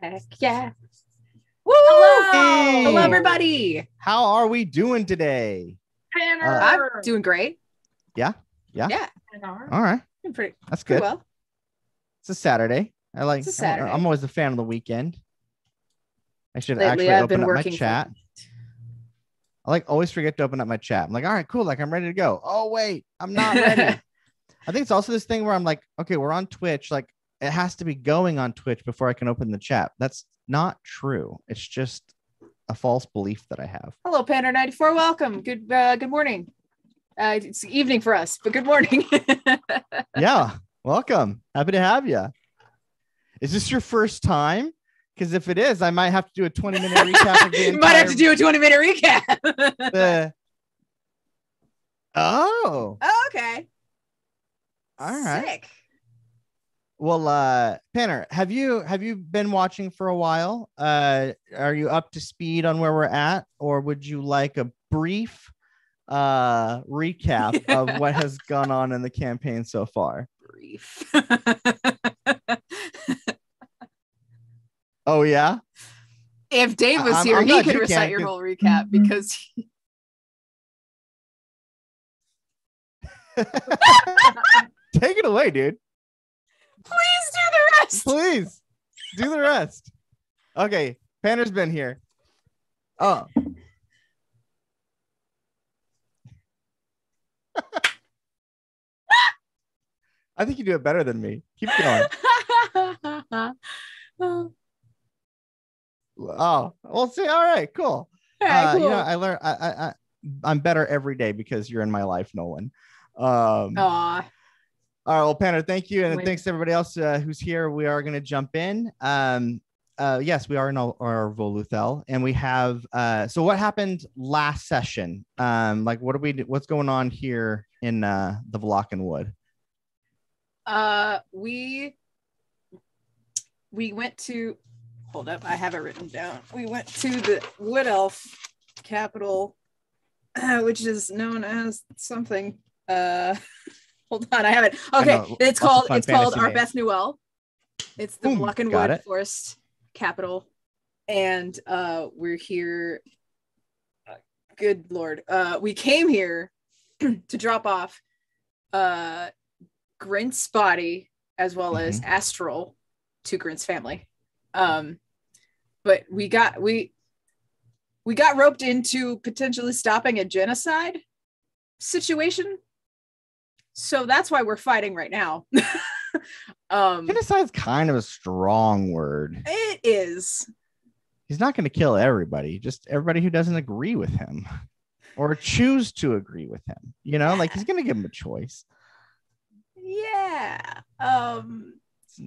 Heck yeah. Woo! Hello. Hello, everybody. How are we doing today? Uh, I'm doing great. Yeah? Yeah. Yeah. All right. Doing pretty, That's pretty good. well. It's a Saturday. I like It's a Saturday. I'm always a fan of the weekend. I should Lately, actually I've open been up my working. chat. I like always forget to open up my chat. I'm like, all right, cool. Like I'm ready to go. Oh, wait, I'm not ready. I think it's also this thing where I'm like, okay, we're on Twitch. Like it has to be going on Twitch before I can open the chat. That's not true. It's just a false belief that I have. Hello, Panda 94. Welcome. Good uh, good morning. Uh, it's evening for us, but good morning. yeah, welcome. Happy to have you. Is this your first time? Because if it is, I might have to do a 20 minute recap of the you might have to do a 20 minute recap. the- Oh, oh, okay. all right. Sick. Well, uh, Panner, have you have you been watching for a while? Uh, are you up to speed on where we're at, or would you like a brief uh recap of what has gone on in the campaign so far? Brief. Oh yeah. if Dave was I'm- here, I'm he could you recite your whole recap because he- Take it away, dude. Please do the rest. Please do the rest. Okay, Panner's been here. Oh. I think you do it better than me. Keep going. All we'll see. All right, cool. right, uh, cool. You know, I learn. I, I, I, I'm better every day because you're in my life, Nolan. Um, Aw. All right, well, Panner, thank you, and Wait. thanks to everybody else uh, who's here. We are going to jump in. Um, uh, yes, we are in our, our Voluthel, and we have. Uh, so, what happened last session? Um, like, what are we? What's going on here in uh, the Vlachen Wood? Uh, we we went to hold up. I have it written down. We went to the Wood Elf capital, uh, which is known as something. Uh, hold on, I have it. Okay, know, it's called it's called names. Arbeth Newell. It's the Boom, Black and Wood it. Forest capital, and uh, we're here. Good lord, uh, we came here to drop off uh Grint's body as well as Mm-hmm. Astral to Grint's family. Um, but we got we we got roped into potentially stopping a genocide situation. So that's why we're fighting right now. um, Genocide's kind of a strong word. it is. He's not going to kill everybody, just everybody who doesn't agree with him or choose to agree with him. You know, like he's going to give him a choice. Yeah. Um,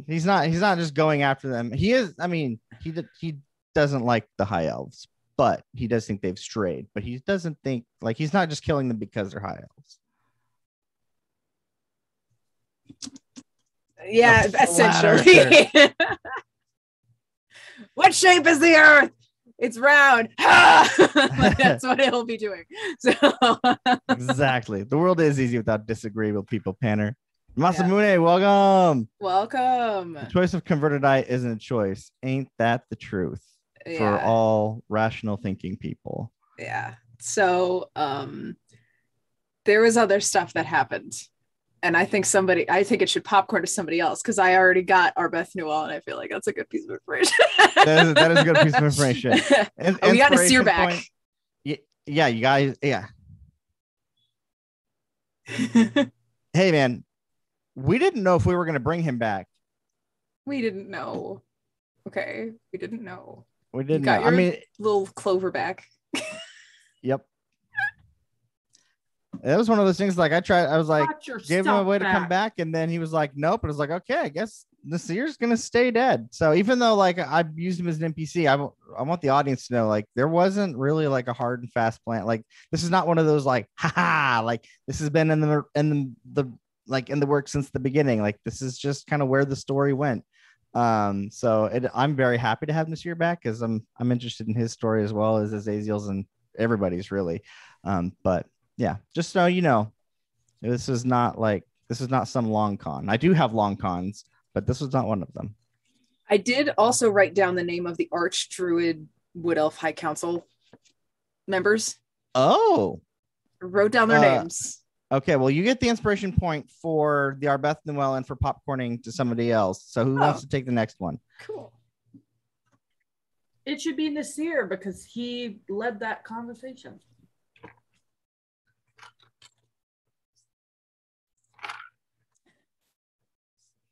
he's not he's not just going after them he is i mean he he doesn't like the high elves but he does think they've strayed but he doesn't think like he's not just killing them because they're high elves yeah, essentially. what shape is the earth? It's round. Like, that's what it'll be doing. So exactly the world is easy without disagreeable people panner masamune welcome welcome. the choice of converted eye isn't a choice ain't that the truth for all rational thinking people yeah. So um there was other stuff that happened. And I think somebody I think it should popcorn to somebody else because I already got Arbeth Newell and I feel like that's a good piece of information. that is, that is a good piece of information In- Oh, we got Nasir back. point- Ye- yeah you guys yeah hey man we didn't know if we were going to bring him back we didn't know. Okay. We didn't know. we didn't got know. i mean Little clover back. yep it was one of those things like i tried i was like gave him a way to come back. and then he was like nope and i was like okay i guess seer's gonna stay dead. So even though like i've used him as an npc I w- I want the audience to know like there wasn't really like a hard and fast plan. Like this is not one of those like haha like this has been in the in the, the like in the work since the beginning. Like this is just kind of where the story went. Um so it, i'm very happy to have Nasir back because i'm i'm interested in his story as well as Azazel's and everybody's really. Um but yeah just so you know this is not like this is not some long con i do have long cons but this was not one of them I did also write down the name of the Arch Druid Wood Elf High Council members. Oh, Wrote down their Uh, names. okay. Well, you get the inspiration point for the Arbeth Noel and for popcorning to somebody else. So who wants Oh. to take the next one? Cool. It should be Nasir because he led that conversation.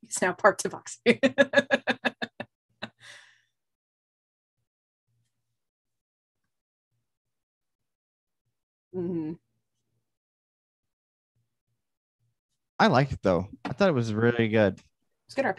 He's now part Tabaxi. hmm I like it though. I thought it was really good. Let's get our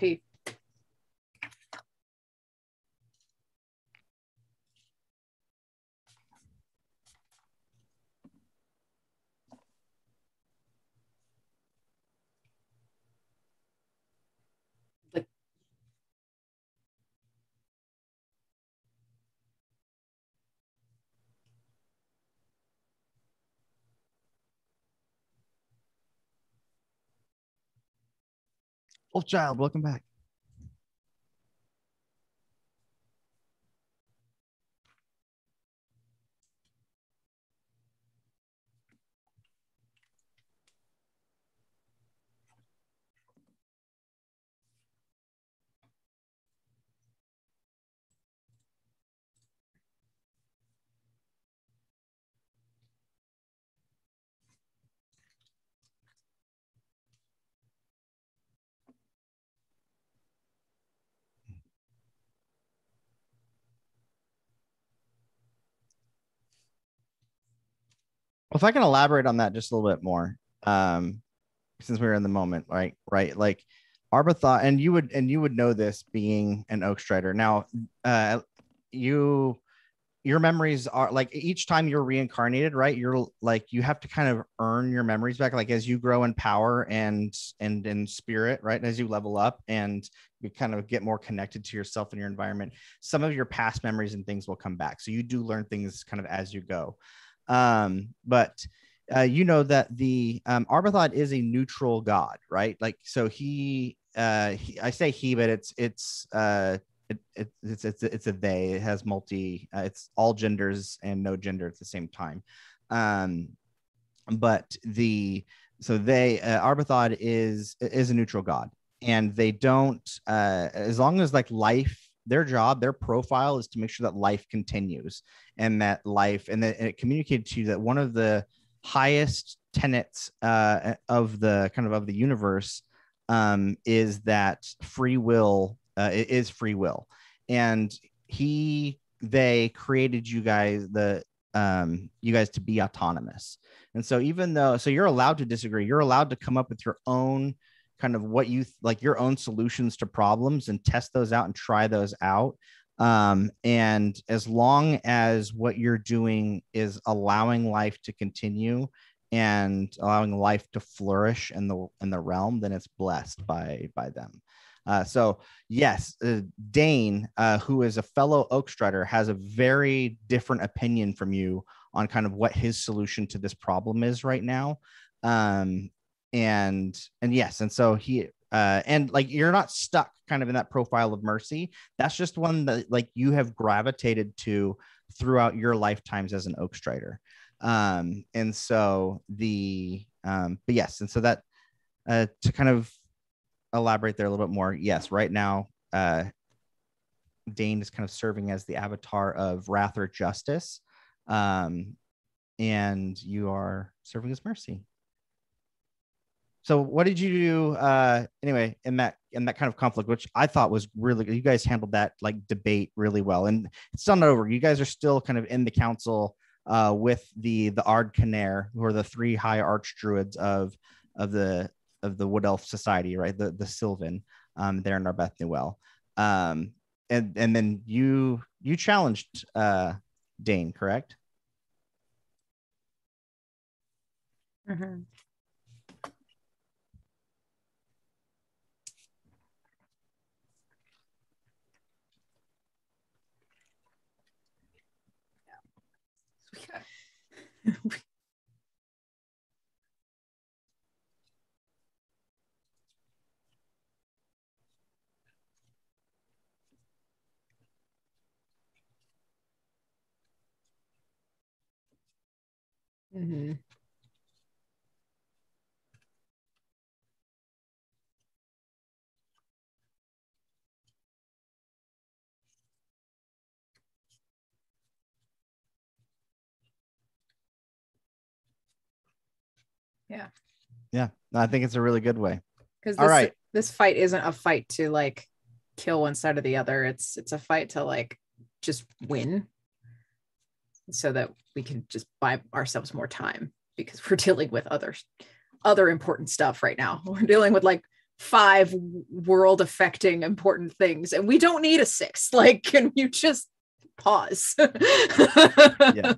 Wolf Child, welcome back. If I can elaborate on that just a little bit more, um, since we're in the moment, right? Right, like Arbathon, and you would and you would know this being an Oak Strider. Now, uh, you your memories are like each time you're reincarnated, right? You're like you have to kind of earn your memories back, like as you grow in power and and in spirit, right? As you level up and you kind of get more connected to yourself and your environment, some of your past memories and things will come back. So you do learn things kind of as you go. Um, but uh, you know that the um, Arbathod is a neutral god, right? Like, so he, uh, he, I say he, but it's it's uh, it, it, it's it's it's a they. It has multi. Uh, it's all genders and no gender at the same time. Um, but the so they uh, Arbathod is is a neutral god, and they don't uh, as long as like life. Their job, their profile is to make sure that life continues and that life and that and it communicated to you that one of the highest tenets uh, of the kind of of the universe um, is that free will uh, is free will. And he they created you guys the um you guys to be autonomous. And so even though so you're allowed to disagree. You're allowed to come up with your own kind of what you like your own solutions to problems and test those out and try those out. Um, and as long as what you're doing is allowing life to continue and allowing life to flourish in the in the realm then it's blessed by by them. Uh, so yes uh, dane uh, who is a fellow oak strider has a very different opinion from you on kind of what his solution to this problem is right now. Um, and and yes and so he uh, and like you're not stuck kind of in that profile of mercy. That's just one that like you have gravitated to throughout your lifetimes as an oak strider. Um and so the um but yes and so that uh to kind of elaborate there a little bit more yes right now uh dane is kind of serving as the avatar of wrath or justice um and you are serving as mercy so what did you do uh anyway in that in that kind of conflict which i thought was really you guys handled that like debate really well and it's not over. You guys are still kind of in the council uh with the the ard Caner, who are the three high arch druids of of the of the wood elf society right? The the sylvan um there in arbeth newell. Um and and then you you challenged uh dane correct? Mhm. mm-hmm. Yeah, Yeah. I think it's a really good way. because All this, this fight isn't a fight to like kill one side or the other it's it's a fight to like just win so that we can just buy ourselves more time because we're dealing with other other important stuff right now we're dealing with like five world affecting important things and we don't need a sixth like can you just pause Yeah.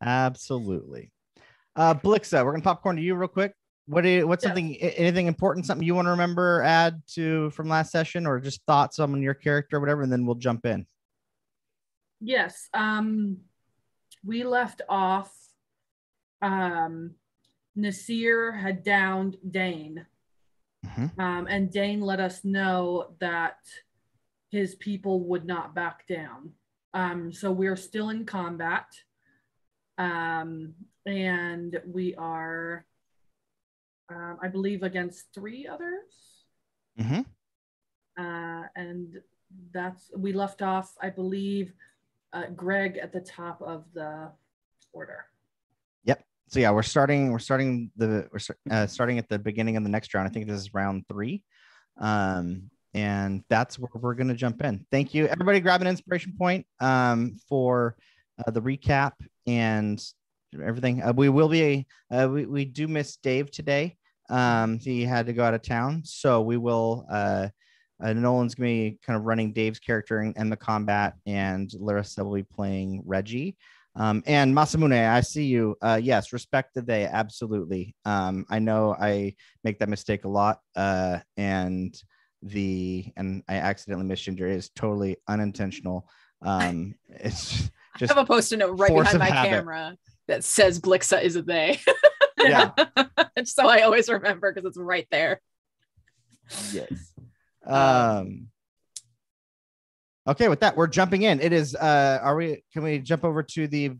Absolutely. Uh, Blixa, we're gonna popcorn to you real quick. What do you, what's Yeah. something anything important, something you want to remember, add to from last session, or just thoughts on your character, or whatever, and then we'll jump in. Yes. Um, we left off. Um, Nasir had downed Dane, Mhm. um, and Dane let us know that his people would not back down. Um, so we're still in combat, um, and we are, um, I believe, against three others. Mhm. uh, and that's we left off, I believe, uh, Greg at the top of the order. Yep. So yeah, we're starting. We're starting the we're uh, starting at the beginning of the next round. I think this is round three, um, and that's where we're gonna jump in. Thank you, everybody. Grab an inspiration point um, for uh, the recap and everything. Uh, we will be. Uh, we we do miss Dave today. Um, he had to go out of town, so we will. Uh, uh, Nolan's gonna be kind of running Dave's character and, and the combat, and Larissa will be playing Reggie. Um, and Masamune, I see you. Uh, yes, respect the day. Absolutely. Um, I know I make that mistake a lot. Uh, and the and I accidentally misgendered it is totally unintentional. Um, it's i just have a post-it note right behind my habit. camera that says blixa is a they yeah. so i always remember because it's right there yes. Um. Okay, with that, we're jumping in. It is. Uh, are we? Can we jump over to the?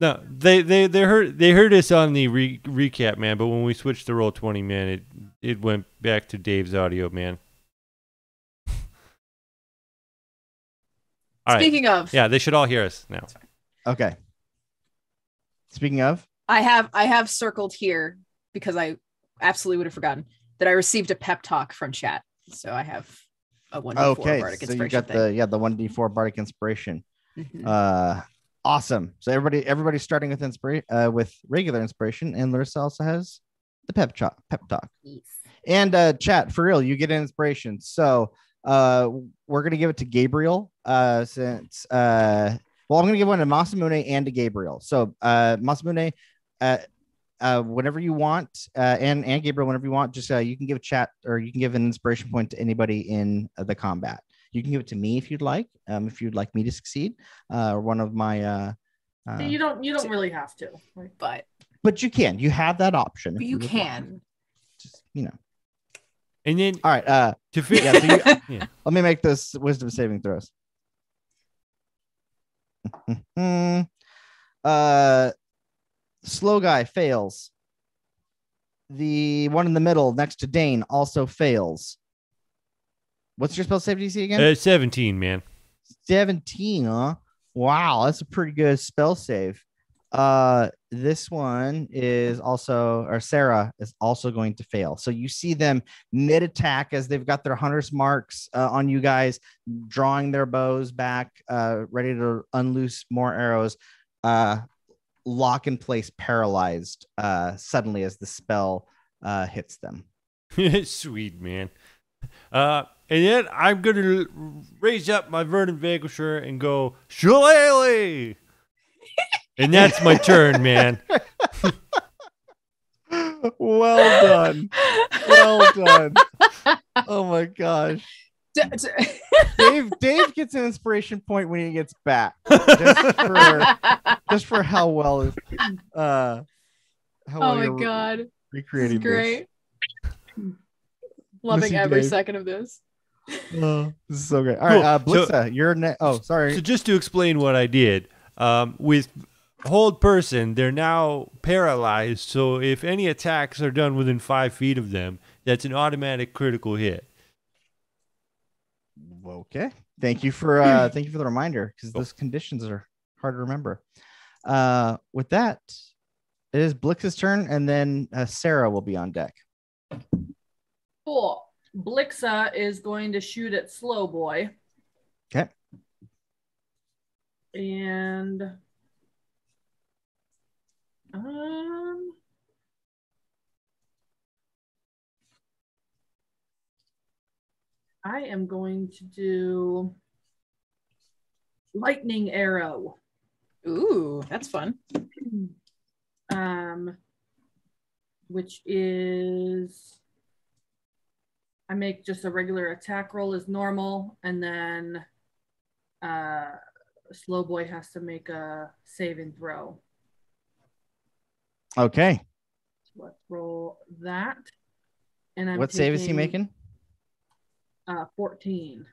No, they they they heard they heard us on the re- recap, man. But when we switched to Roll20, man, it it went back to Dave's audio, man. All right, speaking of yeah, they should all hear us now. Okay. Speaking of, I have I have circled here because I absolutely would have forgotten that I received a pep talk from chat. So I have a one okay, Bardic so you got thing. the yeah the one d four bardic inspiration. Mhm. Uh, awesome. So everybody everybody's starting with inspiration uh, with regular inspiration, and Larissa also has the pep talk. Pep talk. Yes. And uh, chat for real, you get an inspiration. So uh, we're gonna give it to Gabriel. Uh, since uh, well, I'm gonna give one to Masamune and to Gabriel. So uh, Masamune, uh, uh, whenever you want, uh, and and Gabriel, whenever you want, just uh, you can give a chat or you can give an inspiration point to anybody in uh, the combat. You can give it to me if you'd like, um, if you'd like me to succeed, uh, or one of my uh, Uh, you don't you don't really have to. Like, but but you can. You have that option. if you would can. Just, you know. And then All right. Uh, to fit, yeah. So you, yeah. let me make this wisdom saving throws. uh, slow guy fails. The one in the middle next to Dane also fails. What's your spell save DC again? Uh, 17, man. 17, huh? Wow, that's a pretty good spell save. Uh this one is also or Sarah is also going to fail. So you see them mid attack as they've got their hunter's marks uh, on you guys, drawing their bows back, uh ready to unloose more arrows. Uh lock in place paralyzed uh suddenly as the spell uh hits them. Sweet, man. Uh, and then I'm going to raise up my Vernon Vanquisher and go, Shillelagh! and that's my turn, man. well done. Well done. Oh my gosh. D- d- Dave Dave gets an inspiration point when he gets back. Just for just for how well uh how well oh my you're god, this is recreating this. great. Loving Missy every Dave. second of this. Oh, this is so great. All right, uh Cool. So- Blixa, you're ne- oh sorry. So just to explain what I did, um, with hold person, they're now paralyzed. So if any attacks are done within five feet of them, that's an automatic critical hit. Okay. Thank you for uh thank you for the reminder because those conditions are hard to remember. Uh with that, it is Blix's turn, and then uh, Sarah will be on deck. cool. Blixa is going to shoot at Slow Boy. Okay. And um I am going to do lightning arrow. Ooh, that's fun. um, which is I make just a regular attack roll as normal, and then uh, slow boy has to make a saving throw. Okay. So let's roll that. And I'm what save is he making? Uh, 14,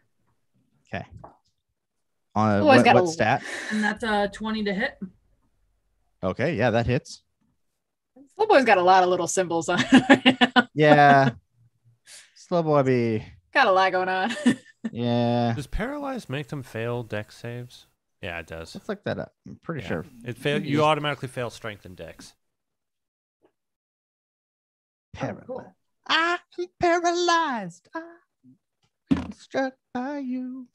Okay. On a, Oh, what, what a- stat? and that's a 20 to hit. Okay, yeah, that hits. Slow boy's got a lot of little symbols on it. Yeah. Slow boy be. got a lot going on. Yeah. Does paralyzed make them fail dex saves? Yeah, it does. Let's look that up. I'm pretty Yeah. sure. It fail. You automatically fail strength and dex. Paralyzed. cool. I'm paralyzed. I'm struck by you.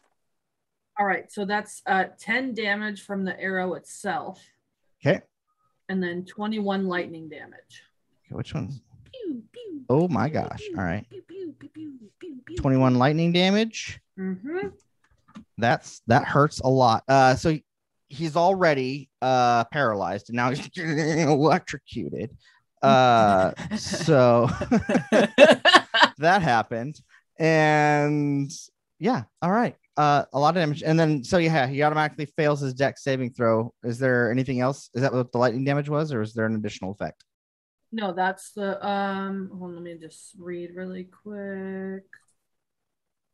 All right, so that's uh, 10 damage from the arrow itself, Okay. and then 21 lightning damage. okay which one's? Pew, pew, Oh my gosh. All right. pew, pew, pew, pew, pew, pew. 21 lightning damage. Mm-hmm. That's that hurts a lot. Uh, so he's already uh paralyzed, and now he's electrocuted. Uh, so that happened, and yeah, all right. Uh, a lot of damage, and then so yeah, he automatically fails his dex saving throw. Is there anything else? Is that what the lightning damage was, or is there an additional effect? No, that's the um. Hold on, let me just read really quick.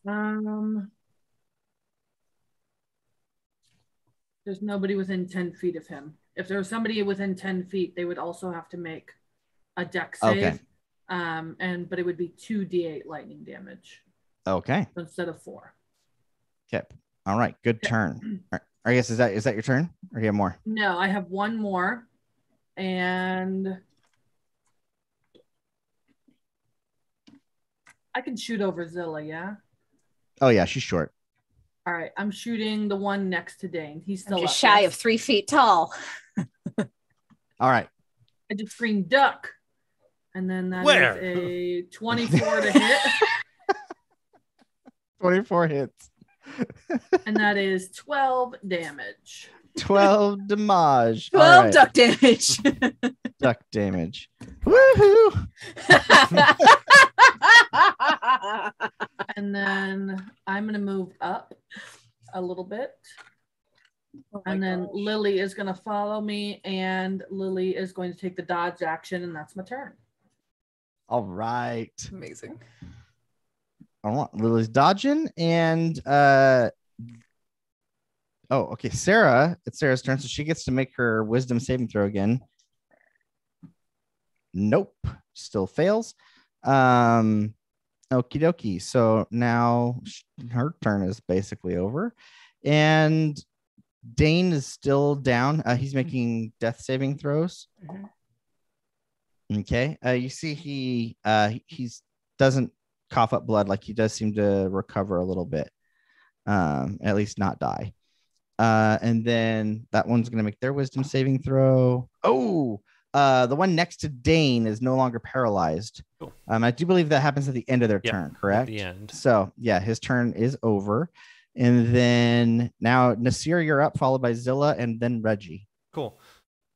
Um, there's nobody within ten feet of him. If there was somebody within ten feet, they would also have to make a dex save. Okay. Um, and but it would be two d8 lightning damage Okay, instead of four. okay, all right. Good turn. All right, I guess is that is that your turn, or do you have more? No, I have one more, and I can shoot over Zilla. Yeah. Oh yeah, she's short. All right, I'm shooting the one next to Dane. He's still just shy yes? of three feet tall. All right. I just screamed duck, and then that is Where? a 24 to hit, 24 hits. and that is 12 damage. 12 damage. 12 right, duck damage. duck damage. Woohoo! And then I'm gonna move up a little bit. and then gosh. Lily is going to follow me, and Lily is going to take the dodge action, and that's my turn. All right. Amazing. I want Lily's dodging and uh oh okay. Sarah it's Sarah's turn. So she gets to make her wisdom saving throw again. Nope. Still fails. Um okie dokie so now her turn is basically over. And Dane is still down. Uh, he's making death saving throws. Okay. Uh you see he uh he's doesn't cough up blood like he does seem to recover a little bit. Um at least not die uh and then that one's gonna make their wisdom saving throw oh uh the one next to dane is no longer paralyzed Cool. um i do believe that happens at the end of their Yep, turn At correct the end. so yeah his turn is over and then now nasir you're up followed by zilla and then reggie Cool.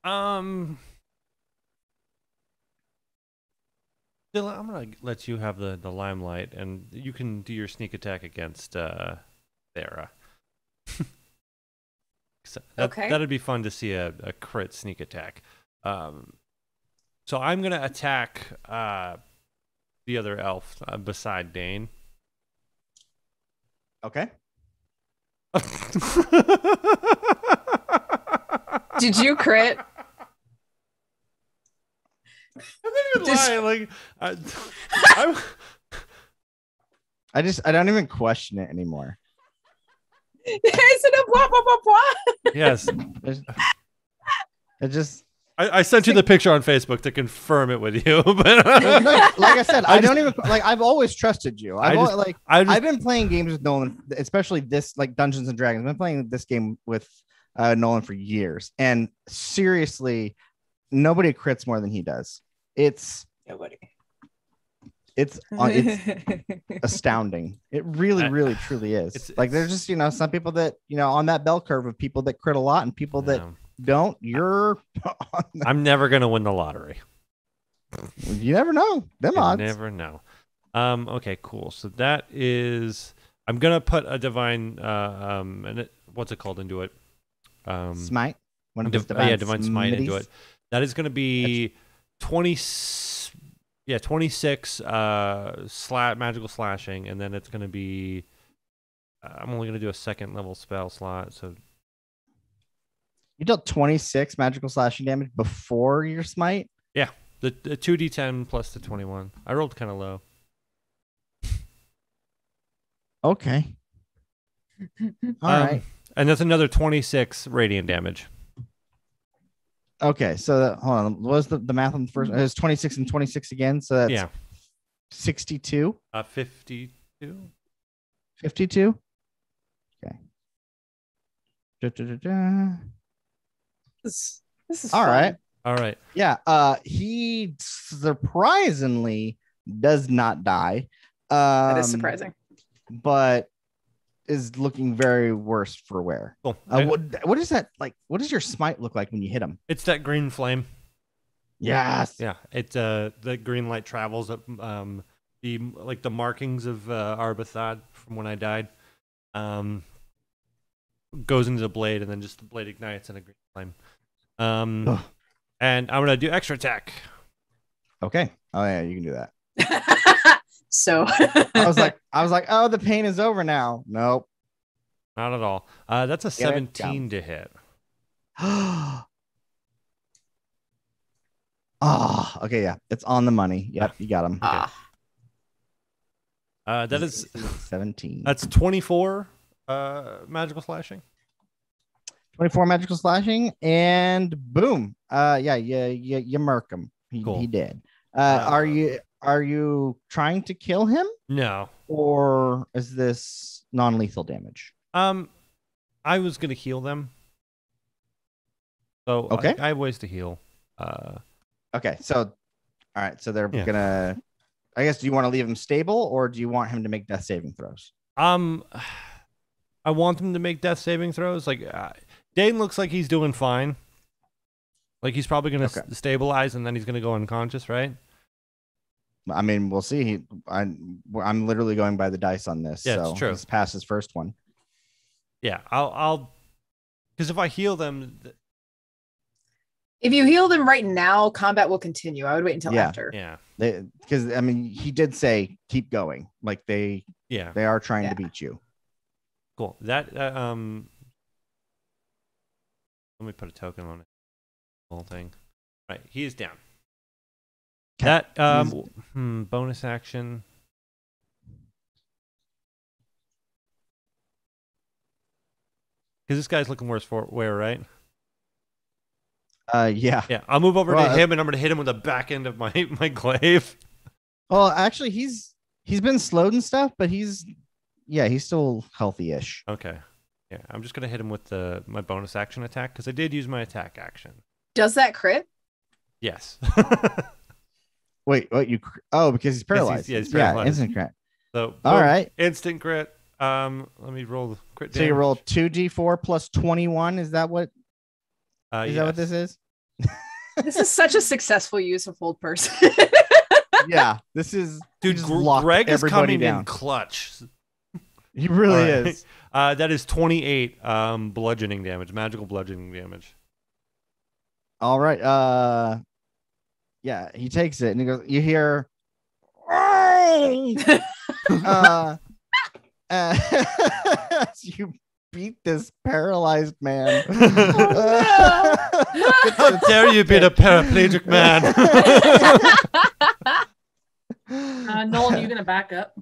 Um, Dilla, I'm gonna let you have the the limelight, and you can do your sneak attack against uh, Thera. So that, Okay. That'd be fun to see a, a crit sneak attack. Um, so I'm gonna attack uh, the other elf uh, beside Dane. okay Did you crit? I'm not even Did- lying. Like, I, I'm, i just i don't even question it anymore I said a blah blah blah blah. yes, it just I, I sent you the picture on Facebook to confirm it with you. But like, like I said, I, I don't even like. I've always trusted you. I've I al- just- like I just, I've been playing games with Nolan, especially this like Dungeons and Dragons. I've been playing this game with uh, Nolan for years, and seriously, nobody crits more than he does. It's Nobody. It's uh, it's astounding. It really, I- really, truly is. it's- like there's just you know some people that you know on that bell curve of people that crit a lot and people that No. don't. You're on the, I'm never gonna win the lottery. you never know them You odds. never know. Um. Okay. Cool. So that is. I'm gonna put a divine. Uh. Um. And it, what's it called into it? Um. Smite. One of div- his oh, yeah, divine smite into it. That is gonna be twenty. S- Yeah, twenty six. Uh. Slat magical slashing, and then it's gonna be. Uh, I'm only gonna do a second level spell slot, so You dealt 26 magical slashing damage before your smite. the the two d10 plus the 21. I rolled kind of low. Okay. All Um, right. And that's another 26 radiant damage. Okay. So that, hold on. What was the, the math on the first? It was 26 and 26 again. So that's yeah. 62, Uh, 52. 52. Okay. Da, da, da, da. This, this is All fun. right. All right. Yeah. Uh, he surprisingly does not die. Um, That is surprising. But is looking very worse for wear. Cool. Uh, I- what, what is that like? What does your smite look like when you hit him? It's that green flame. Yes. Yeah. It uh the green light travels up um the like the markings of uh Arbathad from when I died. Um goes into the blade and then just the blade ignites in a green flame. Um Ugh. and I'm gonna do extra attack. Okay. Oh yeah, you can do that. so I was like, I was like, oh, the pain is over now. Nope. Not at all. Uh that's a Get 17 to hit. oh, okay, yeah, it's on the money. Yep, you got him. ah, Uh that is seventeen. that's 24 uh magical slashing. Twenty-four magical slashing, and boom. Uh, yeah, yeah, yeah, you murk him. He, Cool. he did. Uh, are Uh, you are you trying to kill him, No. or is this non-lethal damage? Um, I was gonna heal them. So I- Okay. I, have ways to heal. Uh, Okay, so all right, so they're Yeah. gonna. I guess do you want to leave him stable, or do you want him to make death saving throws? um, I want them to make death saving throws. Like uh, Dane looks like he's doing fine. Like he's probably gonna Okay. s- stabilize and then he's gonna go unconscious, right? I mean, we'll see. He, I, I'm literally going by the dice on this. Yeah, it's so true. He's past his first one. Yeah, I'll I'll Because if I heal them, th- If you heal them right now, combat will continue. I would wait until Yeah. after. yeah, because I mean, he did say keep going. Like they yeah, they are trying Yeah. to beat you. cool. That uh, um, let me put a token on it. Whole thing. Right, he is down. 'Kay. That um, hmm, bonus action. Because this guy's looking worse for wear, right? Uh, yeah. Yeah, I'll move over Well, to him and I'm gonna hit him with the back end of my my glaive. Well, actually, he's he's been slowed and stuff, but he's yeah, he's still healthy-ish. Okay. Yeah, I'm just gonna hit him with the my bonus action attack because I did use my attack action. Does that crit? Yes. Wait, what you? Oh, because he's paralyzed. yeah, he's yeah, paralyzed. instant crit. so All boom, right. instant crit. Um, let me roll the crit. So you roll two d4 plus twenty-one. Is that what? Uh, Is that what this is? This is such a successful use of hold person. yeah, this is Dude, just Greg is coming down. in clutch. He really All right. is. Uh, that is 28 um, bludgeoning damage, magical bludgeoning damage. All right. Uh, yeah, he takes it and he goes. You hear. uh, uh, as you beat this paralyzed man. How dare you beat a paraplegic man? Uh, Nolan, you gonna back up?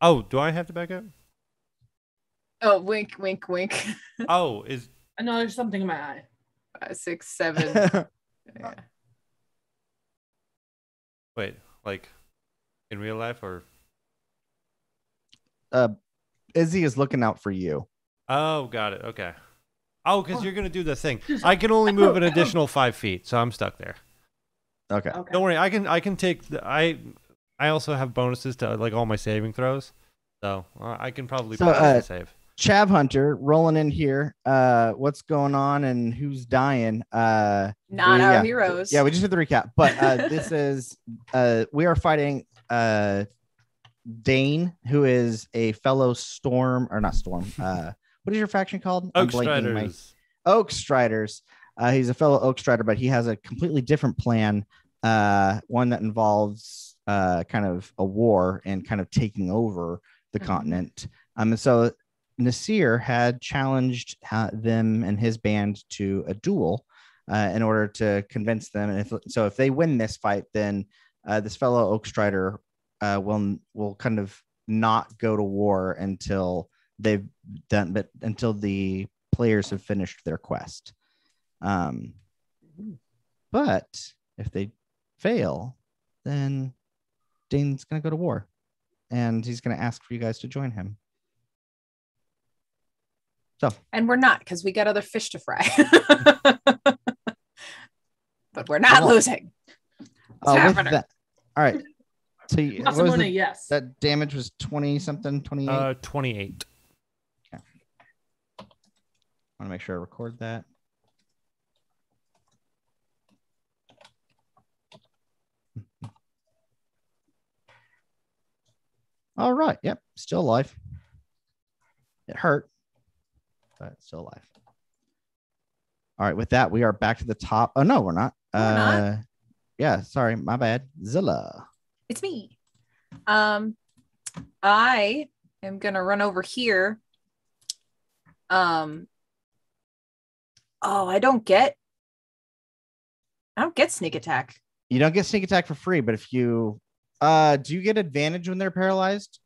oh, do I have to back up? oh, wink, wink, wink. Oh, is I know there's something in my eye. Five, six, seven. Yeah. Wait, like in real life or? uh, Izzy is looking out for you. Oh, got it. Okay. Oh, because Oh. you're gonna do the thing. I can only move an additional five feet, so I'm stuck there. Okay. Okay. Don't worry, I can I can take the, I I also have bonuses to like all my saving throws, so uh, I can probably So, pass uh, the save. Chav Hunter rolling in here. Uh, what's going on and who's dying? Uh, Not we- our yeah. heroes. yeah, we just did the recap, but uh, this is uh, we are fighting uh, Dane, who is a fellow Storm or not Storm. Uh, what is your faction called? Oak blanking my- Striders. Oak Striders. Uh, he's a fellow Oak Strider, but he has a completely different plan. Uh, one that involves uh, kind of a war and kind of taking over the Mhm. continent. Um, and so Nasir had challenged uh, them and his band to a duel uh, in order to convince them. And if so, if they win this fight, then uh, this fellow Oak Strider uh, will will kind of not go to war until they've done, but until the players have finished their quest. Um, but if they fail, then Dane's gonna go to war, and he's gonna ask for you guys to join him. And we're not because we got other fish to fry. but we're not losing. Uh, with that, all right. So you, what was Masamune, the, yes. that damage was twenty something, twenty eight. Uh, 28. want to make sure I record that. All right. Yep. Still alive. It hurt, but still alive. All right. With that, we are back to the top. Oh, no, we're not. No, we're not. uh, Yeah. Sorry. My bad. Zilla. It's me. Um, I am gonna run over here. Um. Oh, I don't get. I don't get sneak attack. You don't get sneak attack for free, but if you. Uh, do you get advantage when they're paralyzed?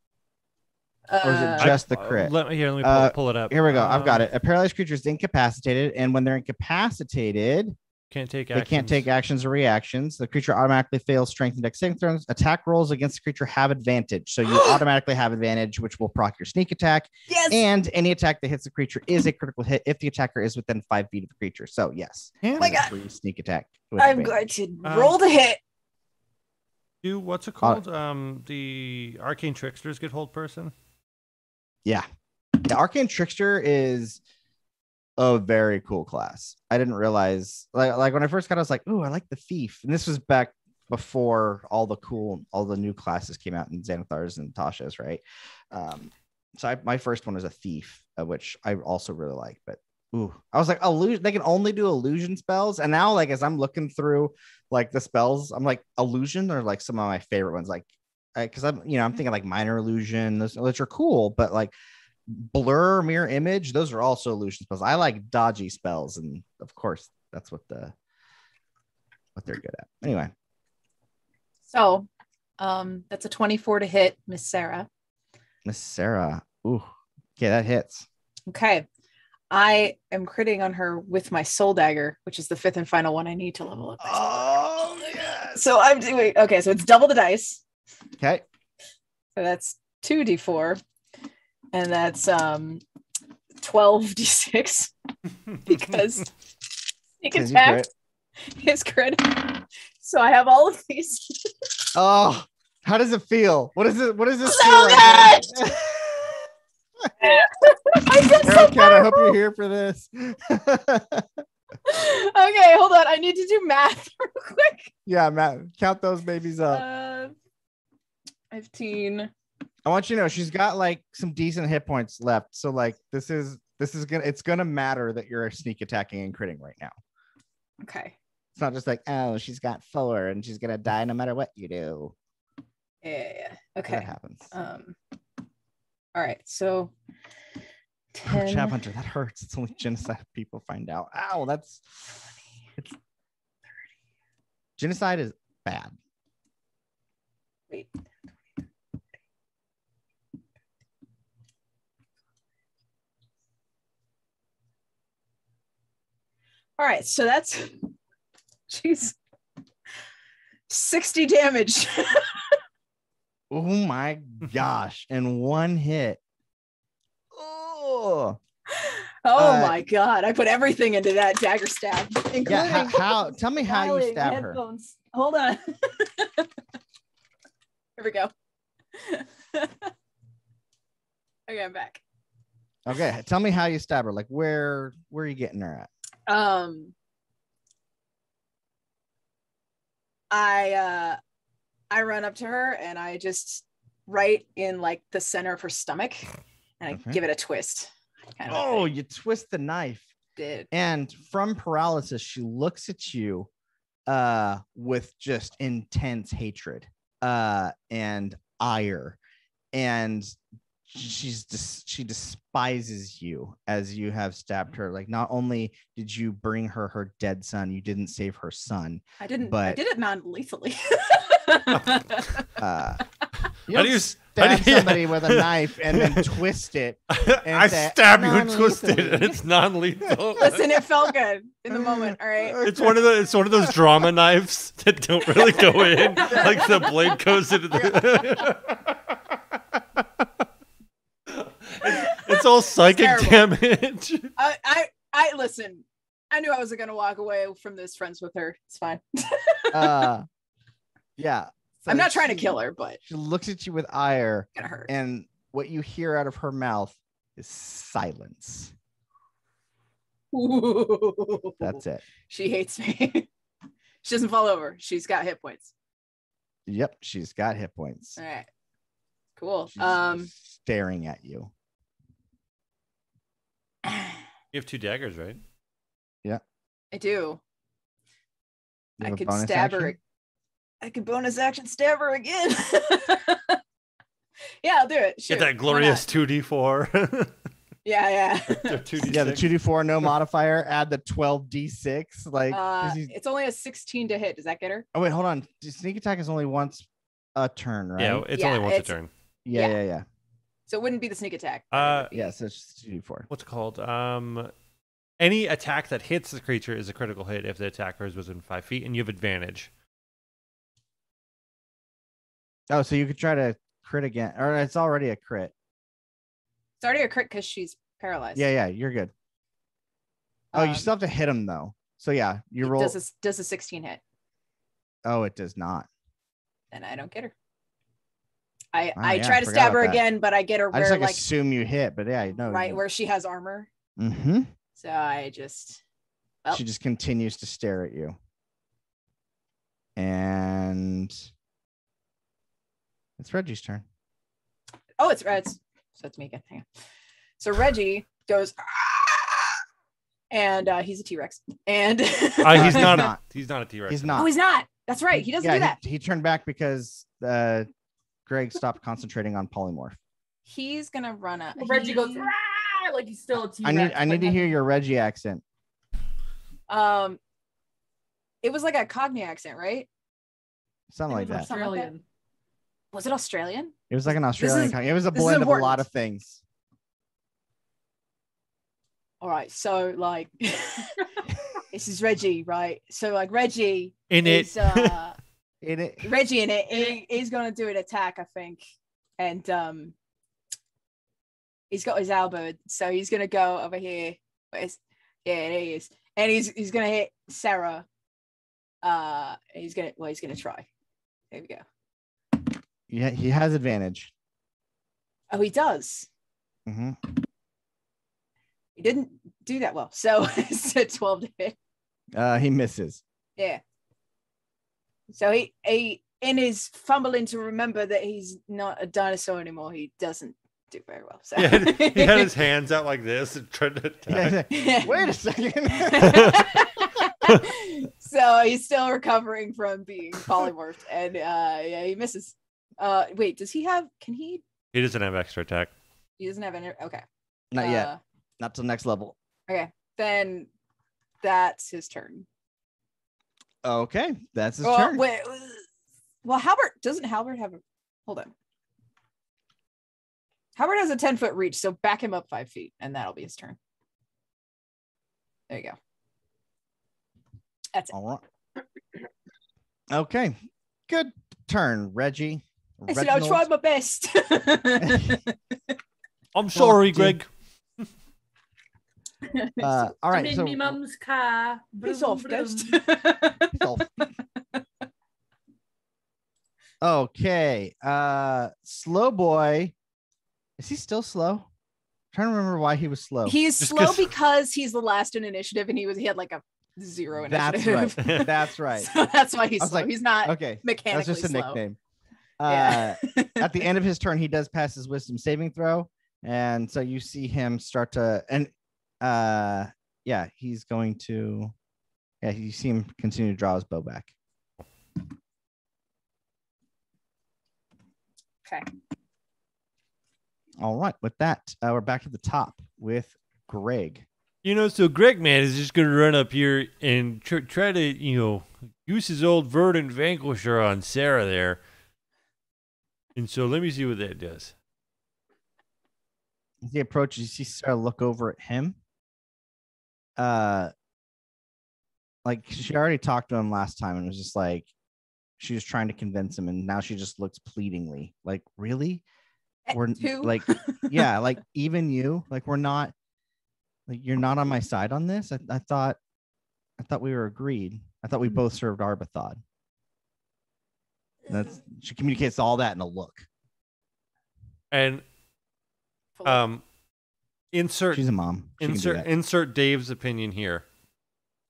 Or is it Uh, just the Uh, crit? let me here. Let me pull, Uh, pull it up. Here we go. I've got Um, it. A paralyzed creature is incapacitated, and when they're incapacitated, Can't take they actions. can't take actions or reactions. The creature automatically fails strength and dex saving throws. Attack rolls against the creature have advantage, so you automatically have advantage, which will proc your sneak attack. yes. And any attack that hits the creature is a critical hit if the attacker is within five feet of the creature. So yes, Yeah. Oh my God. sneak attack. I'm advantage. going to Um, roll the hit. Do what's it Uh, called? um, the arcane tricksters get hold person. Yeah. The Arcane Trickster is a very cool class. I didn't realize like like when I first got it, I was like, oh, I like the thief. And this was back before all the cool, all the new classes came out in Xanathars and Tasha's, right? Um, so I, my first one was a thief, uh, which I also really like, but Ooh, I was like, illusion. They can only do illusion spells, and now, like, as I'm looking through like the spells, I'm like, illusion are like some of my favorite ones. Like, because I'm, you know, I'm thinking like minor illusion, those which are cool, but like blur, mirror image, those are also illusion spells. I like dodgy spells, and of course, that's what the what they're good at. Anyway, So um that's a 24 to hit, Miss Sarah. Miss Sarah. Ooh, okay, that hits. Okay. I am critting on her with my soul dagger, which is the fifth and final one I need to level up. Oh, yes. So I'm doing okay, so it's double the dice. Okay. So that's 2d4. And that's um 12d6 because sneak attack is crit. So I have all of these. Oh, how does it feel? What is it? What is this So feel right now? I did so Cat, I hope you're here for this. Okay, hold on. I need to do math real quick. yeah, Matt, count those babies up. Uh, 15. I want you to know she's got like some decent hit points left. So like this is this is gonna it's gonna matter that you're sneak attacking and critting right now. Okay. It's not just like oh she's got four and she's gonna die no matter what you do. Yeah, yeah, yeah. Okay. That happens. Um. All right. So. Oh, 10. Chap Hunter, that hurts. It's only genocide people find out. Ow, that's it's genocide is bad. Wait. All right, so that's jeez. 60 damage. Oh my gosh. And one hit. Oh oh Uh, my god. I put everything into that dagger stab, including yeah. How, how tell me how you stab her. Hold on. Here we go. okay, I'm back. Okay, tell me how you stab her. Like where where are you getting her at? Um i uh i run up to her and i just right in like the center of her stomach and i Okay. give it a twist kind of Oh, you twist the knife. did And from paralysis, she looks at you uh with just intense hatred uh and ire. And she's dis- she despises you as you have stabbed her. Like not only did you bring her her dead son, you didn't save her son. i didn't i But- did it non-lethally Uh you How don't you stab do you- somebody with a knife and then twist it. I that stab you and twist it, and it's non-lethal. listen it felt good in the moment all right It's one of the it's one of those drama knives that don't really go in. Like the blade goes into the. It's, it's all psychic terrible. damage. I, I i listen i knew i wasn't going to walk away from this friends with her it's fine uh yeah. i'm So not trying to kill her but She looks at you with ire, gonna hurt and what you hear out of her mouth is silence. That's it. She hates me. she doesn't fall over. She's got hit points. Yep, she's got hit points. All right. Cool. She's Um staring at you. You have two daggers, right? Yeah. I do. You I could bonus stab her. I could bonus action stab her again. yeah, I'll do it. Shoot, Get that glorious two D four. Yeah, yeah. Yeah, the two d four no modifier. Add the twelve d six. Like, Uh, 'cause he's- it's only a 16 to hit. Does that get her? oh wait, hold on. Sneak attack is only once a turn, right? Yeah, it's Yeah, only once it's- a turn. yeah, yeah. yeah, yeah. So it wouldn't be the sneak attack. Uh, Yeah, so it's two d four. what's it called? Um, any attack that hits the creature is a critical hit if the attacker is within five feet, and you have advantage. Oh, so you could try to crit again, or it's already a crit. It's already a crit because she's paralyzed. Yeah, yeah, you're good. Oh, you Um, still have to hit him though. So yeah, you roll. Does a, does a 16 hit? Oh, it does not. Then I don't get her. I Oh, I yeah, try to forgot stab her that. again, but I get her I where just like, like assume you hit, but yeah, no. right where she has armor. Mm-hmm. So I just well, She just continues to stare at you, and it's Reggie's turn. oh it's it's so it's me again. Hang on. So Reggie goes "Ah!" and uh, he's a T-Rex. And Uh, he's he's not. not. A, he's not a T-Rex. He's not. oh, not. he's not. That's right. He doesn't yeah, do that. He, he turned back because uh, Greg stopped concentrating on polymorph. He's gonna run a. Reggie goes "Rah!" like he's still a T I need I need to hear your Reggie accent. Um, it was like a Cockney accent, right? Something like that. something like that. Australian. Was it Australian? It was like an Australian. is- it was a blend of a lot of things. All right, so like, this is Reggie, right? So like Reggie in it. uh It, it Reggie in it. He, he's gonna do an attack, I think, and um, he's got his elbow, so he's gonna go over here. Where's yeah, there he is, and he's he's gonna hit Sarah. Uh, he's gonna well, he's gonna try. There we go. yeah, he has advantage. Oh, he does. Mm-hmm. He didn't do that well, so it's a twelve to hit. Uh, he misses. Yeah. So he he in his fumbling to remember that he's not a dinosaur anymore, he doesn't do very well. So He had, he had his hands out like this and tried to attack. Yeah, Wait a second. so he's still recovering from being polymorphed and uh yeah he misses uh wait does he have can he He doesn't have extra attack. he doesn't have any okay Not yet. Uh, Not till next level. okay then that's his turn Okay, that's his well, turn. wait uh, well halberd doesn't halberd have a hold on halberd has a 10 foot reach so back him up five feet and that'll be his turn there you go that's it All right. Okay, good turn, Reggie. I said I'll try my best. I'm sorry, dude. Greg. Uh, all right, I'm in so me mum's car. Piss Vroom, off, vroom. ghost. so- okay. Uh, slow boy. Is he still slow? trying to remember why he was slow. He's Just slow 'cause- because he's the last in initiative, and he was he had like a zero initiative. That's initiative. right. That's right. So that's why he's slow. like, he's not Okay, mechanically that's just a slow. nickname. Yeah. Uh, at the end of his turn, he does pass his wisdom saving throw, and so you see him start to and uh, yeah, he's going to yeah, you see him continue to draw his bow back. okay. All right, with that, uh, we're back at the top with Greg. You know, so Greg, man, is just gonna run up here and tr- try to, you know, use his old verdant vanquisher on Sarah there. And so let me see what that does. As he approaches, you see Sarah look over at him. Uh, like she already talked to him last time and was just like, she was trying to convince him, and now she just looks pleadingly like, really? Eh, We're like, yeah, like even you, like we're not, like you're not on my side on this. I, I thought, I thought we were agreed. I thought we both served Arbathod. That's she communicates all that in a look. And um insert She's a mom. She insert insert Dave's opinion here.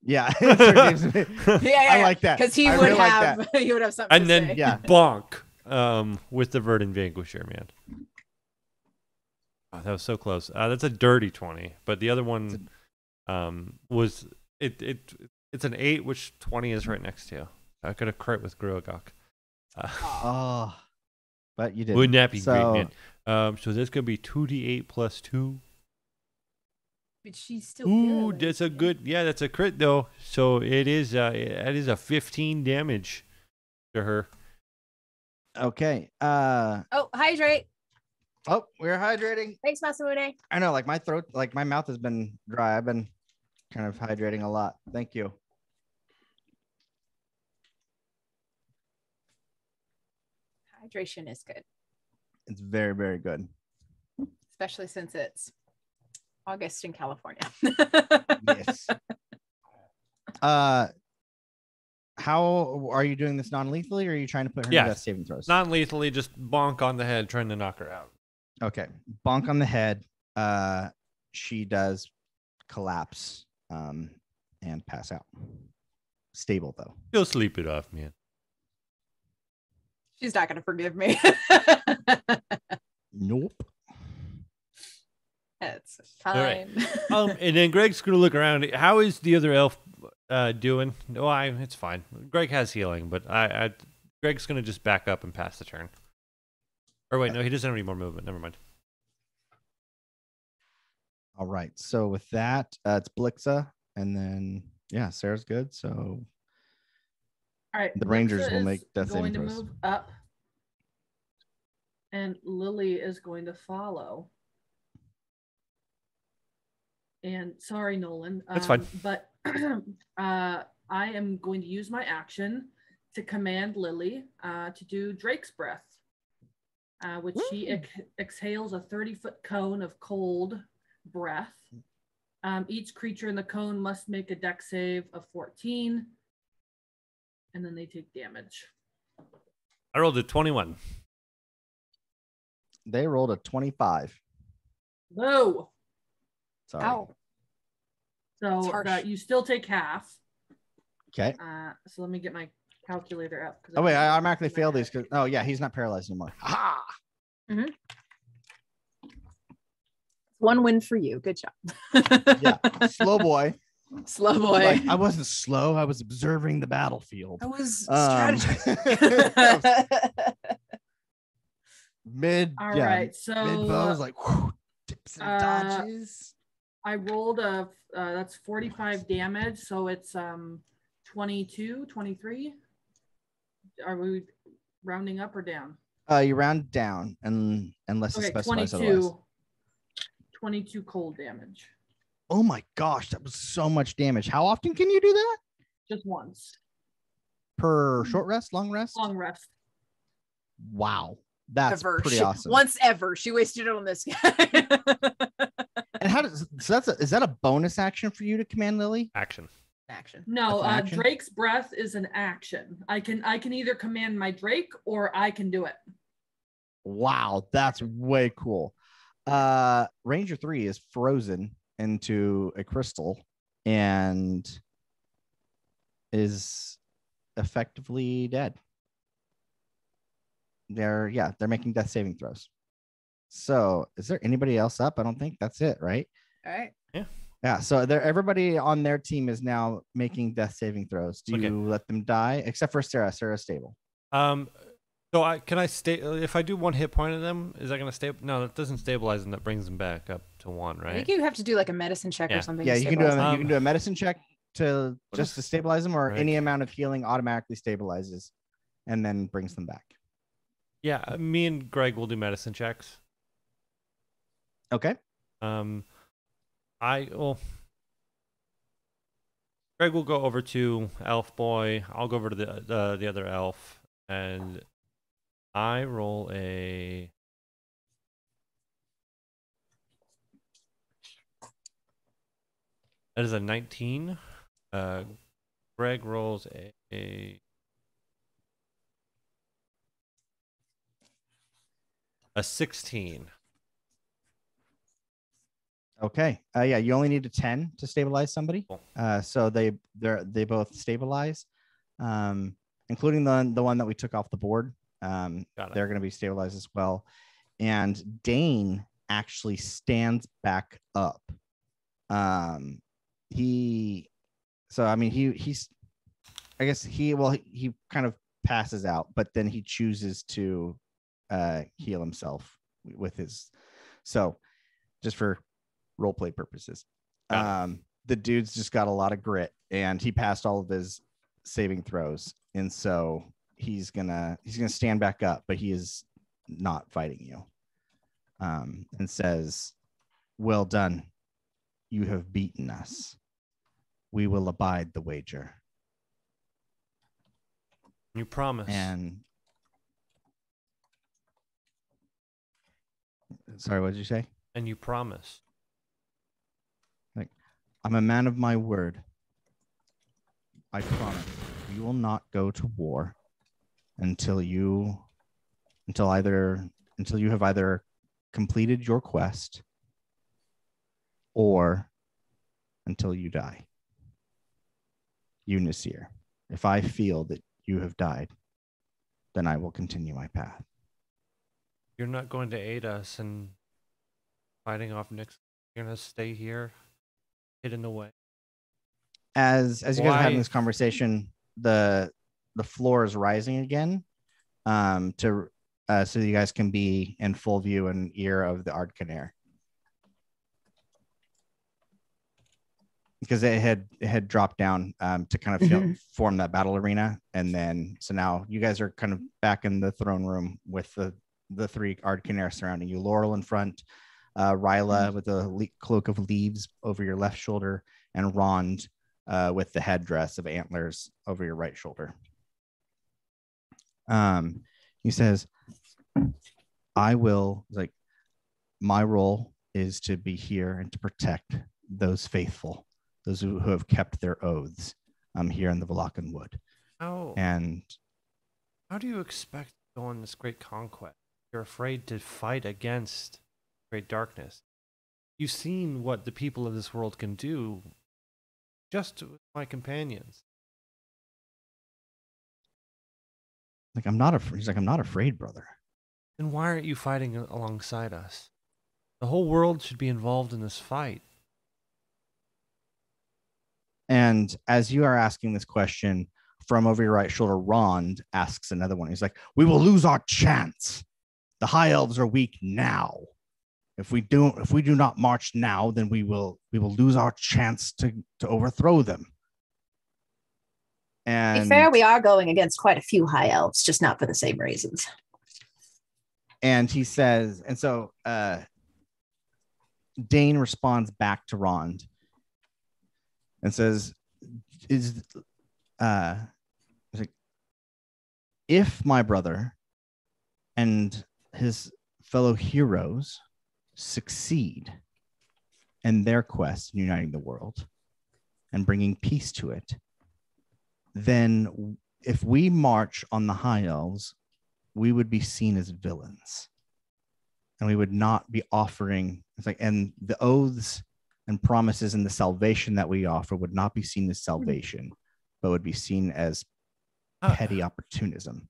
Yeah. insert Dave's- yeah, yeah, I like that. because he I would really like have he would have something and to then say. Yeah. bonk um with the verdant vanquisher, man. Oh, that was so close. Uh, that's a dirty 20, but the other one um was it it it's an 8 which 20 is right next to you. I could have crit with Grogok. Uh, Oh, but you did. wouldn't that be So- great, man? Um, so that's gonna be two d eight plus two. But she's still Ooh, good. that's a good. Yeah, that's a crit though. So it is. Uh, that is a fifteen damage to her. Okay. Uh Oh, hydrate. oh, we're hydrating. Thanks, Masamune. I know, like my throat, like my mouth has been dry. I've been kind of hydrating a lot. Thank you. Hydration is good, It's very, very good. especially since it's August in California. Yes. uh how are you doing this non-lethally or are you trying to put her in Yeah, death saving throws? Non lethally, just bonk on the head, trying to knock her out. Okay. Bonk on the head. Uh she does collapse um and pass out. Stable though. You'll sleep it off, man. She's not gonna forgive me. Nope. That's Fine. right. Um, and then Greg's gonna look around. How is the other elf uh, doing? No, I. It's fine. Greg has healing, but I, I. Greg's gonna just back up and pass the turn. Or wait, no, he doesn't have any more movement. Never mind. All right. So with that, uh, it's Blixa, and then yeah, Sarah's good. So All right. The Rangers will make death going to move up, and Lily is going to follow. And sorry, Nolan. That's fine. um, But uh, I am going to use my action to command Lily uh, to do Drake's breath, uh, which she ex- exhales a 30 foot cone of cold breath. Um, each creature in the cone must make a dex save of 14, and then they take damage. I rolled a twenty-one. they rolled a 25. Whoa! Sorry. Ow. So It's harsh. that you still take half. Okay. Uh, so let me get my calculator up. 'cause Oh wait, don't I have it automatically in my failed these. head. 'cause- oh yeah, he's not paralyzed anymore. Ha! One win for you. Good job. Yeah. Slow boy. Slow boy. Like, I wasn't slow. I was observing the battlefield. I was Um, strategizing. mid. All yeah, right, so Mid bow was like whew, dips and uh, dodges. I rolled a uh, that's 45 damage, so it's um 22, 23. Are we rounding up or down? Uh, you round down, and unless it Okay, specifies otherwise. 22. 22 cold damage. Oh my gosh, that was so much damage. How often can you do that? Just once. Per short rest, long rest? Long rest. Wow, that's ever. pretty She- awesome. Once ever. She wasted it on this guy. and how does so that's a, is that a bonus action for you to command Lily? Action. Action. No, uh, action? Drake's breath is an action. I can I can either command my Drake or I can do it. Wow, that's way cool. Uh Ranger 3 is frozen into a crystal and is effectively dead. They're yeah, they're making death saving throws. So, is there anybody else up? I don't think that's it, right? All right. Yeah, Yeah. so they're everybody on their team is now making death saving throws. Do Okay. you let them die except for Sarah? Sarah's stable. Um, so I can I stay if I do one hit point of them? Is that gonna stay? No, that doesn't stabilize them. That brings them back up to one, right? I think you have to do like a medicine check Yeah. or something. yeah, you can do a, stabilize you can do a medicine check to what just if- to stabilize them, or Right. any amount of healing automatically stabilizes and then brings them back. Yeah, uh, me and Greg will do medicine checks. Okay. Um, I well, Greg will go over to Elf Boy. I'll go over to the the, the other elf, and I roll a. That is a nineteen. Uh, Greg rolls a, a a sixteen. Okay. Uh, yeah, you only need a ten to stabilize somebody. Uh, so they they they both stabilize, um, including the the one that we took off the board. Um, they're going to be stabilized as well. And Dane actually stands back up. Um, he, so I mean, he he's, I guess he well he, he kind of passes out, but then he chooses to uh, heal himself with his. So, just for role play purposes, um, the dude's just got a lot of grit, and he passed all of his saving throws, and so he's gonna he's gonna stand back up, but he is not fighting you. Um, and says, "Well done, you have beaten us. We will abide the wager." You promise. And sorry, what did you say? and you promise. I'm a man of my word. I promise you will not go to war until you until either until you have either completed your quest or until you die. You Nasir, if I feel that you have died, then I will continue my path. You're not going to aid us in fighting off Nix. You're gonna stay here, hidden away. as as you guys are having this conversation, the the floor is rising again, um, to uh, so you guys can be in full view and ear of the Ardcaner. Because it had it had dropped down um, to kind of feel, form that battle arena, and then so now you guys are kind of back in the throne room with the the three Ardcaner surrounding you. Laurel in front, uh, Ryla with a le- cloak of leaves over your left shoulder, and Rond uh, with the headdress of antlers over your right shoulder. Um, he says, I will, like, my role is to be here and to protect those faithful, those who, who have kept their oaths um, here in the Valakan Wood. How And how do you expect to go on this great conquest? You're afraid to fight against great darkness. You've seen what the people of this world can do just with my companions. like, I'm not afraid. He's like, I'm not afraid, brother. Then why aren't you fighting alongside us? The whole world should be involved in this fight. And as you are asking this question from over your right shoulder, Rond asks another one. He's like, We will lose our chance. The high elves are weak now. If we do if we do not march now, then we will we will lose our chance to, to overthrow them. To And be fair, we are going against quite a few high elves, just not for the same reasons. and he says, and so uh Dane responds back to Rond and says, Is uh if my brother and his fellow heroes succeed in their quest in uniting the world and bringing peace to it, then if we march on the high elves, we would be seen as villains. And we would not be offering it's like and the oaths and promises and the salvation that we offer would not be seen as salvation but would be seen as ah. petty opportunism.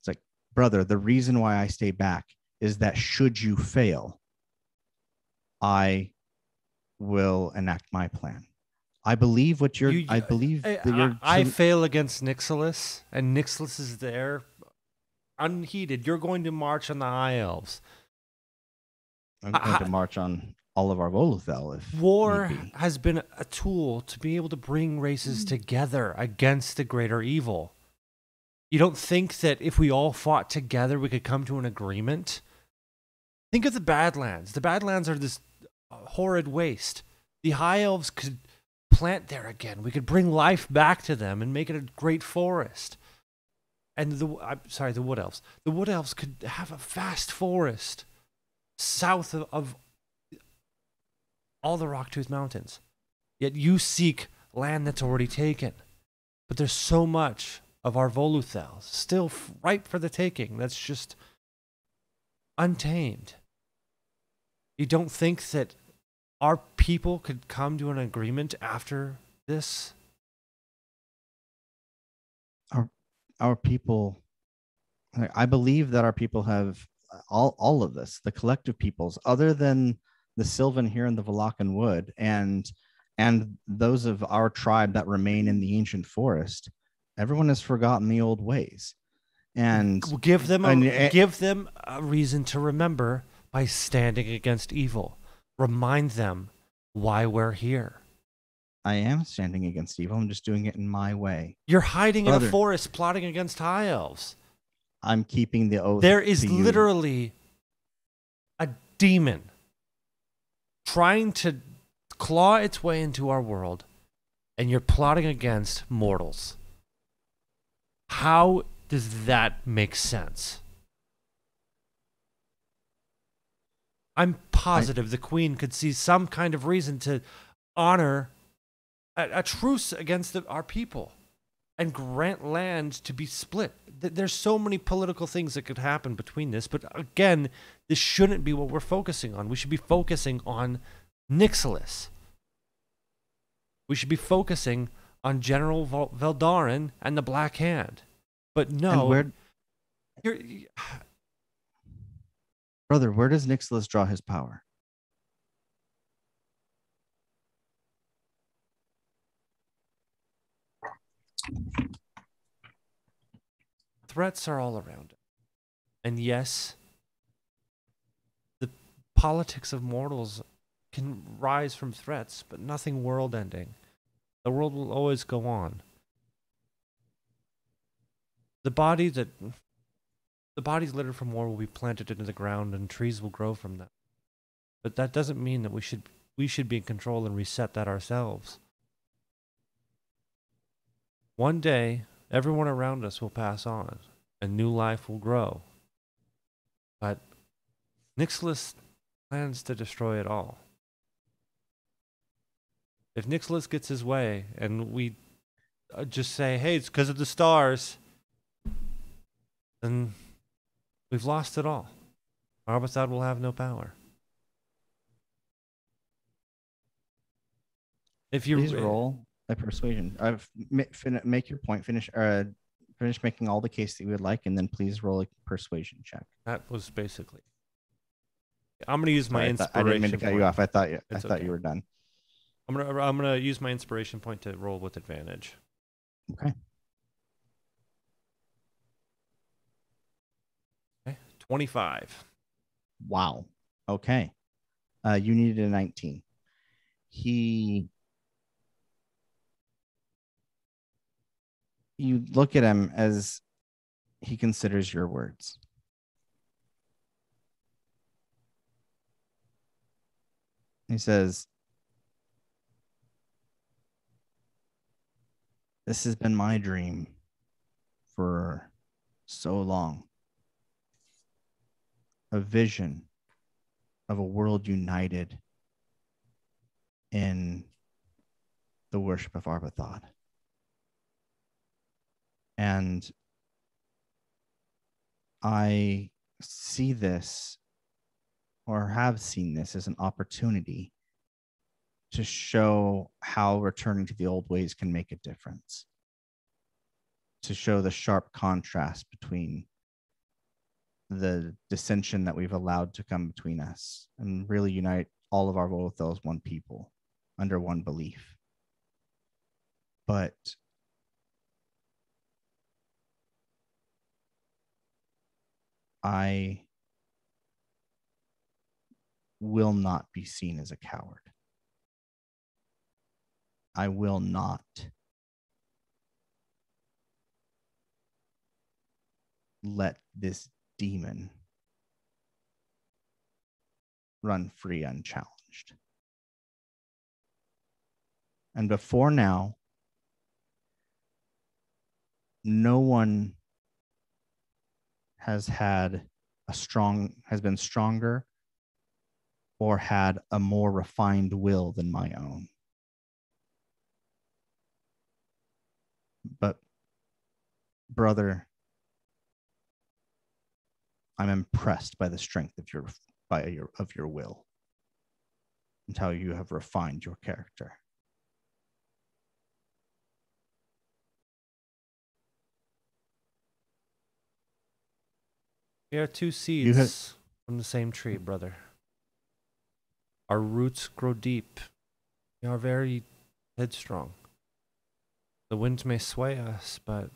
It's like brother the reason why i stay back is that should you fail i will enact my plan i believe what you're You- i believe I, that you're I, I fail against Nixilus, and Nixilus is there unheeded. You're going to march on the High Elves. i'm going I- to march on all of our Volothel if War be. has been a tool to be able to bring races mm. together against the greater evil. You don't think that if we all fought together, we could come to an agreement? Think of the Badlands. The Badlands are this uh, horrid waste. The High Elves could plant there again. We could bring life back to them and make it a great forest. And the I'm sorry, the Wood Elves. The Wood Elves could have a vast forest south of, of all the Rocktooth Mountains. Yet you seek land that's already taken. But there's so much of our Voluthel still ripe for the taking that's just untamed. You don't think that our people could come to an agreement after this? our our people i believe that our people have uh, all all of this the collective peoples other than the sylvan here in the Valakan wood and and those of our tribe that remain in the ancient forest everyone has forgotten the old ways and give them a, and- give them a reason to remember by standing against evil. Remind them why we're here. i am standing against evil i'm just doing it in my way You're hiding in a forest plotting against high elves. i'm keeping the oath There is literally a demon trying to claw its way into our world, and you're plotting against mortals. How does that make sense? I'm positive the queen could see some kind of reason to honor a, a truce against the, our people and grant land to be split. There's so many political things that could happen between this, but again, this shouldn't be what we're focusing on. We should be focusing on Nixilus. We should be focusing on General Veldarin and the Black Hand. But no, where, you're, you're, brother, where does Nixilis draw his power? Threats are all around him. And yes, the politics of mortals can rise from threats, but nothing world ending. The world will always go on. The body that the bodies littered from war will be planted into the ground and trees will grow from them. But that doesn't mean that we should we should be in control and reset that ourselves. One day, everyone around us will pass on, and new life will grow. But Nixilis plans to destroy it all. If Nixilis gets his way, and we uh, just say, hey, it's because of the stars, then we've lost it all. Arbathad will have no power. If you Please roll a persuasion. I've ma- fin- make your point. Finish. Uh, finish making all the case that you would like, and then please roll a persuasion check. That was basically. I'm gonna use my I, thought- I didn't mean to cut you off. I thought you. it's I thought okay. you were done. I'm gonna I'm gonna use my inspiration point to roll with advantage. Okay. Okay, twenty-five. Wow. Okay. Uh, you needed a 19. He. You look at him as he considers your words. He says, This has been my dream for so long. A vision of a world united in the worship of Arbathad. And I see this or have seen this as an opportunity to show how returning to the old ways can make a difference, to show the sharp contrast between the dissension that we've allowed to come between us and really unite all of our Volthel as one people under one belief. But I will not be seen as a coward. I will not let this demon run free unchallenged. And before now, no one has had a strong, has been stronger or had a more refined will than my own. But, brother, I'm impressed by the strength of your by your of your will and how you have refined your character. We are two seeds have- from the same tree, brother. Our roots grow deep. We are very headstrong. The winds may sway us, but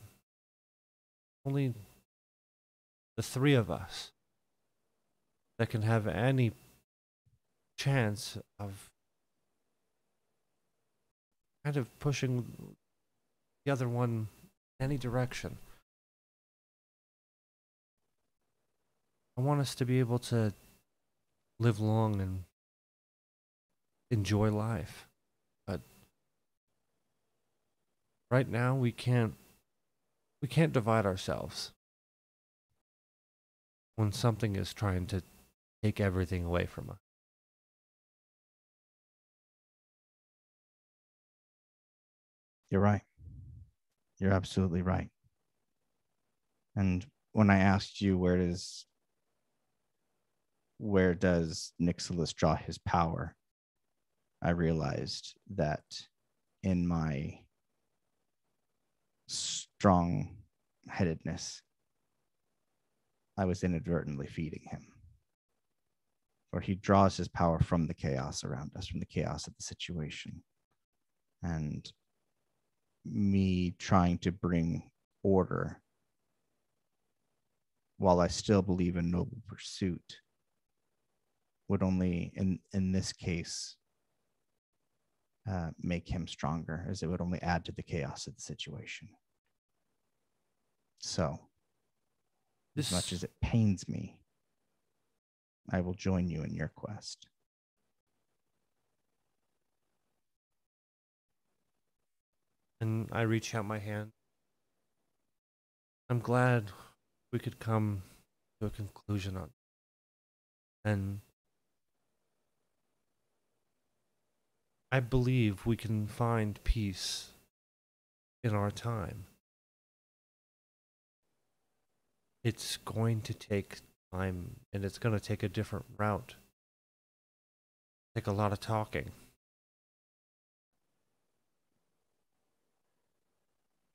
only the three of us that can have any chance of kind of pushing the other one any direction. I want us to be able to live long and enjoy life. But right now we can't we can't divide ourselves when something is trying to take everything away from us. You're right. You're absolutely right. And when I asked you where does where does Nixilis draw his power, I realized that in my strong headedness, I was inadvertently feeding him. For he draws his power from the chaos around us, from the chaos of the situation. And me trying to bring order while I still believe in noble pursuit would only in in this case uh, make him stronger as it would only add to the chaos of the situation. So as much as it pains me i will join you in your quest. And I reach out my hand. I'm glad we could come to a conclusion on and I believe we can find peace in our time. It's going to take time and it's going to take a different route. Take a lot of talking.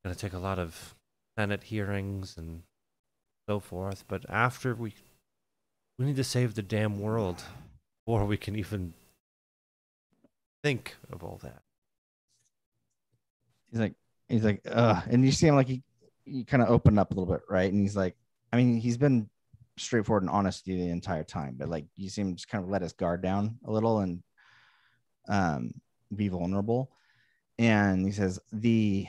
going to take a lot of Senate hearings and so forth. But after we, we need to save the damn world before we can even think of all that. he's like he's like uh and you see him like he, he kind of opened up a little bit right and he's like i mean he's been straightforward and honest the entire time but like you see him just kind of let his guard down a little and um be vulnerable and he says the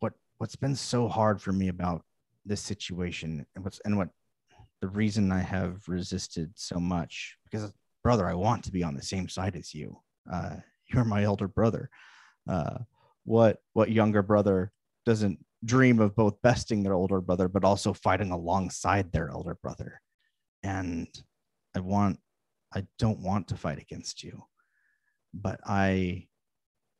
what what's been so hard for me about this situation and what's and what the reason I have resisted so much because brother, I want to be on the same side as you. Uh, you're my elder brother. Uh, what what younger brother doesn't dream of both besting their older brother but also fighting alongside their elder brother? And I want I don't want to fight against you. But I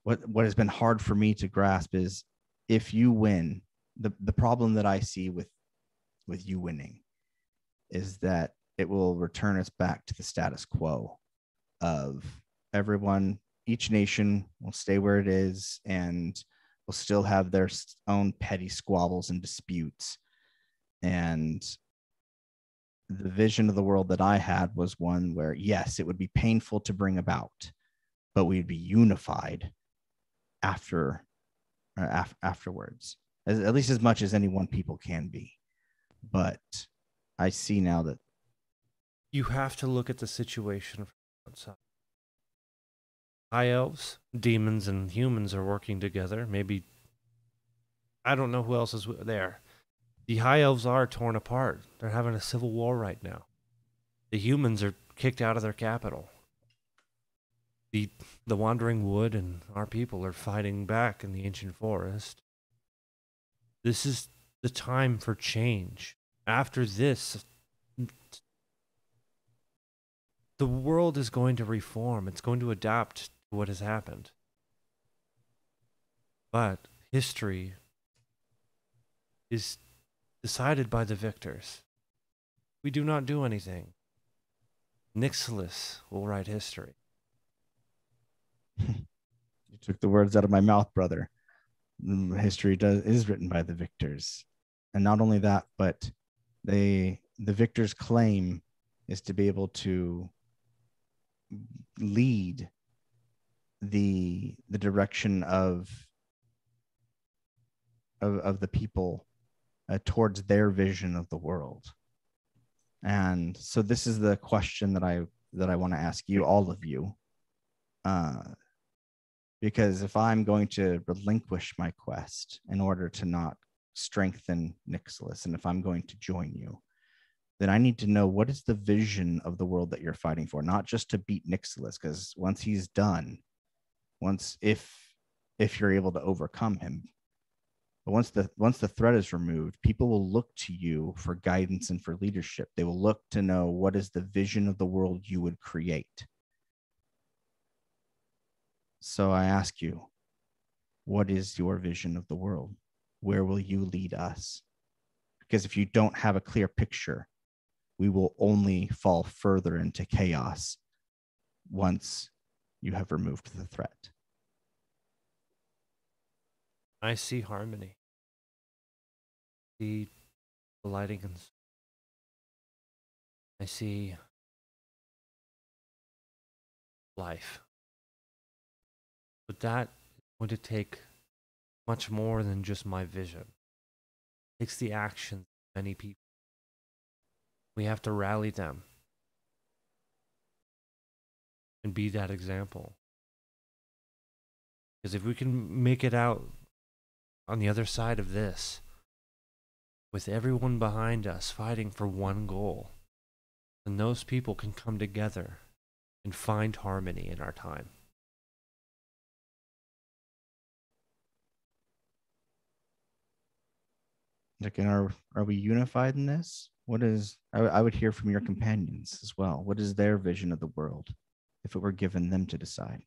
what what has been hard for me to grasp is if you win, the, the problem that I see with with you winning is that it will return us back to the status quo of everyone, each nation will stay where it is and will still have their own petty squabbles and disputes. And the vision of the world that I had was one where, yes, it would be painful to bring about, but we'd be unified after uh, af- afterwards, as, at least as much as any one people can be. But I see now that You have to look at the situation from outside. High elves, demons, and humans are working together. Maybe I don't know who else is there. The high elves are torn apart. They're having a civil war right now. The humans are kicked out of their capital. The the wandering wood and our people are fighting back in the ancient forest. This is the time for change. After this, the world is going to reform. It's going to adapt what has happened. But history is decided by the victors. We do not do anything. Nixilis will write history. you took the words out of my mouth, brother. Mm, History does is written by the victors, and not only that, but they the victors' claim is to be able to lead the the direction of of, of the people uh, towards their vision of the world. And so this is the question that i that i want to ask you all of you. Uh, because if i'm going to relinquish my quest in order to not strengthen nixilis and if i'm going to join you then i need to know what is the vision of the world that you're fighting for not just to beat nixilis because once he's done once if if you're able to overcome him. But once the once the threat is removed people will look to you for guidance and for leadership. They will look to know what is the vision of the world you would create. So i ask you what is your vision of the world? Where will you lead us? Because if you don't have a clear picture we will only fall further into chaos once you have removed the threat I see harmony. See the lighting I see life. But that is going to take much more than just my vision. It takes the actions of many people. We have to rally them and be that example. Because if we can make it out on the other side of this, with everyone behind us fighting for one goal, then those people can come together and find harmony in our time. Like, are are we unified in this? What is? I, I would hear from your mm-hmm. companions as well. What is their vision of the world, if it were given them to decide?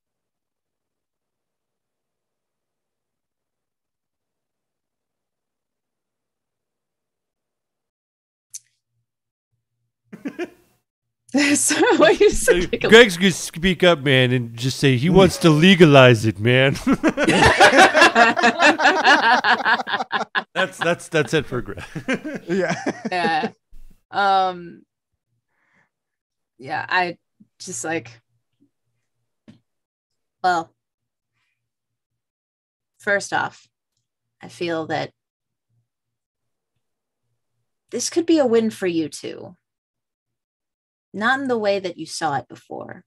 so what you Hey, said, Greg's gonna speak up, man, and just say he wants to legalize it, man. that's that's that's it for Greg. Yeah. yeah. Um yeah, I just like well first off, I feel that this could be a win for you too. Not in the way that you saw it before.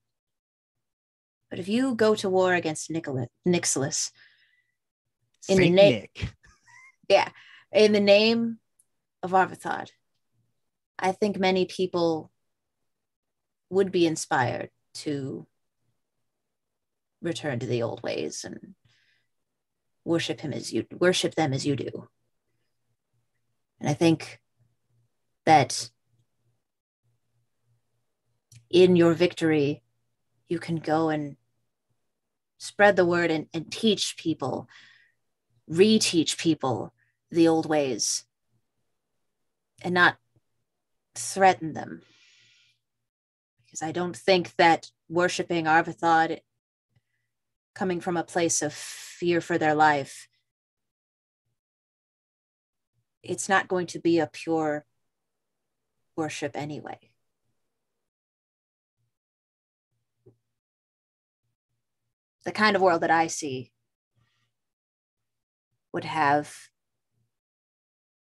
But if you go to war against Nicholas In the Saint na- Nick. in the name of Arvathad, I think many people would be inspired to return to the old ways and worship him as you worship them as you do. And I think that in your victory, you can go and spread the word and, and teach people, reteach people the old ways and not threaten them. Because I don't think that worshiping Arvathad coming from a place of fear for their life, it's not going to be a pure worship anyway. The kind of world that I see would have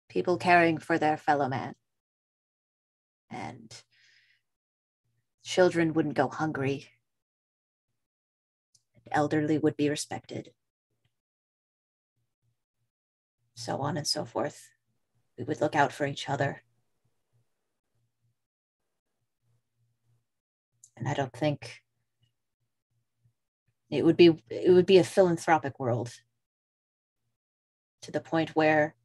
people caring for their fellow man. And children wouldn't go hungry. Elderly would be respected. So on and so forth. We would look out for each other. And I don't think it would be it would be a philanthropic world to the point where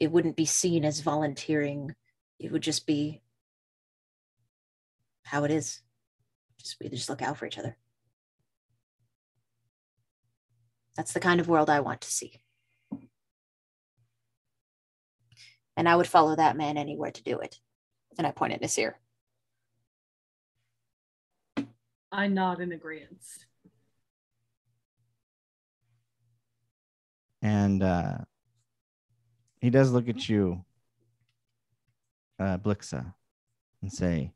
it wouldn't be seen as volunteering. It would just be how it is. Just we just look out for each other. That's the kind of world I want to see. And I would follow that man anywhere to do it. And I point at Nasir. I nod in agreement. and uh, he does look at you, uh, Blixa, and say,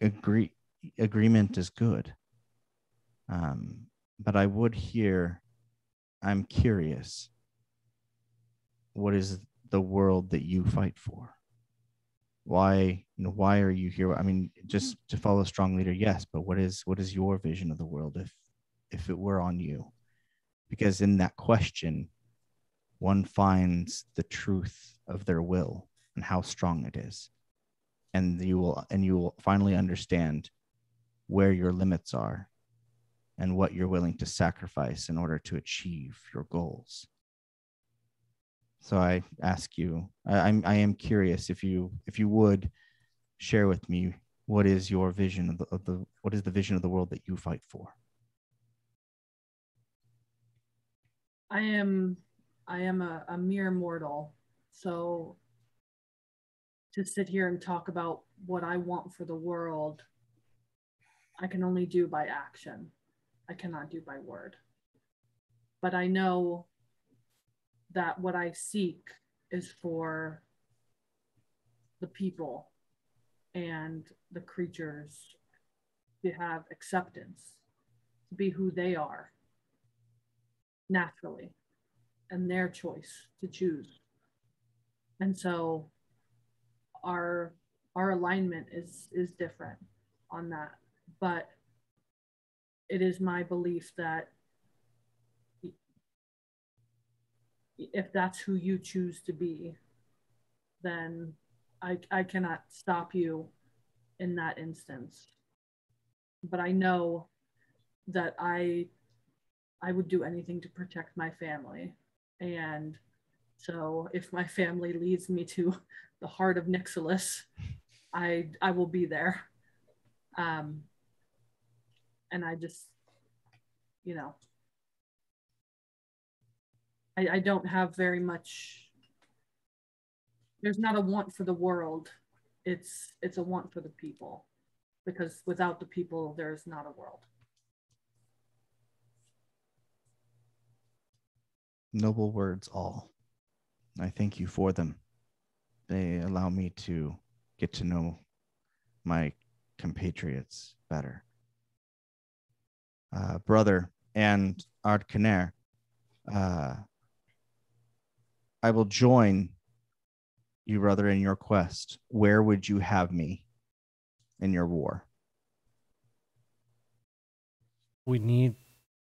"Agree, agreement is good, um, but I would hear. I'm curious. What is the world that you fight for? Why, you know, why are you here? I mean, just to follow a strong leader, yes, but what is what is your vision of the world if if it were on you?" because in that question one finds the truth of their will and how strong it is and you will and you will finally understand where your limits are and what you're willing to sacrifice in order to achieve your goals so i ask you I, i'm i am curious if you if you would share with me what is your vision of the, of the what is the vision of the world that you fight for I am I am a, a mere mortal. So to sit here and talk about what I want for the world, I can only do by action. I cannot do by word. But I know that what I seek is for the people and the creatures to have acceptance, to be who they are naturally and their choice to choose. And so our our alignment is is different on that. But it is my belief that if that's who you choose to be, then I, I cannot stop you in that instance. But I know that I I would do anything to protect my family. And so if my family leads me to the heart of Nixilis, I I will be there. Um and I just you know I, I don't have very much there's not a want for the world it's it's a want for the people because without the people there's not a world Noble words, all. I thank you for them. They allow me to get to know my compatriots better. Uh, brother and Ard Kaner, uh, I will join you, brother, in your quest. Where would you have me in your war? We need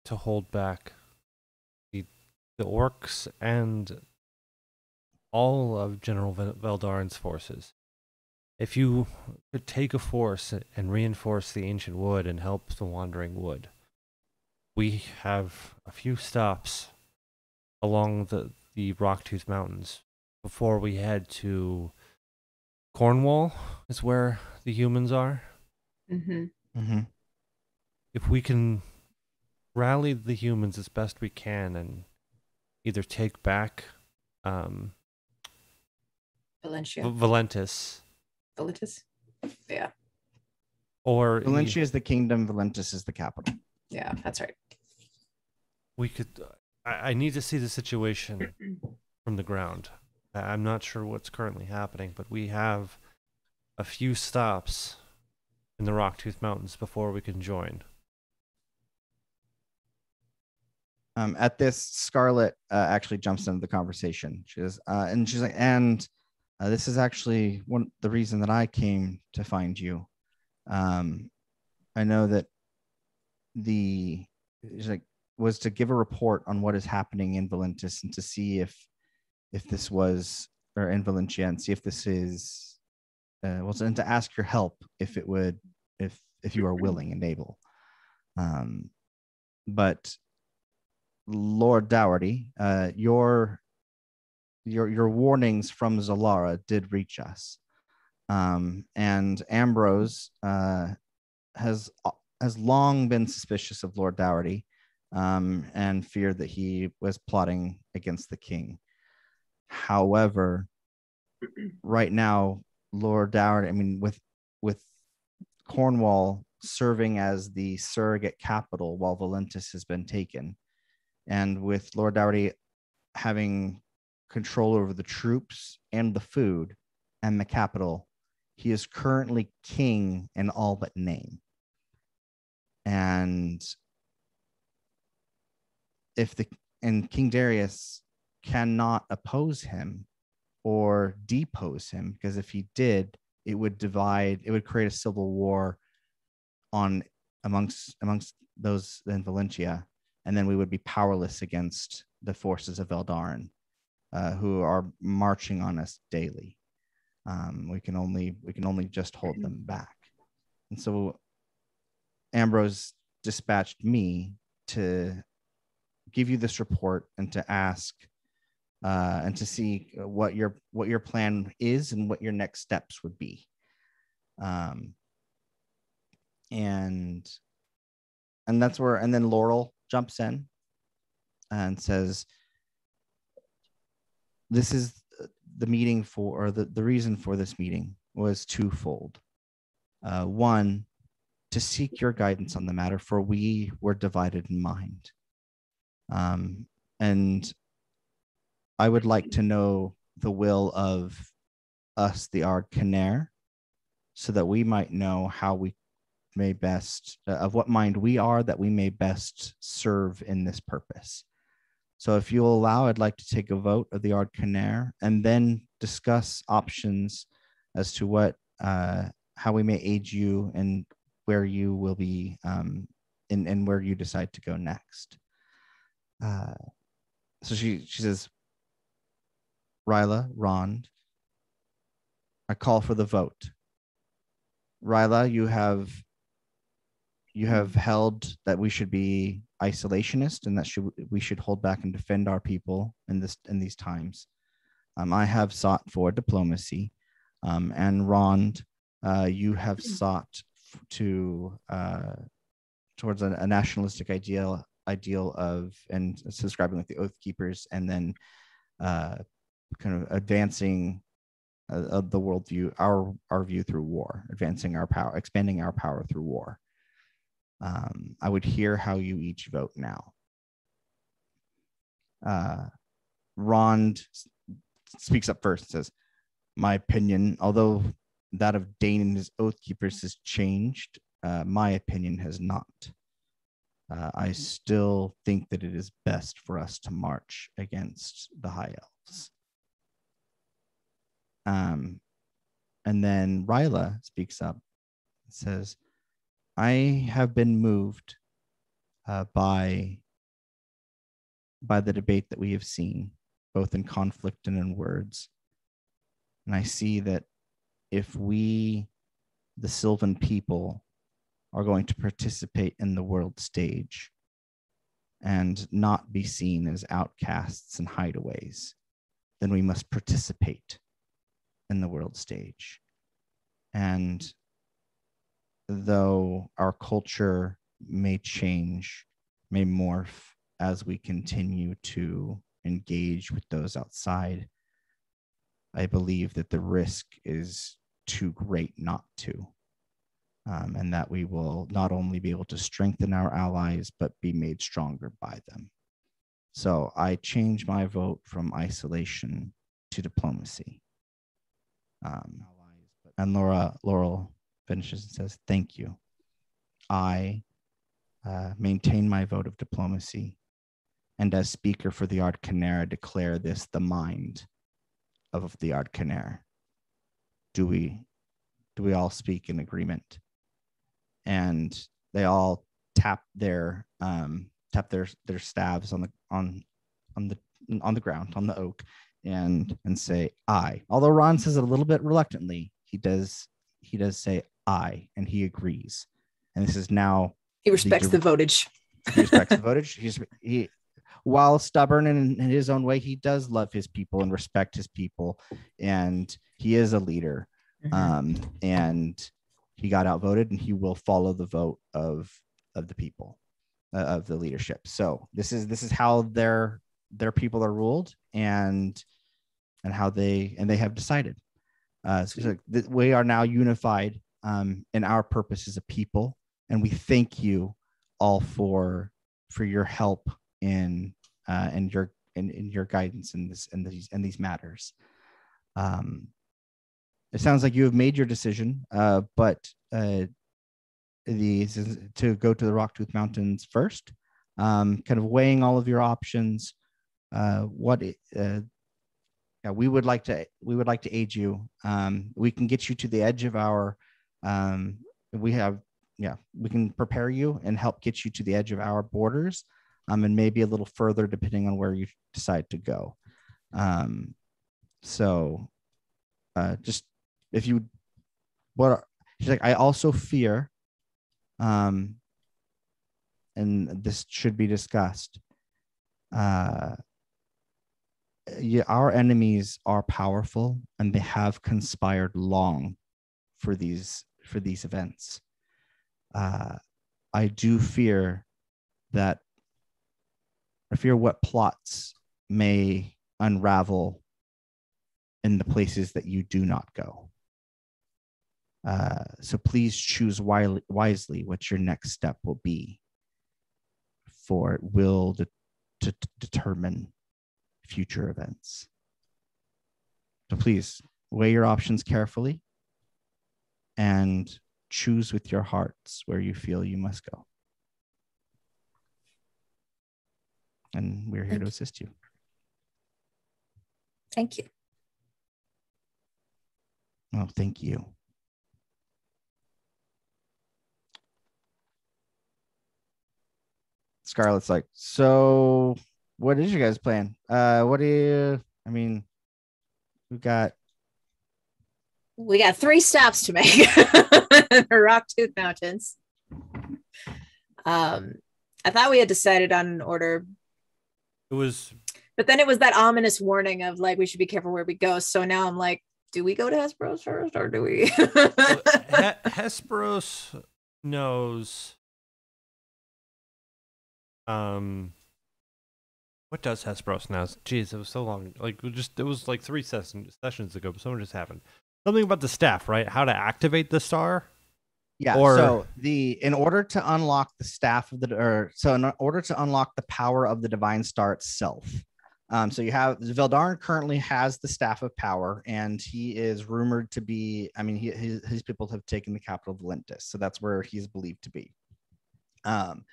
to hold back the the orcs and all of General Vel- Veldarin's forces. If you could take a force and reinforce the ancient wood and help the wandering wood, we have a few stops along the the Rocktooth Mountains before we head to Cornwall. Is where the humans are. Mm-hmm. Mm-hmm. if we can rally the humans as best we can and either take back um, Valencia. V- Valentis Valentis. Yeah. or e- Valencia is the kingdom, Valentis is the capital. Yeah, that's right. we could I, I need to see the situation from the ground I- i'm not sure what's currently happening but we have a few stops in the rocktooth mountains before we can join um, at this, Scarlet uh, actually jumps into the conversation. She says, uh, and she's like, and uh, this is actually one the reason that I came to find you. Um, I know that the like was to give a report on what is happening in Valentis and to see if if this was or in Valencia and see if this is uh, well, and to ask your help if it would if if you are willing and able. Um, but Lord Dougherty, uh, your your your warnings from Zalara did reach us, um, and Ambrose uh, has has long been suspicious of Lord Dougherty, um, and feared that he was plotting against the king. However, right now, Lord Dougherty, I mean, with with Cornwall serving as the surrogate capital while Valentis has been taken and with Lord Dougherty having control over the troops and the food and the capital, he is currently king in all but name. And if the and King Darius cannot oppose him or depose him, because if he did, it would divide, it would create a civil war on amongst amongst those in Valencia. And then we would be powerless against the forces of Eldarin, uh, who are marching on us daily. Um, we can only we can only just hold them back, and so Ambrose dispatched me to give you this report and to ask uh, and to see what your what your plan is and what your next steps would be. Um, and and that's where and then Laurel jumps in and says this is the meeting for or the, the reason for this meeting was twofold uh, one to seek your guidance on the matter for we were divided in mind. Um, and i would like to know the will of us the ard Canair, so that we might know how we may best uh, of what mind we are that we may best serve in this purpose. So if you'll allow, I'd like to take a vote of the Ard Canair and then discuss options as to what uh, how we may aid you and where you will be um, and, and where you decide to go next. Uh, so she she says, Ryla, Rond, I call for the vote. Ryla, you have you have held that we should be isolationist and that should we should hold back and defend our people in this in these times. Um, I have sought for diplomacy, um, and Rond, uh, you have sought f- to uh, towards a, a nationalistic ideal ideal of and subscribing with the Oath Keepers, and then uh, kind of advancing uh, of the worldview, our our view through war, advancing our power, expanding our power through war. Um, I would hear how you each vote now. Uh, Rond speaks up first and says, "My opinion, although that of Dane and his oath keepers has changed, uh, my opinion has not. Uh, I still think that it is best for us to march against the High Elves." Um, and then Ryla speaks up and says, I have been moved uh, by by the debate that we have seen, both in conflict and in words. And I see that if we, the Sylvan people, are going to participate in the world stage and not be seen as outcasts and hideaways, then we must participate in the world stage. And though our culture may change, may morph as we continue to engage with those outside, I believe that the risk is too great not to. Um, and that we will not only be able to strengthen our allies, but be made stronger by them. So I change my vote from isolation to diplomacy. Um, and Laura Laurel finishes and says, "Thank you. I uh, maintain my vote of diplomacy, and as speaker for the Ard Canera, declare this the mind of the Ard Canera. Do we do we all speak in agreement?" And they all tap their um, tap their their staves on the on on the on the ground on the oak and and say I. Although Ron says it a little bit reluctantly, he does he does say I, and he agrees. And this is now He respects the votage. he respects the votage. He's he while stubborn in, in his own way, he does love his people and respect his people, and he is a leader. Um, and he got outvoted, and he will follow the vote of of the people, uh, of the leadership. So this is this is how their their people are ruled, and and how they and they have decided. Uh, so we are now unified um, in our purpose as a people, and we thank you all for for your help in uh, and your in, in your guidance in this in these in these matters. Um, it sounds like you have made your decision, uh, but uh, the to go to the Rocktooth Mountains first, um, kind of weighing all of your options. Uh, what uh, yeah, we would like to we would like to aid you. Um, we can get you to the edge of our. Um, we have yeah, we can prepare you and help get you to the edge of our borders, um, and maybe a little further depending on where you decide to go. Um, so, uh, just if you, what are, she's like, I also fear, um, and this should be discussed. Uh, yeah, our enemies are powerful and they have conspired long for these for these events uh, I do fear that I fear what plots may unravel in the places that you do not go. Uh, so please choose wisely, wisely what your next step will be, for it will de- to determine future events. So please weigh your options carefully and choose with your hearts where you feel you must go. And we're here Thank to assist you. Thank you. Oh, thank you. Scarlett's like, so what is your guys' plan? Uh, what do you? I mean, we got We got three stops to make. Rock Rocktooth Mountains. Um, I thought we had decided on an order, It was but then it was that ominous warning of like we should be careful where we go. So now I'm like, do we go to Hesperos first or do we? well, Hesperos knows. Um, what does Hesperos know? Jeez, it was so long. Like we just it was like three sessions sessions ago, but something just happened. Something about the staff, right? How to activate the star? Yeah. Or- so the in order to unlock the staff of the or so in order to unlock the power of the divine star itself. Um, so you have Veldarn currently has the staff of power, and he is rumored to be. I mean, he, his his people have taken the capital of Valentis, so that's where he's believed to be. Um,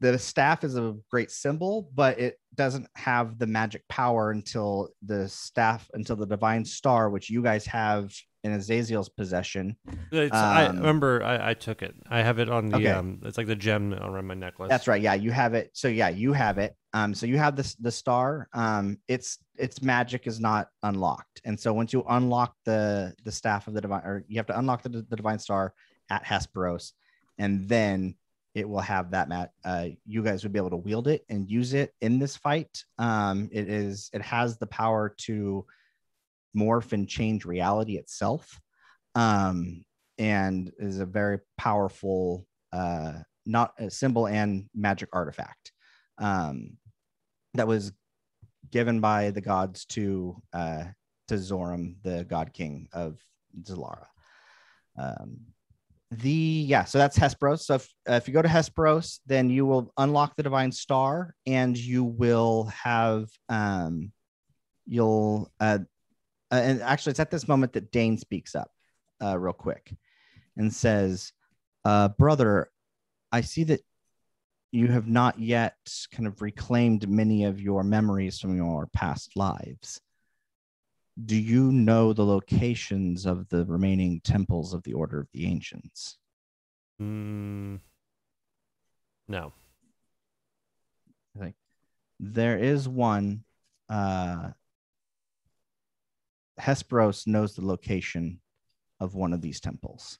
the staff is a great symbol, but it doesn't have the magic power until the staff until the divine star, which you guys have in Azazel's possession, It's, I Um, remember I, I took it. I have it on the Okay. um. It's like the gem around my necklace. That's right. Yeah, you have it. So yeah, you have it. Um, so you have this the star. Um, its its magic is not unlocked, and so once you unlock the the staff of the divine, or you have to unlock the, the divine star at Hesperos, and then it will have that mat. Uh, you guys would be able to wield it and use it in this fight. Um, it is it has the power to morph and change reality itself, um, and is a very powerful uh not a symbol and magic artifact um, that was given by the gods to uh, to Zoram, the god king of Zalara. Um, the yeah, so that's Hesperos. So if, uh, if you go to Hesperos, then you will unlock the divine star, and you will have um, you'll uh, uh, and actually it's at this moment that Dane speaks up uh, real quick and says, uh, "Brother, I see that you have not yet kind of reclaimed many of your memories from your past lives. Do you know the locations of the remaining temples of the Order of the Ancients? Mm, no. There is one. Uh, Hesperos knows the location of one of these temples.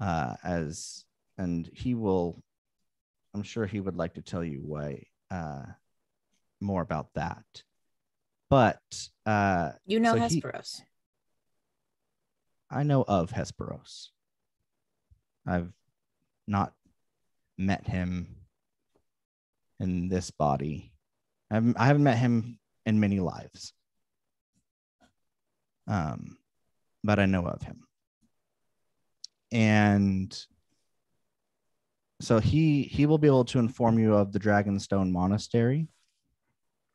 Uh, as and he will, I'm sure he would like to tell you why uh, more about that. But uh, you know So he- Hesperos. I know of Hesperos. I've not met him in this body. I haven't, I haven't met him in many lives. Um, but I know of him. And so he he will be able to inform you of the Dragonstone Monastery,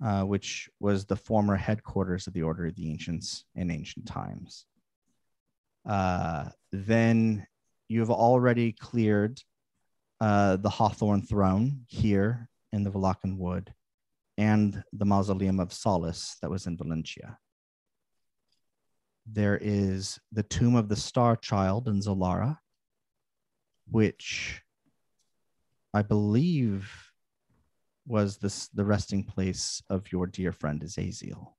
uh, which was the former headquarters of the Order of the Ancients in ancient times. Uh, then you've already cleared uh, the Hawthorne throne here in the Valakan Wood and the Mausoleum of Solace that was in Valencia. There is the Tomb of the Star Child in Zolara, which I believe was this, the resting place of your dear friend Azazel.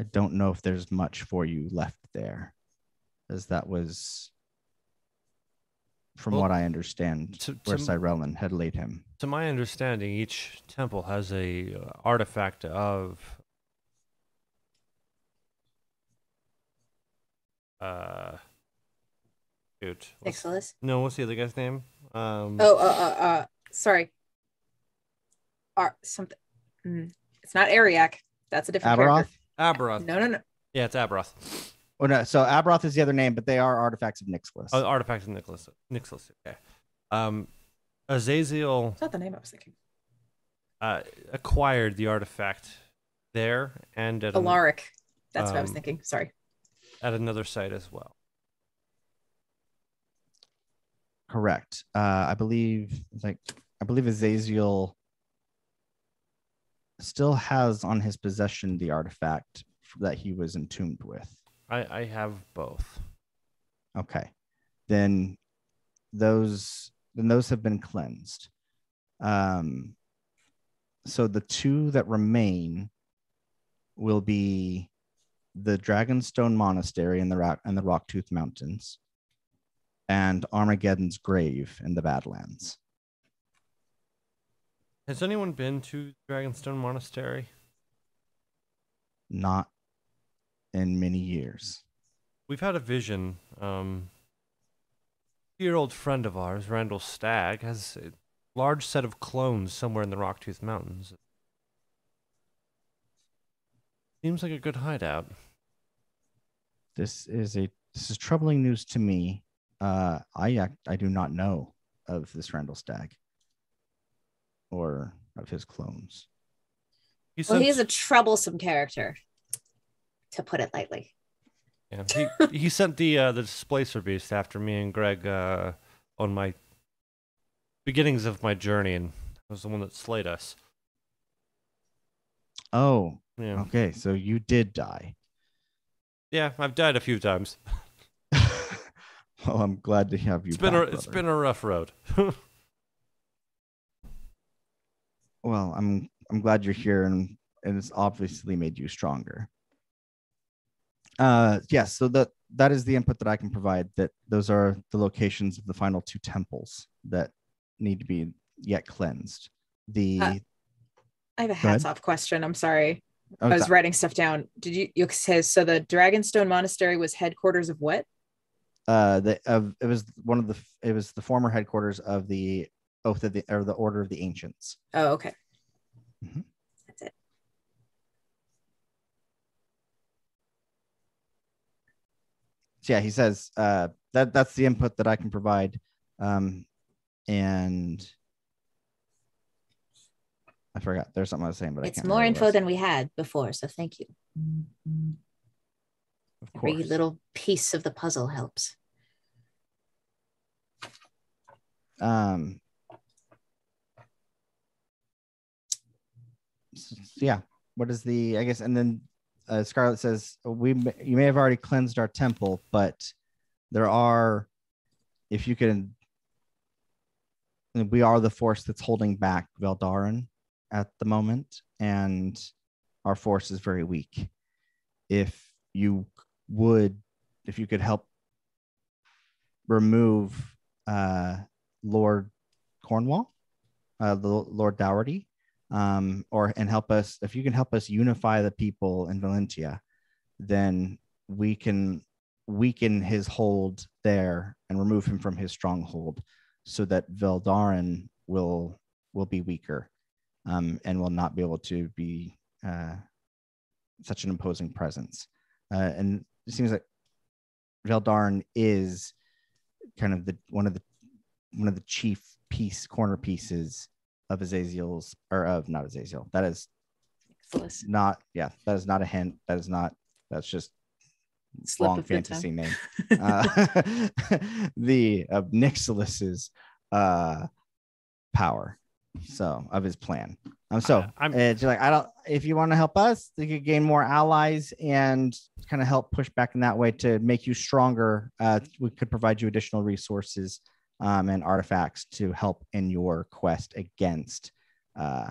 I don't know if there's much for you left there, as that was, from Well, what I understand, to- where to- Cyrellin had laid him. To my understanding, each temple has a uh, artifact of uh shoot. what's- Nicholas. No, what's the other guy's name? Um Oh, uh, uh, uh, sorry. Ar- something. Mm, it's not Ariak. That's a different Aberoth? character. Aberoth. No, no, no. Yeah, it's Aberoth. Oh no, so Abroth is the other name, but they are artifacts of Nixless. Oh, artifacts of Nicholas. Nicholas. Okay. Um Azazel It's not the name I was thinking. uh, acquired the artifact there and at, an- Alaric. That's what I was um, thinking. Sorry. At another site as well. Correct. Uh, I believe like I believe Azazel still has on his possession the artifact that he was entombed with. I, I have both. Okay. Then those then those have been cleansed. Um so the two that remain will be the Dragonstone Monastery in the rock and the Rocktooth Mountains and Armageddon's grave in the Badlands. Has anyone been to Dragonstone Monastery? Not in many years. We've had a vision. Um, your old friend of ours, Randall Stagg, has a large set of clones somewhere in the Rocktooth Mountains. Seems like a good hideout. This is a this is troubling news to me. Uh, I I do not know of this Randall Stag or of his clones. He Well, sent, he's a troublesome character, to put it lightly. yeah, he, he sent the uh, the displacer beast after me and Greg uh, on my beginnings of my journey, and was the one that slayed us. Oh, Yeah, okay. So you did die. Yeah, I've died a few times. well, I'm glad to have you. It's been a back, it's brother. been a rough road. well. I'm I'm glad you're here, and and it's obviously made you stronger. Uh, yes. so that that is the input that I can provide. That those are the locations of the final two temples that need to be yet cleansed. The Uh, I have a hats off question. I'm sorry. I was writing stuff down. Did you you say so the Dragonstone Monastery was headquarters of what? uh the of it was one of the it was the former headquarters of the oath of the or the order of the ancients Oh, okay. Mm-hmm. That's it. so yeah he says uh that that's the input that i can provide um and i forgot there's something i was saying but I It's more info than we had before, so thank you. of Every little piece of the puzzle helps. um s- yeah what is the i guess and then uh, scarlet says we you may have already cleansed our temple but there are if you can we are the force that's holding back Veldarin at the moment and our force is very weak. If you would if you could help remove uh Lord Cornwall, uh, Lord Dougherty, um, or and help us if you can help us unify the people in Valentia, then we can weaken his hold there and remove him from his stronghold, so that Veldarin will will be weaker, um, and will not be able to be uh, such an imposing presence. Uh, and it seems like Veldarin is kind of the one of the one of the chief piece corner pieces of Azazel's or of not Azazel. That is Excellent. not yeah, that is not a hint. That is not that's just Slip long fantasy name. Uh, the of Nixilis's uh power. So of his plan. Um so I- I'm- it's like I don't if you want to help us, you could gain more allies and kind of help push back in that way to make you stronger. Uh we could provide you additional resources um and artifacts to help in your quest against uh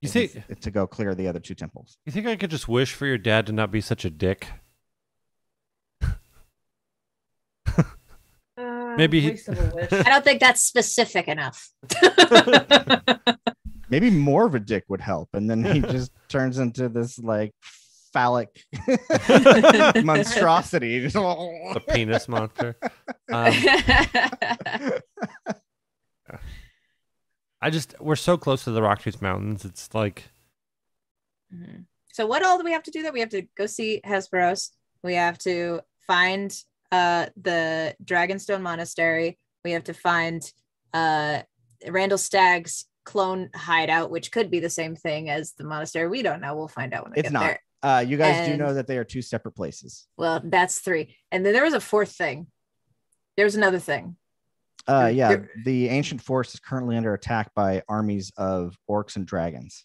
You think to go clear the other two temples. you think I could just wish for your dad to not be such a dick? Uh, Maybe he- of a wish. I don't think that's specific enough. maybe more of a dick would help and then he just turns into this like phallic monstrosity The penis monster. Um, I just we're so close to the Rocktooth Mountains. It's like Mhm. So what all do we have to do That We have to go see Hesperos. We have to find uh the Dragonstone Monastery. We have to find uh Randall Stagg's clone hideout, which could be the same thing as the monastery. We don't know. We'll find out when I It's get not. there. uh you guys do know that they are two separate places Well, that's three. And then there was a fourth thing. There's another thing. uh yeah there- the ancient forest is currently under attack by armies of orcs and dragons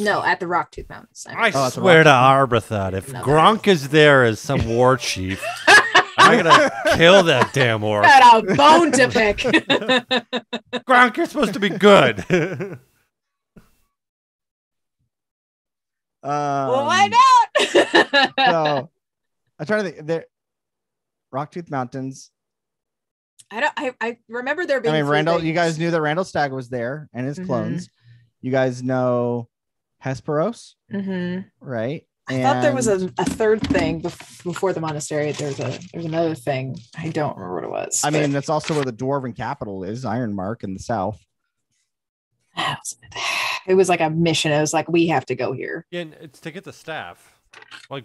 No, at the Rocktooth Mountains. I I mean. Oh, swear to rock. Arbathot, if No. Gronk is there as some war chief, I'm gonna kill that damn orc. Got a bone to pick. Gronk, you're supposed to be good. Um, Why not? so I'm trying to think. There, Rocktooth Mountains. I don't. I, I remember there being. I mean, three Randall. You guys knew that Randall Stag was there and his Mhm. clones. You guys know Hesperos, Mhm. right? I thought there was a, a third thing bef- before the monastery. There's a there's another thing. I don't remember what it was. I but- mean, that's also where the dwarven capital is, Ironmark in the south. it was like a mission. It was like we have to go here. yeah, and it's to get the staff. Like,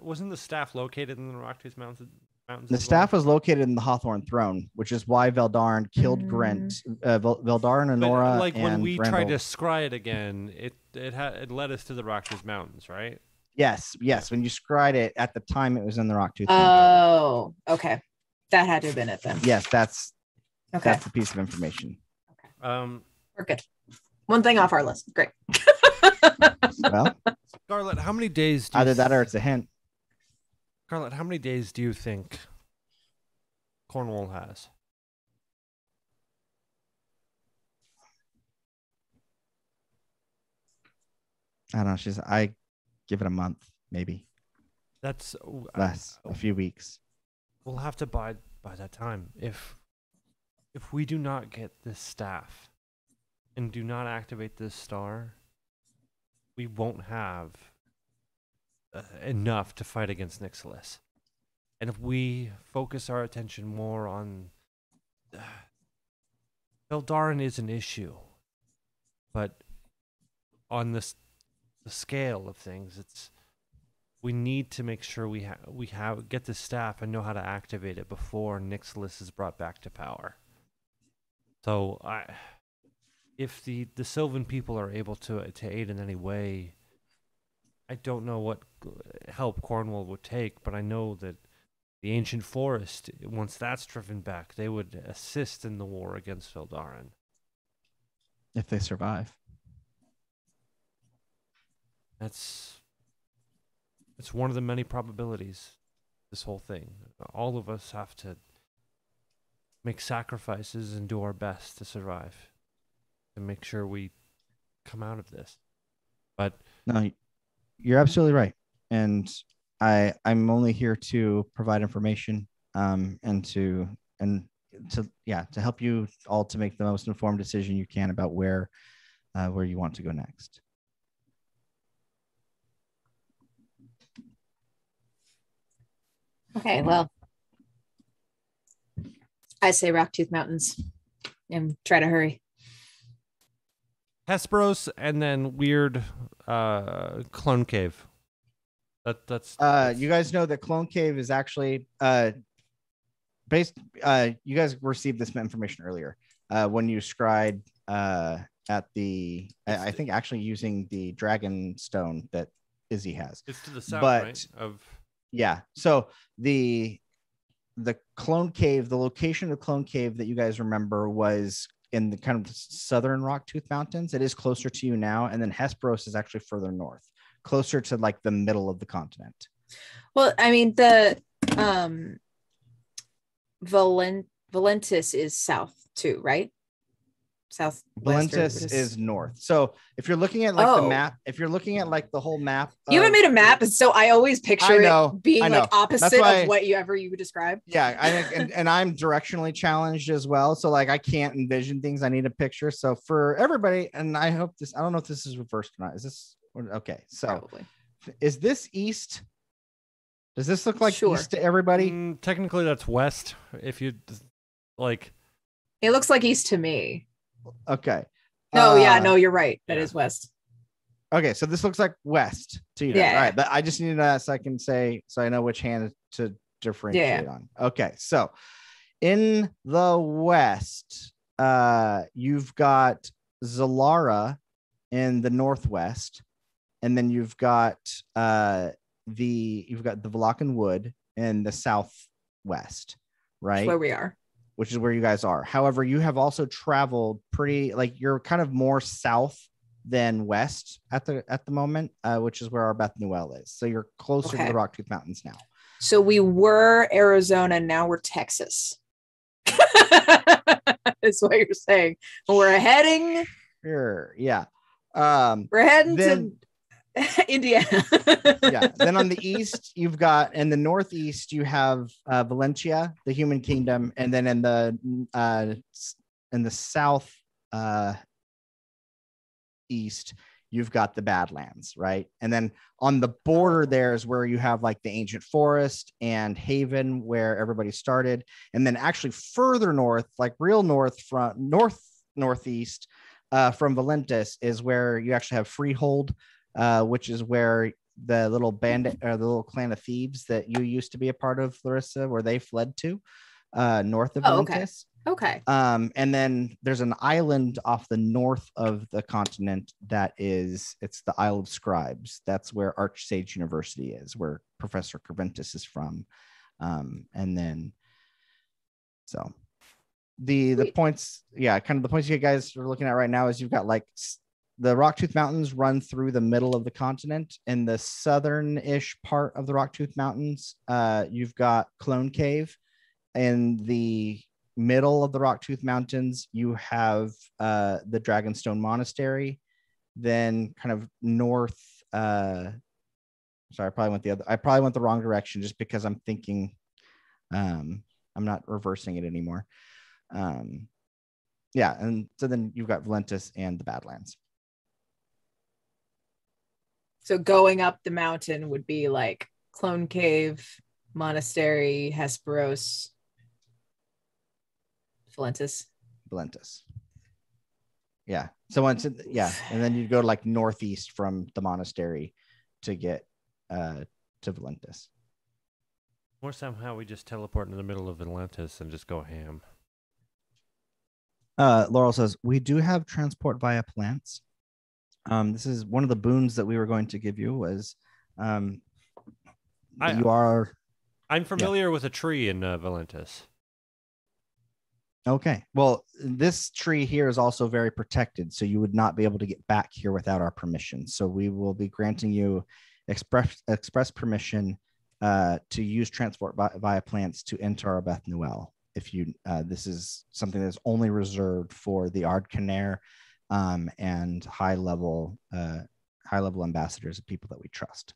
wasn't the staff located in the Rocktooth Mountains? Mountains The as well? staff was located in the Hawthorne Throne, which is why Veldarn killed Grent, uh, Vel- Veldarn, But, Honora, like when and we tried to scry it again, it it had it led us to the Rocktooth Mountains, right? Yes, yes. When you scried it at the time, it was in the Rocktooth. Mountains. Oh, okay. That had to have been it then. yes, that's Okay, that's the piece of information. Um, we're good. One thing off our list. Great. Well, Scarlett, how many days? Do you either that or it's a hint. Scarlett, how many days do you think Cornwall has? I don't know. She's. I give it a month, maybe That's less, a few weeks. We'll have to buy by that time. If if we do not get this staff and do not activate this star, we won't have uh, enough to fight against Nixilis. And if we focus our attention more on uh, Beldarin is an issue, but on this the scale of things, it's we need to make sure we ha- we have get the staff and know how to activate it before Nixilis is brought back to power. So I, if the the Sylvan people are able to to aid in any way, I don't know what help Cornwall would take, but I know that the ancient forest, once that's driven back, they would assist in the war against Feldarin. If they survive. That's it's one of the many probabilities. This whole thing, all of us have to make sacrifices and do our best to survive, to make sure we come out of this. But No, you're absolutely right. And I I'm only here to provide information um and to and to yeah, to help you all to make the most informed decision you can about where uh, where you want to go next. Okay, well, I say Rocktooth Mountains and try to hurry. Hesperos and then weird uh, clone cave. That that's Uh that's- you guys know that Clone Cave is actually uh based uh you guys received this information earlier uh when you scried uh at the I, I think actually using the dragon stone that Izzy has. it's to the south, but- right? Of Yeah. So the the clone cave, the location of clone cave that you guys remember was in the kind of southern Rocktooth Mountains. It is closer to you now, and then Hesperos is actually further north, closer to like the middle of the continent. Well, I mean the um Valent Valentis is south too, right? South. Valentis is north. So if you're looking at like Oh. the map, if you're looking at like the whole map, You haven't made a map, so I always picture I know, it being like opposite why- of what you ever you would describe. yeah i think and, and i'm directionally challenged as well so like i can't envision things i need a picture so for everybody and i hope this i don't know if this is reversed or not is this okay so Probably. is this east does this look like Sure. east to everybody Mm, technically that's west. If you like, It looks like east to me. okay No, yeah, Uh, no, you're right. That yeah. is west. okay so this looks like west to you guys. Yeah. all right but i just need that so i can say so i know which hand to differentiate on okay so in the west uh you've got zalara in the northwest and then you've got uh the you've got the Valakan wood in the southwest That's right Where we are. which is where you guys are. However, you have also traveled pretty like you're kind of more south than west at the at the moment, uh, which is where our Beth Noel is. So you're closer to Okay. the Rocktooth Mountains now. So we were Arizona, now we're Texas. Is what you're saying. We're heading, Sure. Yeah. Um, we're heading Then- to Indiana. yeah. Then on the east, you've got in the northeast, you have uh, Valencia, the human kingdom, and then in the uh, in the south uh, east, you've got the Badlands, right? And then on the border there is where you have like the ancient forest and Haven, where everybody started, and then actually further north, like real north from north northeast uh, from Valentis, is where you actually have Freehold, uh, which is where the little bandit or the little clan of thieves that you used to be a part of, Larissa, where they fled to, uh, north of Oh, okay. Okay. Um, and then there's an island off the north of the continent that is it's the Isle of Scribes. That's where Archsage University is, where Professor Carventus is from. Um, and then so the the points, yeah, kind of the points you guys are looking at right now is you've got like the Rocktooth Mountains run through the middle of the continent. In the southern-ish part of the Rocktooth Mountains, uh, you've got Clone Cave. In the middle of the Rocktooth Mountains, you have uh, the Dragonstone Monastery. Then, kind of north. Uh, sorry, I probably went the other. I probably went the wrong direction just because I'm thinking. Um, I'm not reversing it anymore. Um, yeah, and so then you've got Valentis and the Badlands. So going up the mountain would be like Clone Cave, Monastery, Hesperos, Valentis. Valentis. Yeah. So once, it, yeah, and then you'd go like northeast from the monastery to get uh to Valentis. Or somehow we just teleport into the middle of Atlantis and just go ham. Uh, Laurel says we do have transport via plants. Um, this is one of the boons that we were going to give you was, um, I- you are I'm familiar with a tree in uh, Valentis. okay. Well, this tree here is also very protected, so you would not be able to get back here without our permission. So we will be granting you express express permission uh, to use transport vi- via plants to enter our Beth Noel. If you, uh, this is something that's only reserved for the Ard Canair um, and high level, uh, high level ambassadors of people that we trust.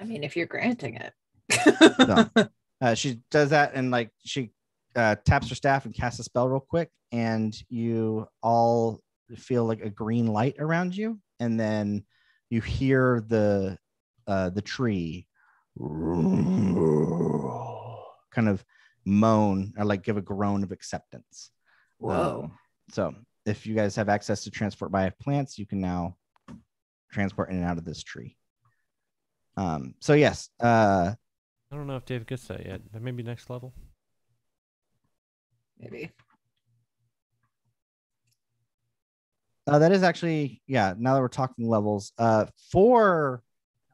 I mean, if you're granting it. So, uh, she does that and like she uh, taps her staff and casts a spell real quick, and you all feel like a green light around you, and then you hear the uh, the tree kind of moan or like give a groan of acceptance. Whoa. Um, so if you guys have access to transport by plants, you can now transport in and out of this tree. Um, so yes, uh, I don't know if Dave gets that yet. That may be next level. Maybe. Uh, that is actually, yeah. Now that we're talking levels, uh, for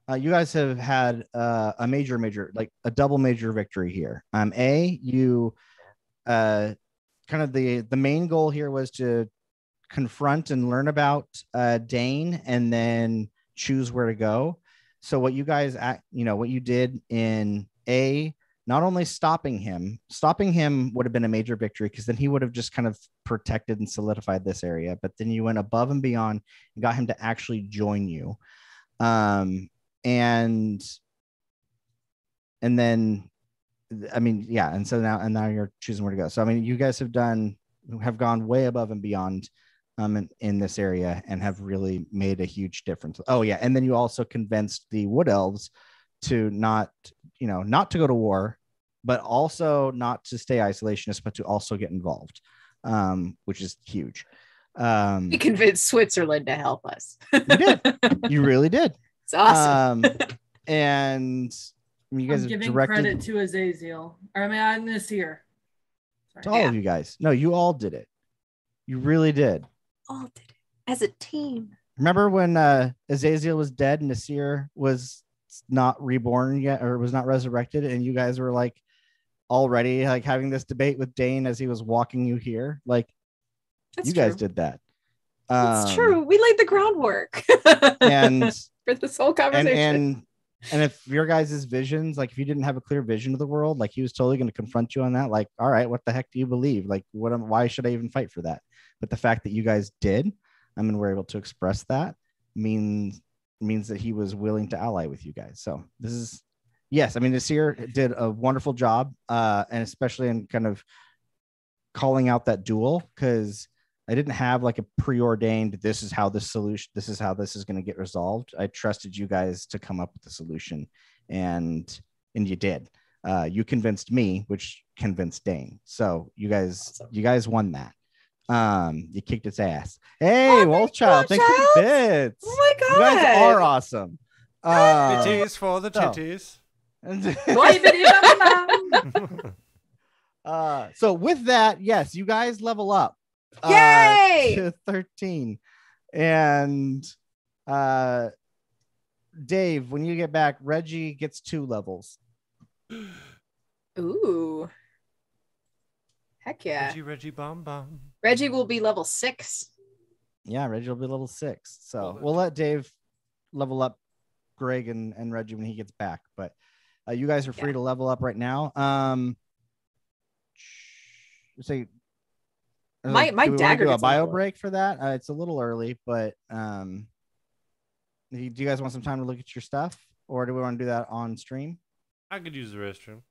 uh, you guys have had uh, a major, major, like a double major victory here. Um, a you, uh, kind of the the main goal here was to confront and learn about uh, Dane, and then choose where to go. So what you guys, act, you know, what you did in a not only stopping him, stopping him would have been a major victory because then he would have just kind of protected and solidified this area. But then you went above and beyond and got him to actually join you. Um, and and then I mean, yeah, and so now and now you're choosing where to go. So I mean, you guys have done have gone way above and beyond um in, in this area and have really made a huge difference. Oh yeah, and then you also convinced the wood elves to not you know not to go to war but also not to stay isolationist but to also get involved um which is huge um We convinced Switzerland to help us. you did you really did It's awesome. um and you guys I'm giving directed credit to Azazel. Or I mean, I'm this here. to all of you guys no you all did it you really did All did it as a team. remember when uh azazel was dead and nasir was not reborn yet or was not resurrected and you guys were like already like having this debate with dane as he was walking you here like That's you guys did that It's Um, true. We laid the groundwork And for this whole conversation. and and if your guys' visions, like if you didn't have a clear vision of the world, like he was totally going to confront you on that. Like, all right, what the heck do you believe? Like, what? am- Why should I even fight for that? But the fact that you guys did, I mean, we're able to express that means means that he was willing to ally with you guys. So this is yes, I mean, Nasir did a wonderful job, uh, and especially in kind of calling out that duel because I didn't have like a preordained this is how this solution this is how this is going to get resolved. I trusted you guys to come up with the solution and and you did. Uh, you convinced me, which convinced Dane. So you guys Awesome. you guys won that. Um, you kicked its ass. Hey, Oh, Wolfchild, thank thanks you, for the bits. oh my god. You guys are awesome. Uh, Titties for the so- titties. uh, so with that, yes, you guys level up. Uh, Yay! to 13. And uh Dave, when you get back, Reggie gets two levels. Ooh. Heck yeah. Reggie, Reggie, bomb, bomb. Reggie will be level six. Yeah, Reggie will be level six. So Well, we'll let Dave level up Greg and, and Reggie when he gets back. But uh, you guys are free Yeah. to level up right now. Um say My- my do we wanna dagger do a bio break for that. Uh, it's a little early, but um do you do you guys want some time to look at your stuff or do we want to do that on stream? I could use the restroom.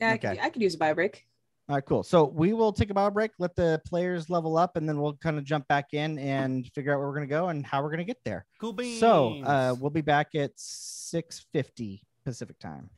Yeah, I, Okay. could, I could use a bio break. All right, cool. So we will take a bio break, let the players level up, and then we'll kind of jump back in and figure out where we're gonna go and how we're gonna get there. Cool beans. So uh, we'll be back at 6:50 Pacific time.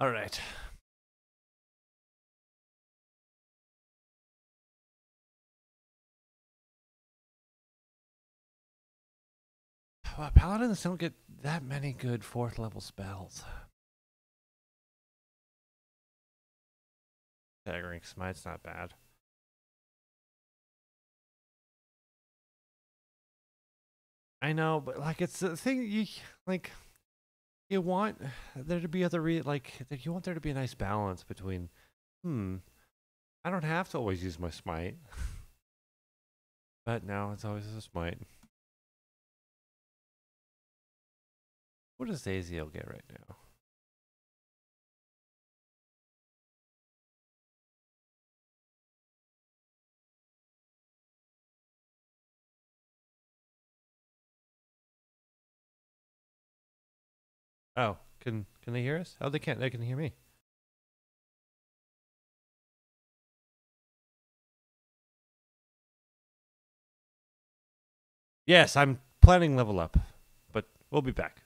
All right. Well, paladins don't get that many good fourth level spells. Staggering smite's not bad. I know, but like it's the thing you like you want there to be other re- like you want there to be a nice balance between hmm I don't have to always use my smite. but now it's always a smite. What does Aziel get right now? Oh, can can they hear us? Oh, they can't. They can hear me. Yes, I'm planning level up, but we'll be back.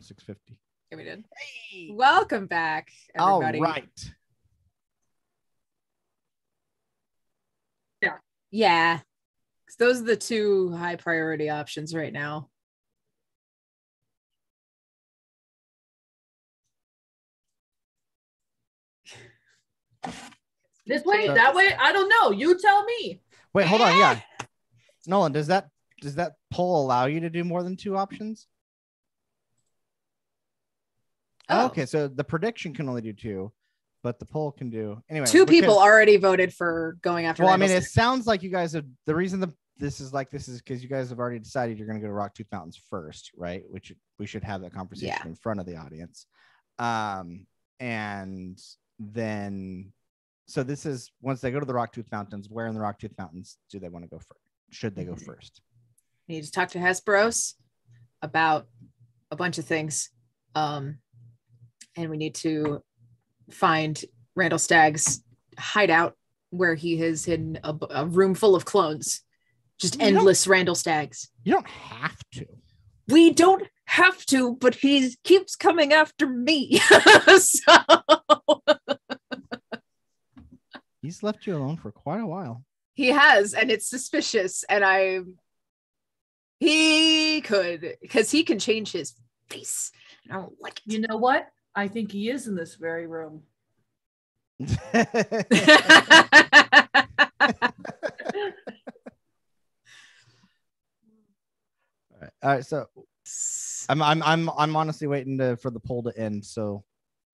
Than 650. Yeah, we did. Welcome back, everybody. All right. Yeah. Yeah. Those are the two high priority options right now. This way, So- that way. I don't know. You tell me. Wait, hold on. Yeah. Nolan, does that does that poll allow you to do more than two options? Oh. Okay, so the prediction can only do two, but the poll can do anyway. Two people already voted for going after. Well, I mean, it sounds like you guys have the reason the this is like this is because you guys have already decided you're going to go to Rock Tooth Mountains first, right? Which we should have that conversation Yeah. in front of the audience. Um, and then so this is once they go to the Rock Tooth Mountains, where in the Rock Tooth Mountains do they want to go first? Should they go Mhm. first? We need to talk to Hesperos about a bunch of things. Um, and we need to find Randall Stagg's hideout where he has hidden a, a room full of clones. Just You endless Randall Stags. You don't have to. We don't have to, but he keeps coming after me. so He's left you alone for quite a while. he has, and it's suspicious. And I, he could, because he can change his face. And I don't like it. You know what? I think he is in this very room. All right. All right. So I'm I'm I'm I'm honestly waiting to, for the poll to end. So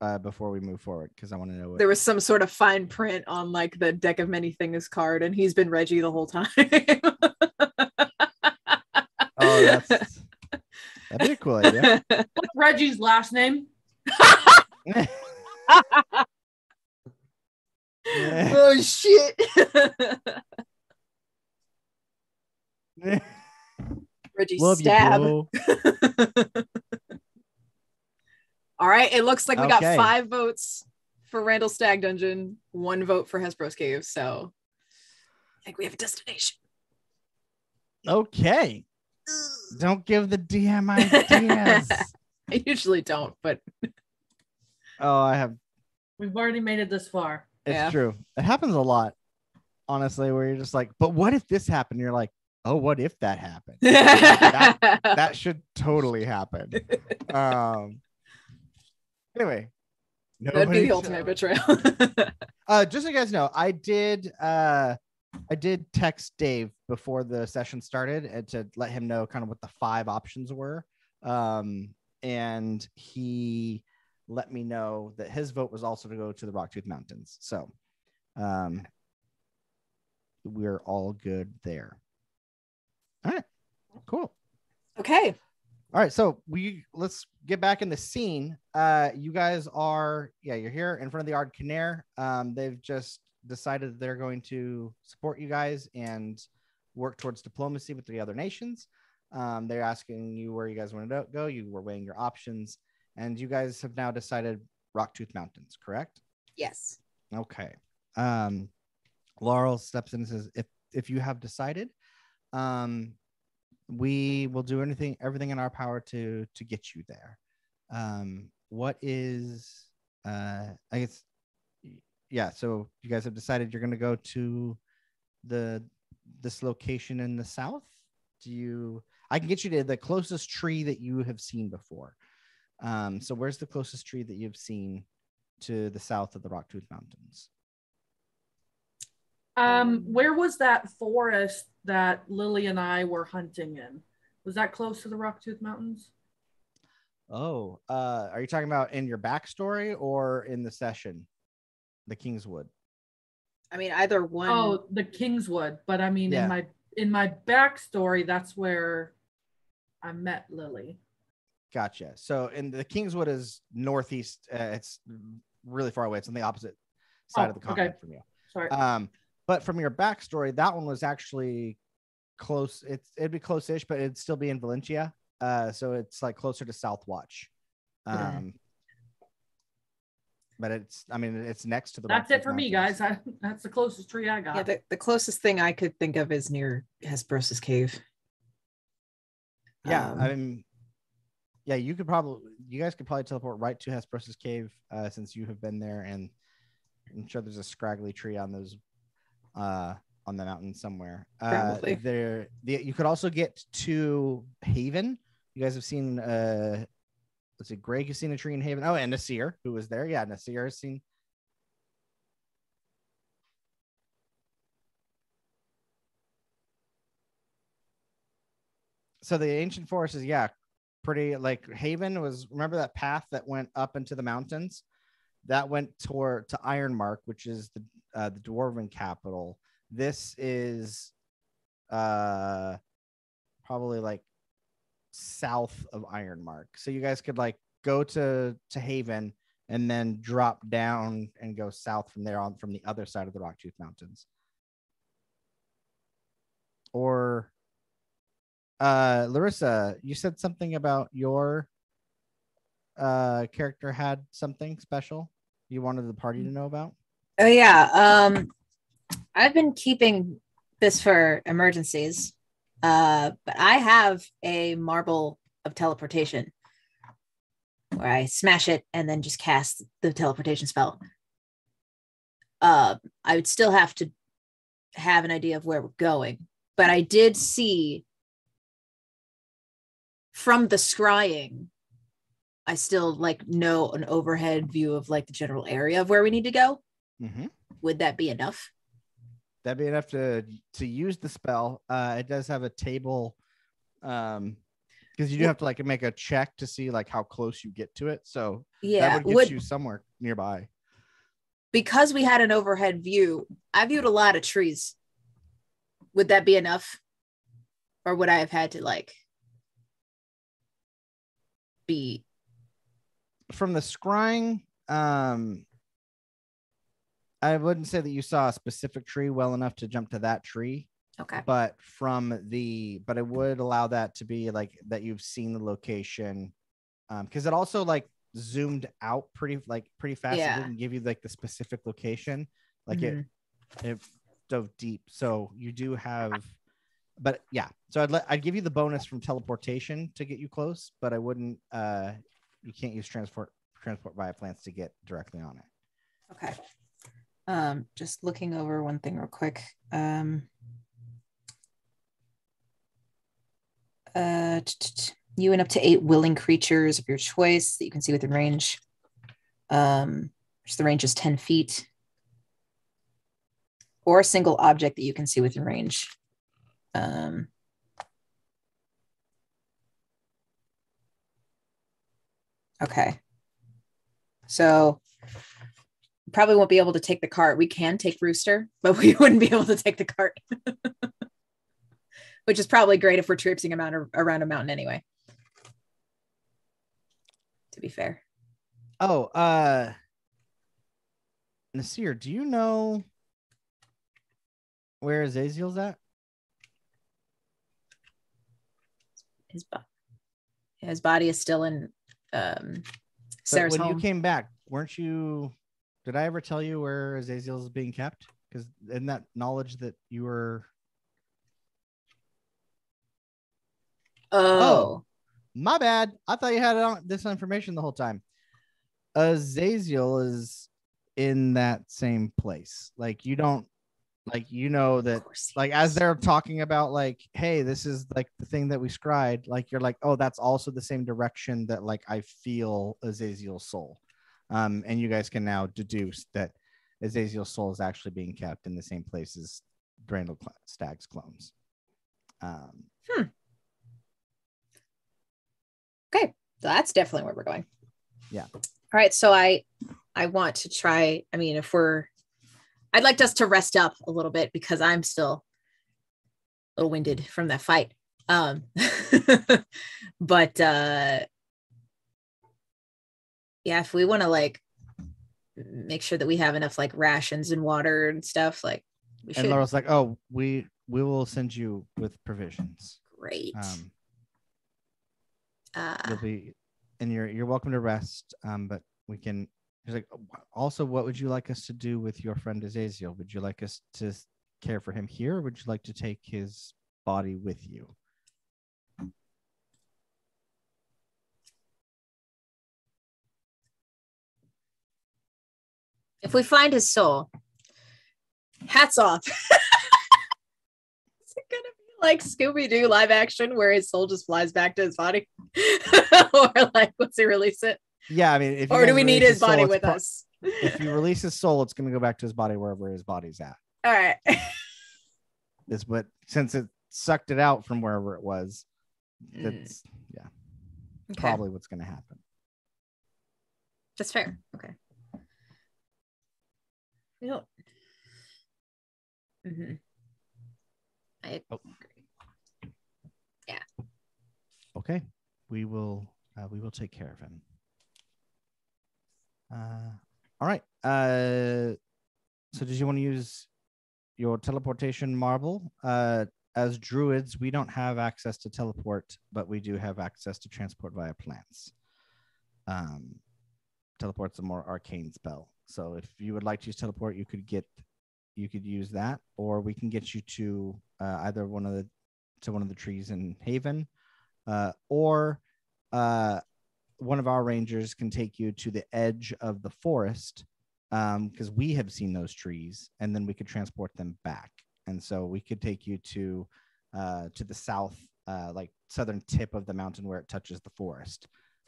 uh, before we move forward, because I want to know what. there was some sort of fine print on like the deck of many things card, and he's been Reggie the whole time. oh, that's that'd be a cool idea. What's Reggie's last name? Oh shit. Reggie Love stab. you. All right, it looks like we got five votes for Randall Stag Dungeon, one vote for Hesperos Cave. So I think we have a destination. Okay. Don't give the DM ideas. I usually don't, but oh, I have. We've already made it this far. It's Yeah. true. It happens a lot, honestly, where you're just like, but what if this happened? You're like, oh, what if that happened? that, that should totally happen. Um. Anyway, That'd be the ultimate betrayal. Uh, just so you guys know, I did uh I did text Dave before the session started and to let him know kind of what the five options were. Um, and he let me know that his vote was also to go to the Rocktooth Mountains. So um we're all good there. All right, cool. okay. All right, so we let's get back in the scene. Uh, you guys are yeah, you're here in front of the Ard Canair. Um, they've just decided they're going to support you guys and work towards diplomacy with the other nations. Um, they're asking you where you guys want to go. You were weighing your options, and you guys have now decided Rocktooth Mountains, correct? Yes. Okay. Um, Laurel steps in and says, "If if you have decided, um, we will do anything, everything in our power to to get you there. Um, what is, uh, I guess, yeah. So you guys have decided you're going to go to the this location in the south. Do you? I can get you to the closest tree that you have seen before. Um, so where's the closest tree that you've seen to the south of the Rocktooth Mountains? Um, where was that forest that Lily and I were hunting in? Was that close to the Rocktooth Mountains? Oh, uh, are you talking about in your backstory or in the session, the Kingswood? I mean, either one. Oh, the Kingswood. But I mean, Yeah. in my in my backstory, that's where I met Lily. Gotcha. So, in the Kingswood is northeast. Uh, it's really far away. It's on the opposite side Oh, of the okay. continent from you. Sorry. Um, but from your backstory, that one was actually close. It's it'd be close-ish, but it'd still be in Valencia. Uh, so it's like closer to Southwatch. Um, Okay. but it's I mean it's next to the. that's it for me, guys. I, that's the closest tree I got. yeah, the, the closest thing I could think of is near Hesperos's cave. Yeah, Um, I mean, yeah, you could probably, you guys could probably teleport right to Hesperos's cave uh, since you have been there, and I'm sure there's a scraggly tree on those, uh, on the mountain somewhere. Uh, there, the, you could also get to Haven. You guys have seen, uh, let's see, Greg has seen a tree in Haven. Oh, and Nasir, who was there. Yeah, Nasir has seen. So the ancient forest is yeah, pretty like Haven was. Remember that path that went up into the mountains? That went toward to Ironmark, which is the uh, the dwarven capital. This is uh probably like south of Ironmark. So you guys could like go to to Haven and then drop down and go south from there on from the other side of the Rocktooth Mountains. Or uh Larissa, you said something about your uh character had something special you wanted the party to know about? Oh yeah. Um I've been keeping this for emergencies. Uh but I have a marble of teleportation where I smash it and then just cast the teleportation spell. Uh I would still have to have an idea of where we're going, but I did see from the scrying I still like know an overhead view of like the general area of where we need to go. Mm-hmm. Would that be enough? That'd be enough to to use the spell. Uh, it does have a table, um, because you do have to like make a check to see like how close you get to it. So Yeah. that would get would you somewhere nearby. because we had an overhead view, I viewed a lot of trees. Would that be enough? Or would I have had to like be From the scrying, um, I wouldn't say that you saw a specific tree well enough to jump to that tree. okay? but from the but it would allow that to be like that you've seen the location um because it also like zoomed out pretty like pretty fast Yeah. it didn't give you like the specific location like Mhm. it it dove deep so you do have but yeah so i'd let i'd give you the bonus from teleportation to get you close but i wouldn't uh you can't use transport transport via plants to get directly on it Okay. Um, just looking over one thing real quick. Um, uh, you and up to eight willing creatures of your choice that you can see within range. Um, which the range is 10 feet. Or a single object that you can see within range. Um, okay. So probably won't be able to take the cart. We can take Rooster, but we wouldn't be able to take the cart. Which is probably great if we're traipsing around around a mountain anyway. To be fair. Oh, uh Nasir, do you know where Azazel's at? His bo- his body is still in um Sarah's when home. you came back, weren't you did I ever tell you where Azazel is being kept? Because in that knowledge that you were oh. my bad. I thought you had this information the whole time. Azazel is in that same place. Like you don't like you know that like as they're talking about like hey this is like the thing that we scried like you're like oh that's also the same direction that like i feel azazel's soul um and you guys can now deduce that azazel's soul is actually being kept in the same place as Brandel Cl- Stagg's clones um So that's definitely where we're going. Yeah. All right. So I I want to try. I mean, if we're I'd like us to rest up a little bit because I'm still a little winded from that fight. Um but uh yeah, if we want to like make sure that we have enough like rations and water and stuff, like we and should laura's like oh we we will send you with provisions great. um uh, you'll be and you're you're welcome to rest um but we can He's like, oh, also, what would you like us to do with your friend Azazel? Would you like us to care for him here, or would you like to take his body with you? If we find his soul, hats off. Is it gonna be like Scooby Doo live action where his soul just flies back to his body? or like, once he release it? Yeah, I mean, if Or do we need his body soul, with pro- us? If you release his soul, it's going to go back to his body wherever his body's at. All right. this, but since it sucked it out from wherever it was, Mm. that's yeah, okay. probably what's going to happen. That's fair. Okay. We don't- Mm-hmm. I Oh. agree. Okay, we will uh, we will take care of him. Uh, all right. Uh, so did you want to use your teleportation marble? Uh, as druids, we don't have access to teleport, but we do have access to transport via plants. Um, teleport's a more arcane spell. So if you would like to use teleport, you could get you could use that, or we can get you to uh, either one of the to one of the trees in Haven, uh, or uh, one of our rangers can take you to the edge of the forest because we have seen those trees, and then we could transport them back. And so we could take you to uh, to the south, uh, like southern tip of the mountain where it touches the forest.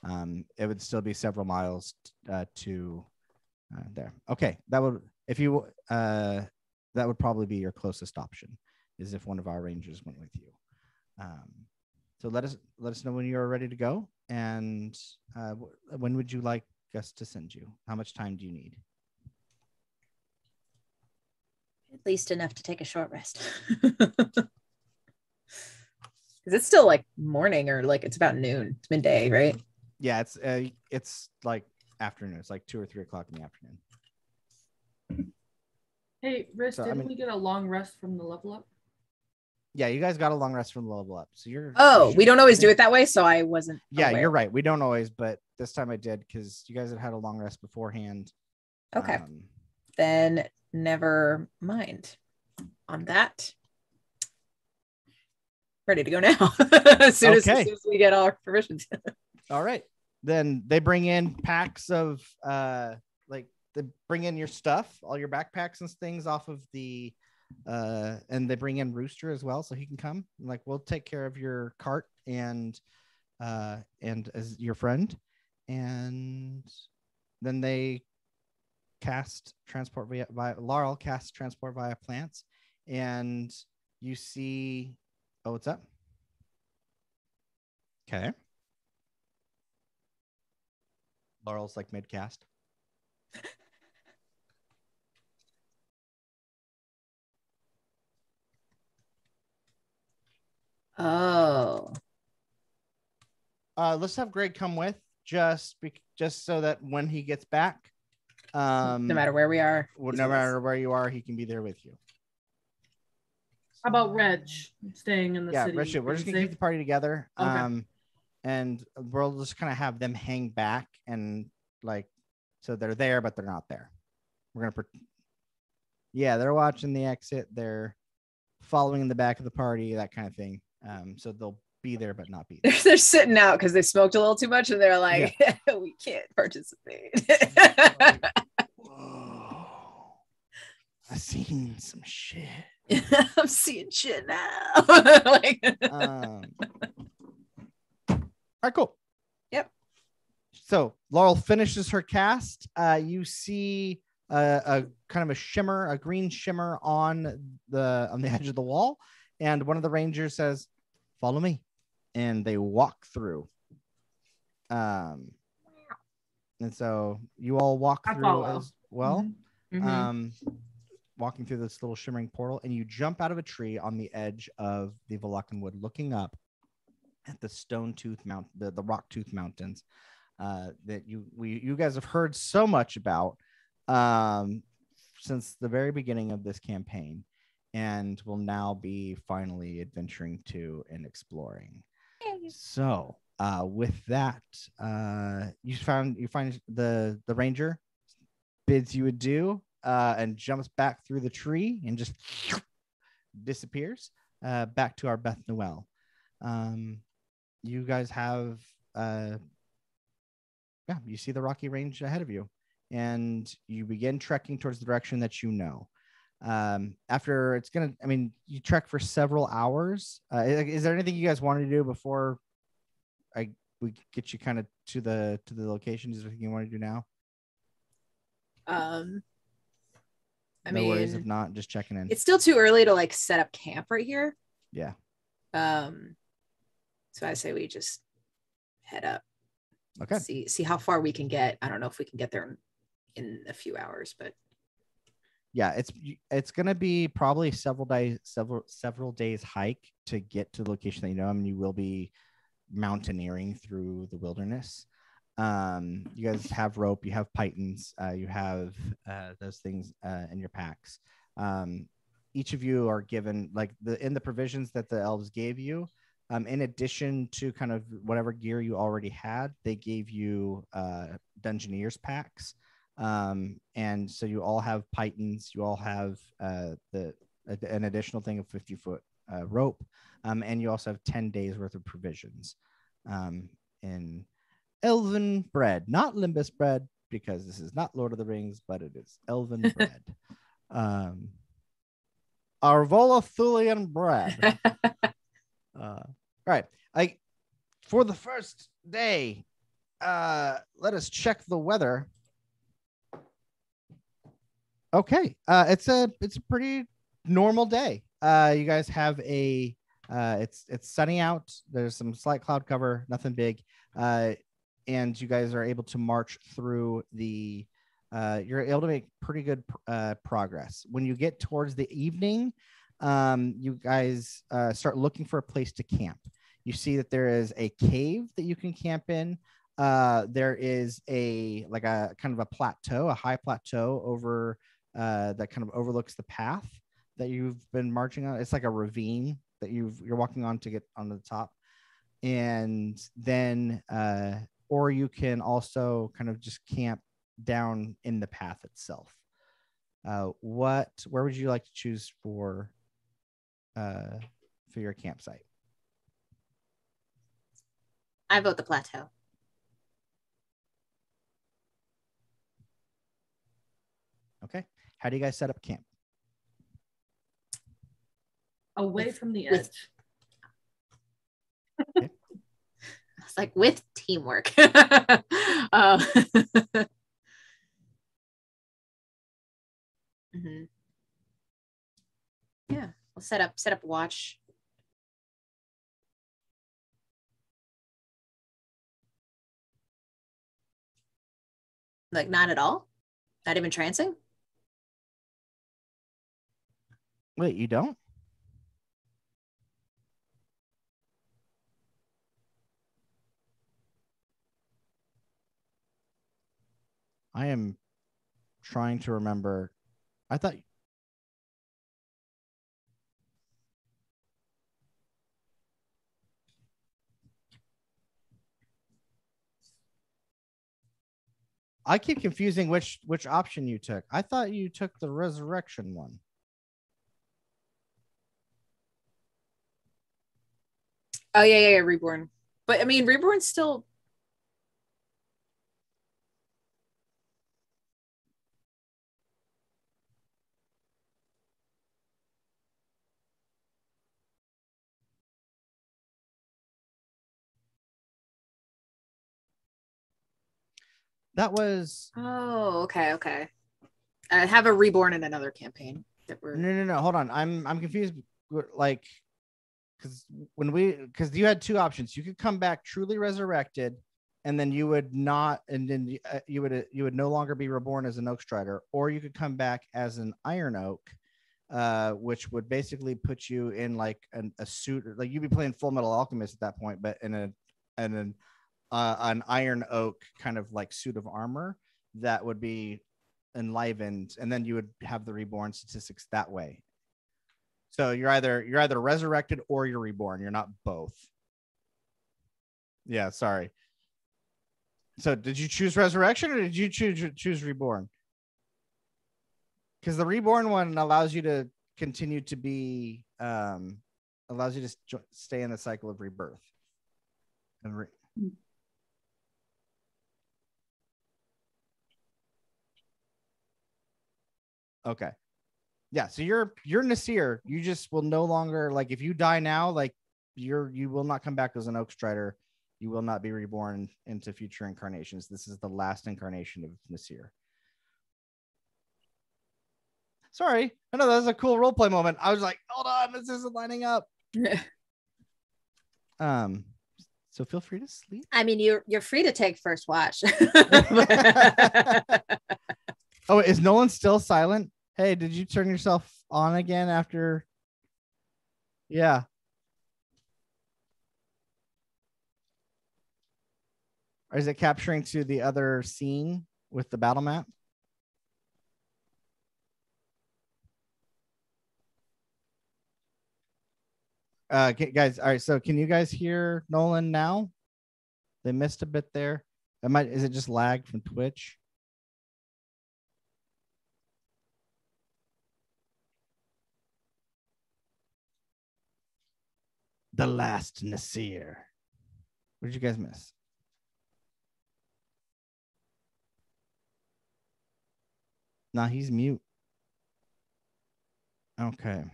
Um, it would still be several miles uh, to uh, there. Okay, that would if you uh, that would probably be your closest option is if one of our rangers went with you. Um, so let us let us know when you're ready to go, and uh, when would you like us to send you? How much time do you need? At least enough to take a short rest. Because it's still like morning or like it's about noon? It's midday, right? Yeah, it's uh, it's like afternoon. It's like two or three o'clock in the afternoon. Hey, Riz, So, didn't mean- we get a long rest from the level up? Yeah, you guys got a long rest from the level up, so you're. Oh, we don't always do it that way, so I wasn't. Yeah, aware. you're right. We don't always, but this time I did because you guys had had a long rest beforehand. Okay, Um, then never mind on that. Ready to go now. as, soon as, Okay. as soon as we get all our permissions. All right. Then they bring in packs of uh like they bring in your stuff, all your backpacks and things off of the uh and they bring in Rooster as well so he can come. Like we'll take care of your cart and uh and as your friend and then they cast transport via, via Laurel cast transport via plants and you see oh what's up? Okay. Laurel's like mid cast. Oh, Uh, let's have Greg come with just be- just so that when he gets back, um, no matter where we are. well, no with us. matter where you are, he can be there with you. How about Reg staying in the yeah, city? Richard, we're just gonna keep the party together. Okay. Um, and we'll just kind of have them hang back and like, so they're there, but they're not there. We're gonna, pre- yeah, they're watching the exit. They're following in the back of the party, that kind of thing. Um, so they'll be there, but not be there. They're, they're sitting out because they smoked a little too much, and they're like, "We can't participate." Whoa. I seen some shit. I'm seeing shit now. like, Um, all right, cool. Yep. So Laurel finishes her cast. Uh, you see a, a kind of a shimmer, a green shimmer on the on the edge of the wall, and one of the rangers says, "Follow me," and they walk through. Um, and so you all walk I through follow. as well Mhm. Mhm. um, walking through this little shimmering portal, and you jump out of a tree on the edge of the Valakan Wood, looking up at the Stone Tooth Mount, the, the Rock Tooth Mountains, uh, that you we you guys have heard so much about um, since the very beginning of this campaign, and will now be finally adventuring to and exploring. So, uh, with that, uh, you found you find the the ranger bids you adieu uh, and jumps back through the tree and just disappears uh, back to our Beth Noel. Um, you guys have, uh, yeah, you see the rocky range ahead of you, and you begin trekking towards the direction that you know. Um, after it's gonna, I mean, you trek for several hours. Uh, is, there anything you guys wanted to do before I we get you kind of to the to the location? Is there anything you want to do now? Um, I no worries if not, just checking in. it's still too early to like set up camp right here. Yeah. Um, so I say we just head up. Okay. See see how far we can get. I don't know if we can get there in, in a few hours, but yeah it's it's gonna be probably several days several several days hike to get to the location that you know i mean you will be mountaineering through the wilderness. Um you guys have rope you have pitons uh, you have uh, those things uh, in your packs. Um each of you are given like the in the provisions that the elves gave you um, in addition to kind of whatever gear you already had they gave you uh dungeoneers packs um, and so you all have pitons you all have uh, the an additional thing of 50 foot uh, rope um, and you also have 10 days worth of provisions um, in elven bread. Not lembas bread because this is not lord of the rings but it is elven bread. Um, arvola thulian bread. Uh, all right. I for the first day uh let us check the weather Okay. Uh, it's a it's a pretty normal day. Uh, you guys have a uh, it's it's sunny out. There's some slight cloud cover, nothing big. Uh, and you guys are able to march through the. Uh, you're able to make pretty good uh, progress. When you get towards the evening, um, you guys uh, start looking for a place to camp. You see that there is a cave that you can camp in. Uh, there is a like a kind of a plateau, a high plateau over uh, that kind of overlooks the path that you've been marching on. It's like a ravine that you've you're walking on to get onto the top, and then uh, or you can also kind of just camp down in the path itself. Uh, what where would you like to choose for uh, for your campsite? I vote the plateau. Okay, how do you guys set up camp? Away With- from the with- edge. It's like with teamwork. uh, mhm. Yeah, we'll set up set up watch. Like not at all? Not even trancing? Wait, you don't? I am trying to remember. I thought I keep confusing which which option you took. I thought you took the resurrection one. Oh yeah, yeah, yeah, reborn. But I mean, reborn's still That was Oh, okay, okay. I have a reborn in another campaign that we're No, no, no. Hold on. I'm I'm confused. Like, because when we because you had two options. You could come back truly resurrected, and then you would not, and then uh, you would you would no longer be reborn as an oak strider, or you could come back as an iron oak, uh, which would basically put you in like an, a suit, like you'd be playing Full Metal Alchemist at that point, but in a in an uh, an iron oak kind of like suit of armor that would be enlivened and then you would have the reborn statistics that way so you're either you're either resurrected or you're reborn. You're not both. Yeah sorry. So did you choose resurrection or did you choose choose reborn? Because the reborn one allows you to continue to be um allows you to st- stay in the cycle of rebirth. And re- Okay. Yeah, so you're you're Nasir. You just will no longer like if you die now, like you're you will not come back as an Oak Strider. You will not be reborn into future incarnations. This is the last incarnation of Nasir. Sorry, I know that was a cool roleplay moment. I was like, hold on, this isn't lining up. Um, so feel free to sleep. I mean, you're you're free to take first watch. Oh, is Nolan still silent? Hey, did you turn yourself on again after? Yeah. Or is it capturing to the other scene with the battle map? Uh, guys, all right. So, can you guys hear Nolan now? They missed a bit there. That might is it just lag from Twitch? The last Nasir. What did you guys miss? Nah, he's mute. Okay.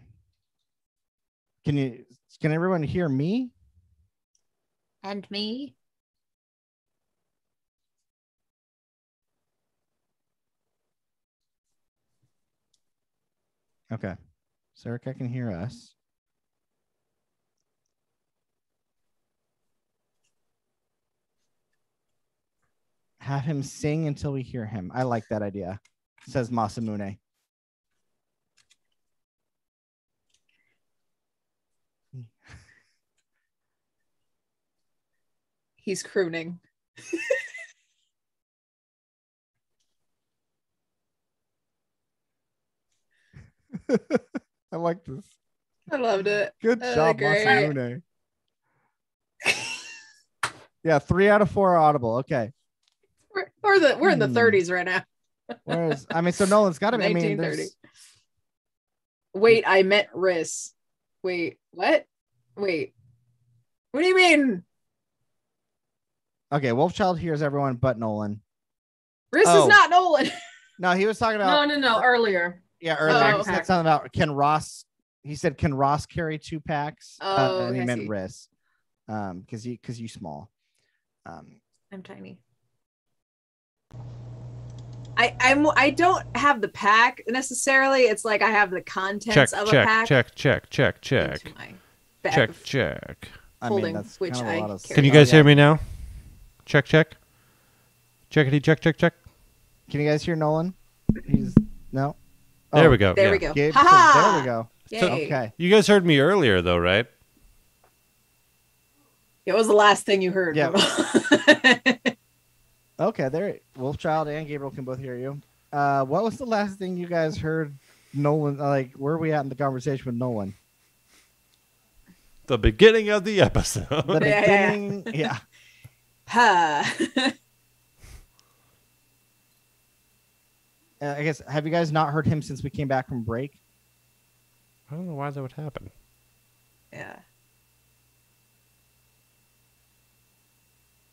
Can you can everyone hear me? and me. Okay. Sarika can hear us. Have him sing until we hear him. I like that idea, says Masamune. He's crooning. I like this. I loved it. Good Uh, job. Masamune. yeah, three out of four are audible. Okay. We're, we're the we're in the Hmm. 30s right now. Whereas, I mean, so Nolan's got to be. I mean, 1930. there's, Wait, I meant Riss. Wait, what? Wait. What do you mean? okay. Wolfchild hears everyone but Nolan. Riss Oh. is not Nolan. No, he was talking about. no, no. No. Earlier. Yeah, earlier Oh. he said something about can Ross. He said, "Can Ross carry two packs?" Uh, Oh, and he I meant see. Riss, um, because you because you small. Um, I'm tiny. I I'm I don't have the pack necessarily. It's like I have the contents Check, of a pack. check, check, check, check check, my check, of- check. I mean, that's which kind of a I lot of. carry. Can you oh, guys yeah. hear me now? Check, check. Checkity, check, check, check. Can you guys hear Nolan? He's no. There Oh, we go. There yeah. we go. Gabe Ha said- ha! there we go. Yay. Okay. You guys heard me earlier, though, right? It was the last thing you heard. Yeah. from- Okay, there. Wolfchild and Gabriel can both hear you. Uh, what was the last thing you guys heard? Nolan, like, where are we at in the conversation with Nolan? The beginning of the episode. The Yeah, yeah, yeah. beginning, yeah. ha. Uh, I guess have you guys not heard him since we came back from break? I don't know why that would happen. yeah.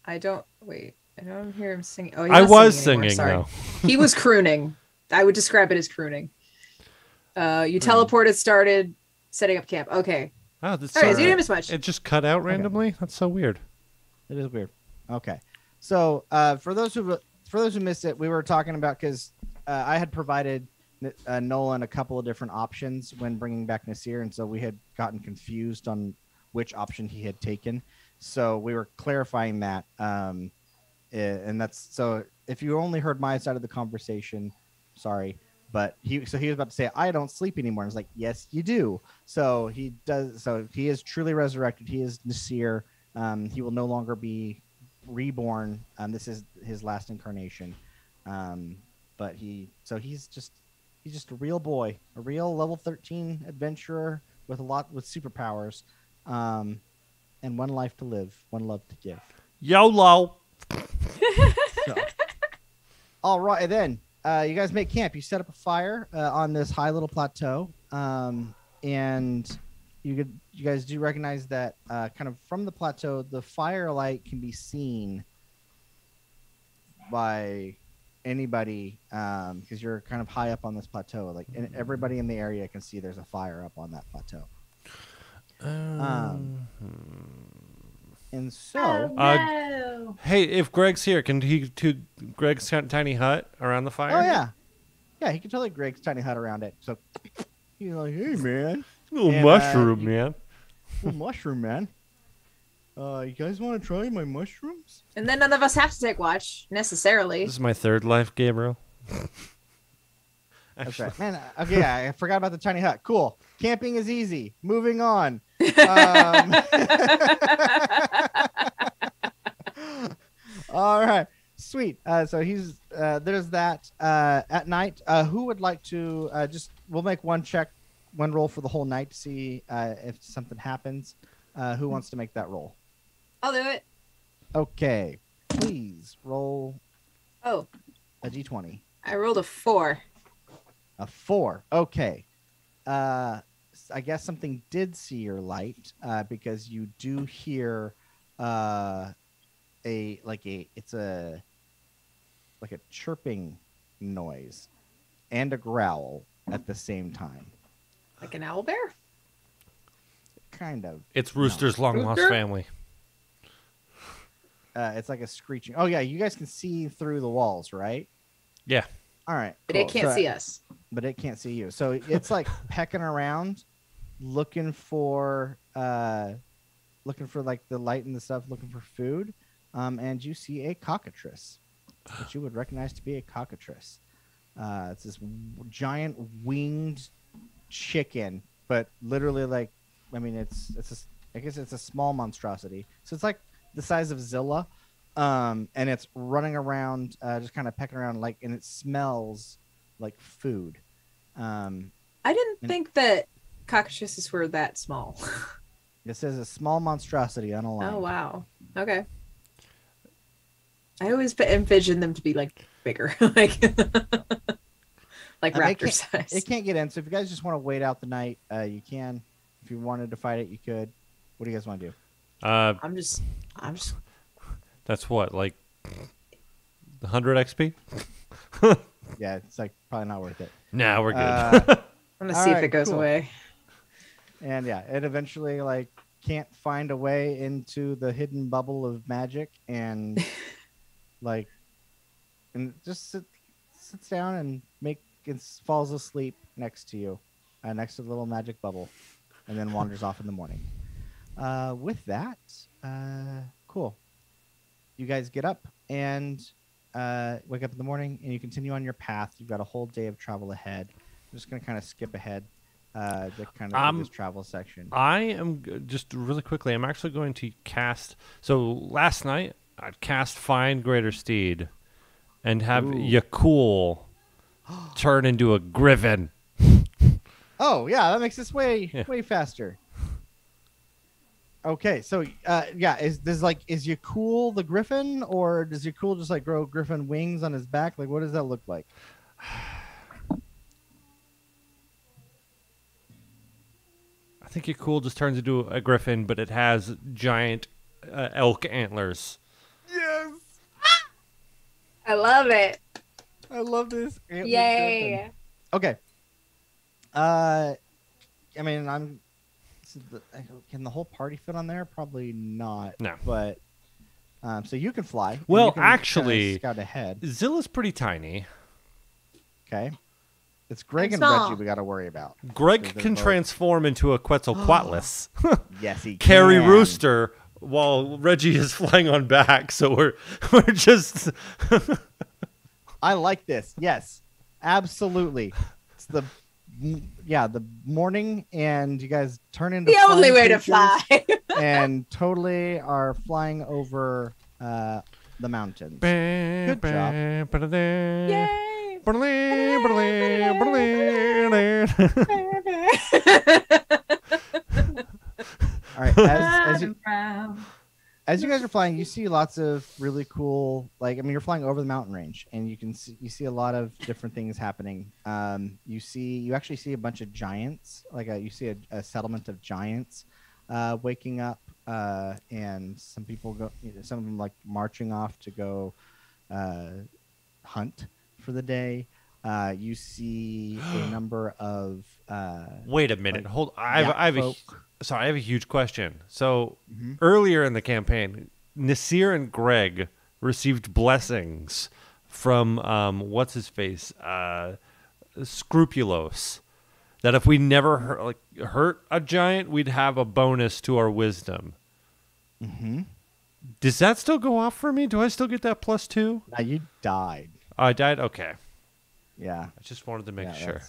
I don't wait. I don't hear him singing. Oh, he's I was anymore, singing, sorry. though. he was crooning. I would describe it as crooning. Uh, you teleported, started setting up camp. Okay. Oh, that's All right. so- So you didn't miss much. It just cut out randomly. That's so weird. It is weird. Okay, so uh, for those who for those who missed it, we were talking about because uh, I had provided uh, Nolan a couple of different options when bringing back Nasir, and so we had gotten confused on which option he had taken. So we were clarifying that, um, and that's so. If you only heard my side of the conversation, sorry, but he so he was about to say I don't sleep anymore. And I was like, yes, you do. So he does. So he is truly resurrected. He is Nasir. Um, he will no longer be reborn. Um, this is his last incarnation. Um, but he, so he's just, he's just a real boy, a real level 13 adventurer with a lot with superpowers, um, and one life to live, one love to give. YOLO. So, all right, then. Uh, you guys make camp. You set up a fire uh, on this high little plateau, um, and you could you guys do recognize that uh, kind of from the plateau, the firelight can be seen by anybody um because you're kind of high up on this plateau. Like and everybody in the area can see there's a fire up on that plateau. Um, and so Oh, Uh, hey, if Greg's here, can he to Greg's ti- tiny hut around the fire? oh yeah yeah he can tell totally greg's tiny hut around it so he's like hey man little And, uh, mushroom, you- man. little mushroom man uh you guys want to try my mushrooms And then none of us have to take watch necessarily. This is my third life, Gabriel. That's right, man. uh, Okay, yeah, I forgot about the tiny hut. Cool. Camping is easy. Moving on. Um, all right, sweet. Uh, so he's uh, there's that. Uh, at night, uh, who would like to uh, just? We'll make one check, one roll for the whole night to see uh, if something happens. Uh, who wants to make that roll? I'll do it. Okay, please roll Oh, a d20. I rolled a four. A four. Okay. Uh, I guess something did see your light uh, because you do hear uh, a like a it's a like a chirping noise and a growl at the same time. Like an owl bear? Kind of. It's Rooster's long lost family. Uh, it's like a screeching. Oh yeah, you guys can see through the walls, right? Yeah. All right. But it can't So- see us. but it can't see you. So it's like pecking around, looking for uh looking for like the light and the stuff, looking for food. Um, and you see a cockatrice, which you would recognize to be a cockatrice. Uh, it's this w- giant winged chicken, but literally like, I mean, it's it's a, I guess it's a small monstrosity. So it's like the size of Zilla, um, and it's running around, uh, just kind of pecking around, like, and it smells like food. Um, I didn't And- think that cockatrices were that small. this is a small monstrosity unaligned. Oh wow. Okay. I always envision them to be like bigger, like like they raptor can't- size. It can't get in. So if you guys just want to wait out the night, uh, you can. If you wanted to fight it, you could. What do you guys want to do? Uh, I'm just, I'm just. that's what like 100 XP. Yeah, it's like probably not worth it. Nah, we're good. Uh, I'm gonna All see if it goes cool. away. and yeah, it eventually like can't find a way into the hidden bubble of magic, and like, and just sit, sits down and make and falls asleep next to you, uh, next to the little magic bubble, and then wanders off in the morning. Uh, with that, uh, cool. You guys get up and uh, wake up in the morning, and you continue on your path. You've got a whole day of travel ahead. I'm just gonna kind of skip ahead uh, the kind of Um, this travel section. I am g- just really quickly. I'm actually going to cast. So last night I cast Find Greater Steed, and have Ooh. Yakul turn into a Griffin. Oh yeah, that makes this way Yeah. way faster. Okay, so uh, yeah, is does like is Yakul the Griffin, or does Yakul just like grow Griffin wings on his back? Like, what does that look like? I think Yakul just turns into a Griffin, but it has giant uh, elk antlers. Yes, I love it. I love this. antlered Yay! Griffin. Okay. Uh, I mean, I'm. Can the whole party fit on there? Probably not. No. But um, so you can fly. Well, you can kinda actually- scout ahead. Zilla's pretty tiny. Okay. It's Greg and. Reggie we got to worry about. Greg They're can both- transform into a Quetzalcoatlus. Yes, he Carry can. Rooster while Reggie is flying on back. So we're we're just I like this. Yes, absolutely. It's the yeah the morning, and you guys turn into The only way to fly. and totally are flying over uh, the mountains. Good job. Yay! All right, as, as you, as you guys are flying, you see lots of really cool. Like, I mean, you're flying over the mountain range, and you can see you see a lot of different things happening. Um, you see, you actually see a bunch of giants. Like, a, you see a, a settlement of giants uh, waking up, uh, and some people go. You know, some of them like marching off to go uh, hunt for the day. Uh, you see a number of uh, Wait a minute. like, Hold. I have, I have a sorry. I have a huge question. So Mhm. earlier in the campaign, Nasir and Greg received blessings from um, what's his face, uh, Scrupulos, that if we never hurt, like hurt a giant, we'd have a bonus to our wisdom. Mhm. Does that still go off for me? Do I still get that plus two? Now you died. Oh, I died. Okay, Yeah, I just wanted to make Yeah, sure.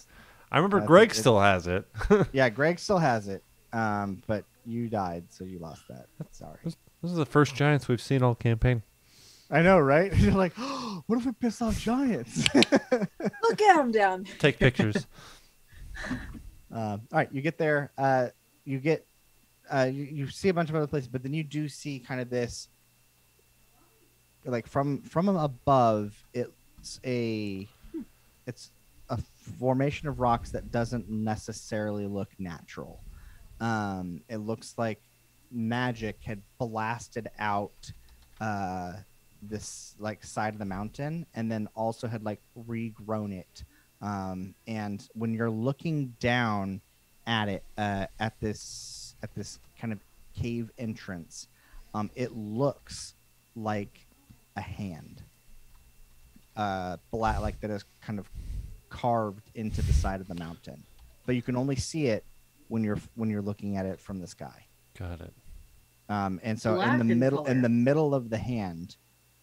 I remember Greg still has it. yeah. Greg still has it, um, but you died, so you lost that. Sorry. this is the first giants we've seen all campaign. I know, right? You're like, oh, what if we piss off giants? Look at him down. Take pictures. Um, all right, you get there. Uh, you get, uh, you, you see a bunch of other places, but then you do see kind of this, like from from above. It's a, it's a formation of rocks that doesn't necessarily look natural. Um, it looks like magic had blasted out uh, this like side of the mountain, and then also had like regrown it. Um, and when you're looking down at it uh, at this at this kind of cave entrance um, it looks like a hand uh, black like that is kind of carved into the side of the mountain. But you can only see it when you're when you're looking at it from the sky Got it. um, and so Black in the in middle in the middle of the hand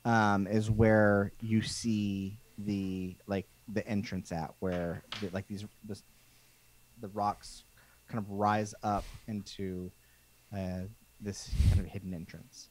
um, is where you see the like the entrance at where the, like these this, the rocks kind of rise up into uh, this kind of hidden entrance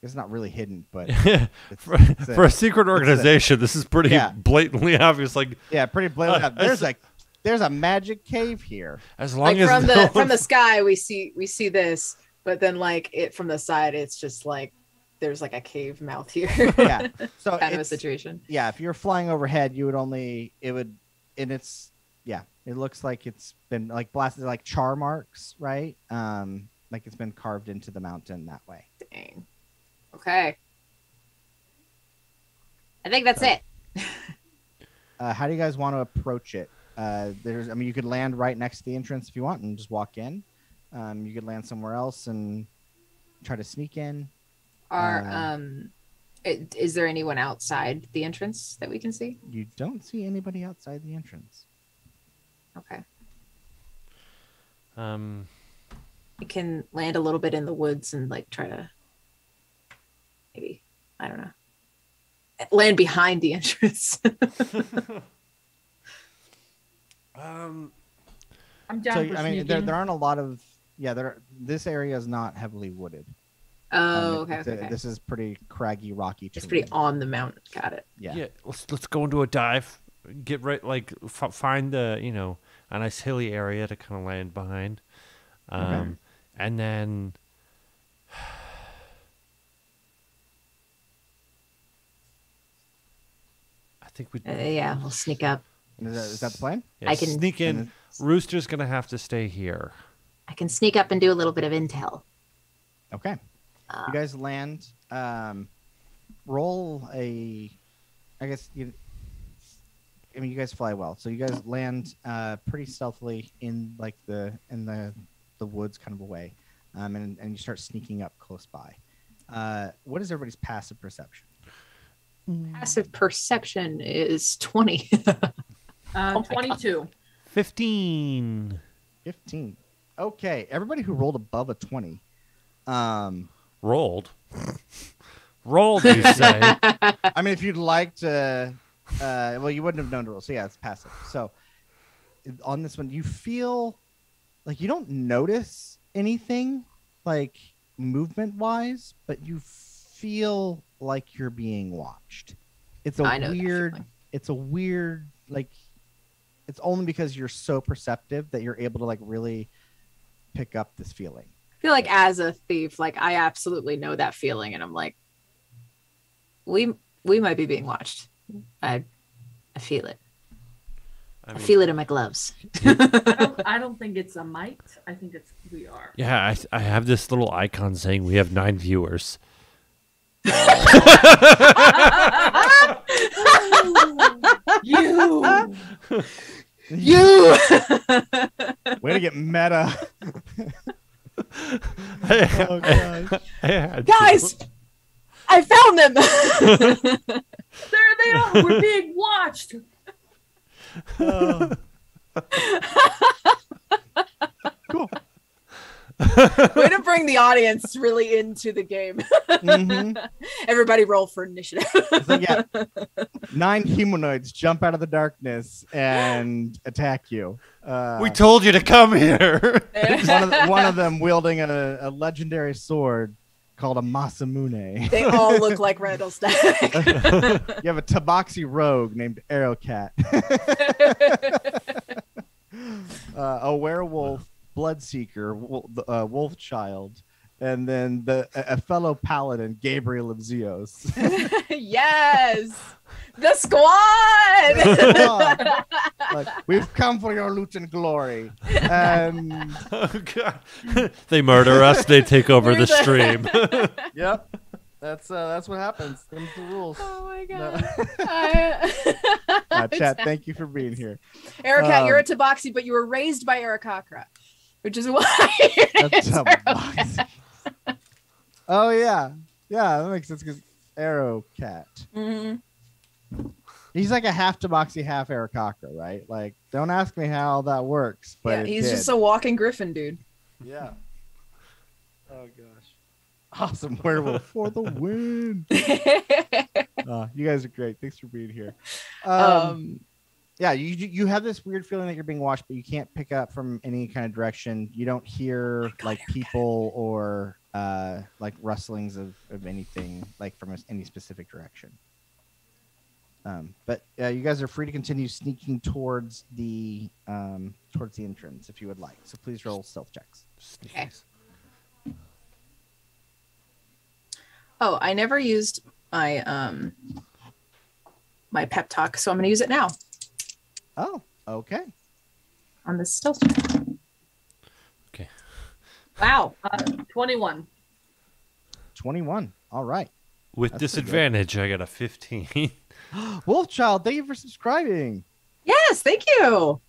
it's not really hidden but it's, for, it's for a secret organization, this is pretty Yeah. blatantly obvious. Like yeah pretty blatantly Uh, there's it's- a there's a magic cave here as long Like as from no the from the sky, we see we see this, but then like it from the side, it's just like there's like a cave mouth here. yeah so kind of a situation. yeah, if you're flying overhead, you would only it would and it's yeah, it looks like it's been like blasted like char marks, right? Um, like it's been carved into the mountain that way. Dang. Okay. I think that's it. Uh, how do you guys want to approach it? Uh, there's, I mean, you could land right next to the entrance if you want and just walk in. Um, you could land somewhere else and try to sneak in. Are Uh, um, it, is there anyone outside the entrance that we can see? You don't see anybody outside the entrance. Okay. um, We can land a little bit in the woods and like try to maybe I don't know land behind the entrance. um, I'm down so for I mean, sneaking. there, there aren't a lot of yeah. There, this area is not heavily wooded. oh, Um, okay, okay, a- okay. This is pretty craggy, rocky. It's pretty on the mountain. Got it. Yeah. yeah. Let's let's go into a dive. Get right, like f- find the you know a nice hilly area to kind of land behind, um, and then. I think we. Uh, yeah, we'll sneak up. Is that, is that the plan? yeah, I can- sneak in. Rooster's gonna have to stay here. I can sneak up and do a little bit of intel. Okay. Uh, You guys land. Um, roll a. I guess you. I mean, you guys fly well, so you guys land uh, pretty stealthily in like the in the the woods kind of away, um, and and you start sneaking up close by. Uh, what is everybody's passive perception? Passive perception is twenty. uh, Oh my God. 22. Fifteen. Fifteen. Okay, everybody who rolled above a twenty. Um, Rolled. Rolled, you say? I mean, if you'd like to, uh, well, you wouldn't have known to roll. So yeah, it's passive. So on this one, you feel like you don't notice anything like movement wise, but you feel like you're being watched. It's a I know weird. It's a weird like. It's only because you're so perceptive that you're able to like really pick up this feeling. I feel like as a thief, like I absolutely know that feeling, and I'm like, we we might be being watched. I I feel it. I I feel it in my gloves. I don't, I don't think it's a might. I think it's we are. yeah, I, I have this little icon saying we have nine viewers. you. You. Way to get meta. I, Oh, gosh. I had to. Guys, I found them. There they are. We're being watched. Oh. cool. Way to bring the audience really into the game. Mhm. Everybody roll for initiative. It's like, yeah, nine humanoids jump out of the darkness and attack you. Uh, we told you to come here. one, of the- one of them wielding a, a legendary sword called a Masamune. they all look like Randall Stack. you have a Tabaxi rogue named Arrowcat, uh, a werewolf bloodseeker, wol- uh, wolf child, and then the a, a fellow paladin, Gabriel of Zeos. yes. The squad. like, we've come for your loot and glory. And oh, God. They murder us. They take over the the- stream. yep, that's uh, that's what happens. Them's the rules. oh my No. god. I- Uh, chat, thank you for being here. Erica, you're a Um, tabaxi, but you were raised by Aarakocra, which is why your A name's Tabaxi. oh yeah, yeah, that makes sense because Arrow Cat. Mhm. He's like a half Tabaxi, half Aarakocra, right? Like, don't ask me how that works, but Yeah, he's did. just a walking griffin, dude. yeah. Oh gosh, awesome werewolf for the win. Uh, you guys are great. Thanks for being here. Um, um, yeah, you you you have this weird feeling that you're being watched, but you can't pick up from any kind of direction. You don't hear like people or uh like rustlings of, of anything like from a, any specific direction. Um, but uh, you guys are free to continue sneaking towards the um towards the entrance if you would like. So please roll stealth checks. Okay. oh, I never used my um my pep talk, so I'm gonna use it now Oh, okay. on the stealth. Okay. Wow. Uh, 21. Twenty one. All right. With That's disadvantage, I got a 15. Wolfchild, thank you for subscribing. Yes, thank you. Oh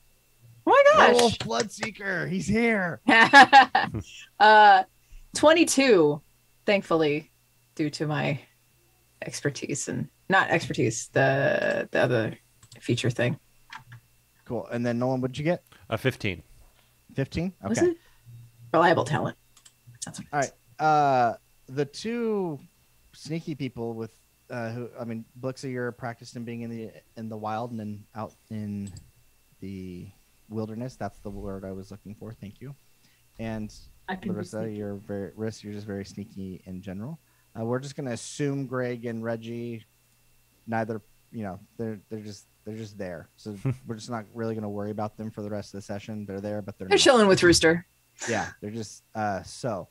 my gosh. Wolf gosh. Bloodseeker, he's here. uh 22, thankfully, due to my expertise and not expertise, the the other feature thing. Cool. And then Nolan, what'd you get? a 15. 15? Okay. it? Reliable talent. That's what it All is. right. Uh, the two sneaky people with uh, who I mean, Blixie, you're practiced in being in the in the wild and then out in the wilderness. That's the word I was looking for. Thank you. And I can Larissa, you're very Riss, you're just very sneaky in general. Uh, we're just gonna assume Greg and Reggie, neither, you know, they're they're just they're just there. So we're just not really gonna worry about them for the rest of the session. They're there, but they're They're not. chilling with Rooster. yeah they're just uh so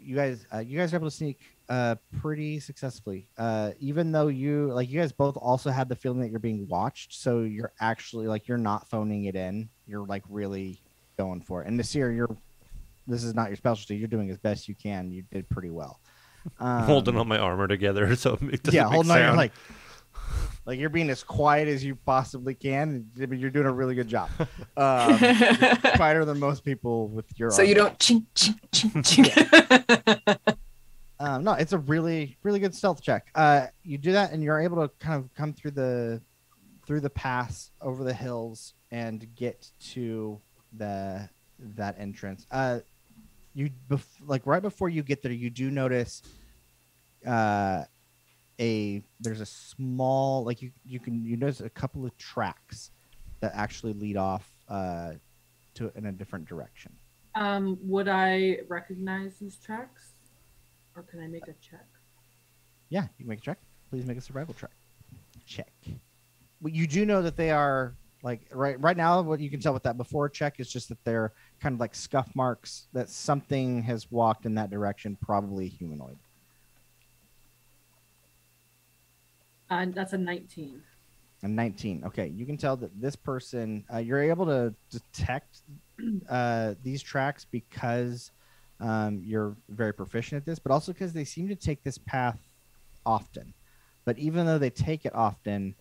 you guys uh, you guys are able to sneak uh pretty successfully. Uh even though you like you guys both also had the feeling that you're being watched so you're actually like you're not phoning it in. You're like really going for it. And this year you're this is not your specialty you're doing as best you can. You did pretty well. Um, holding all my armor together so it doesn't yeah make holding on you're like like you're being as quiet as you possibly can but you're doing a really good job um, quieter than most people with your so you don't ching ching ching ching. Um, no, it's a really, really good stealth check. Uh, you do that, and you're able to kind of come through the through the pass over the hills and get to the that entrance. Uh, you bef- like right before you get there, you do notice uh, a there's a small like you you can you notice a couple of tracks that actually lead off uh, to in a different direction. Um, would I recognize these tracks? Or can I make a check? Yeah, you can make a check. Please make a survival check. Check. But you do know that they are like right right now. What you can tell with that before check is just that they're kind of like scuff marks that something has walked in that direction, probably humanoid. Uh, that's a 19. A 19. Okay, you can tell that this person, uh, you're able to detect uh, these tracks because um, you're very proficient at this, but also because they seem to take this path often. but even though they take it often,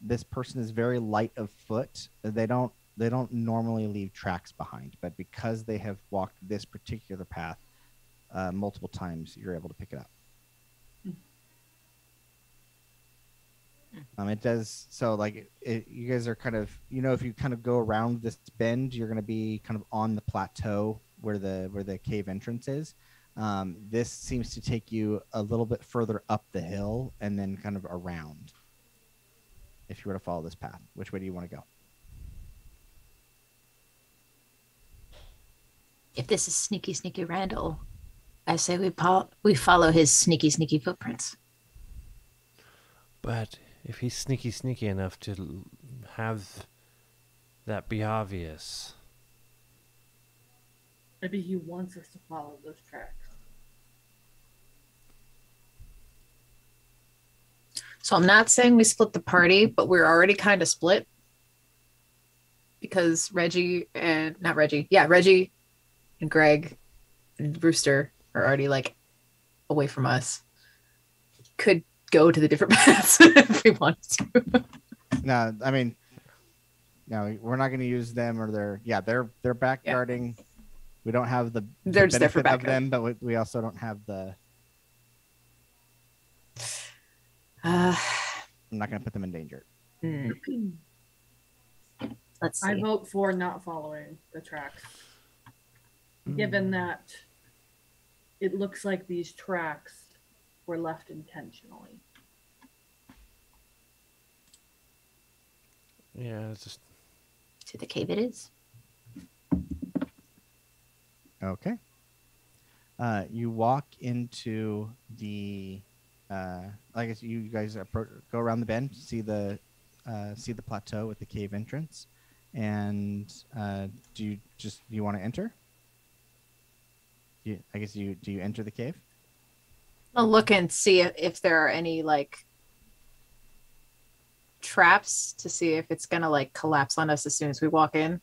this person is very light of foot. They don't they don't normally leave tracks behind, but because they have walked this particular path uh, multiple times, you're able to pick it up. Um, it does so like it, it, you guys are kind of you know if you kind of go around this bend, you're going to be kind of on the plateau where the where the cave entrance is. Um, this seems to take you a little bit further up the hill and then kind of around. If you were to follow this path, which way do you want to go? If this is sneaky, sneaky Randall, I say we pol- we follow his sneaky, sneaky footprints. But if he's sneaky, sneaky enough to have that be obvious, Maybe he wants us to follow those tracks. So I'm not saying we split the party, but we're already kind of split because Reggie and not Reggie, yeah, Reggie and Greg and Brewster are already like away from us. Could go to the different paths if we wanted to. No, I mean, no, we're not going to use them or they're yeah they're they're back Yeah. We don't have the, the They're just there for benefit of them, but we, we also don't have the. Uh, I'm not going to put them in danger. hmm. Let's see. I vote for not following the tracks, given that it looks like these tracks were left intentionally. yeah, it's just To the cave it is. Okay. Uh, you walk into the, uh, I guess you guys appro- go around the bend, see the, uh, see the plateau with the cave entrance, and uh, do you just do you want to enter? You, I guess you do you enter the cave? I'll look and see if, if there are any like traps to see if it's gonna like collapse on us as soon as we walk in.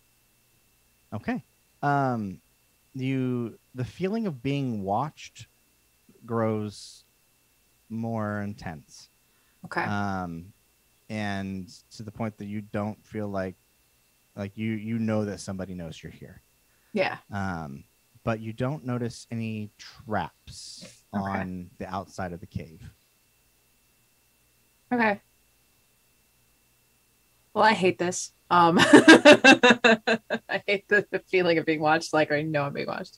Okay. Um, you the feeling of being watched grows more intense. Okay. um, and to the point that you don't feel like like you you know that somebody knows you're here yeah. um, but you don't notice any traps Okay. on the outside of the cave Okay. Well, I hate this. Um, I hate the, the feeling of being watched. Like I know I'm being watched.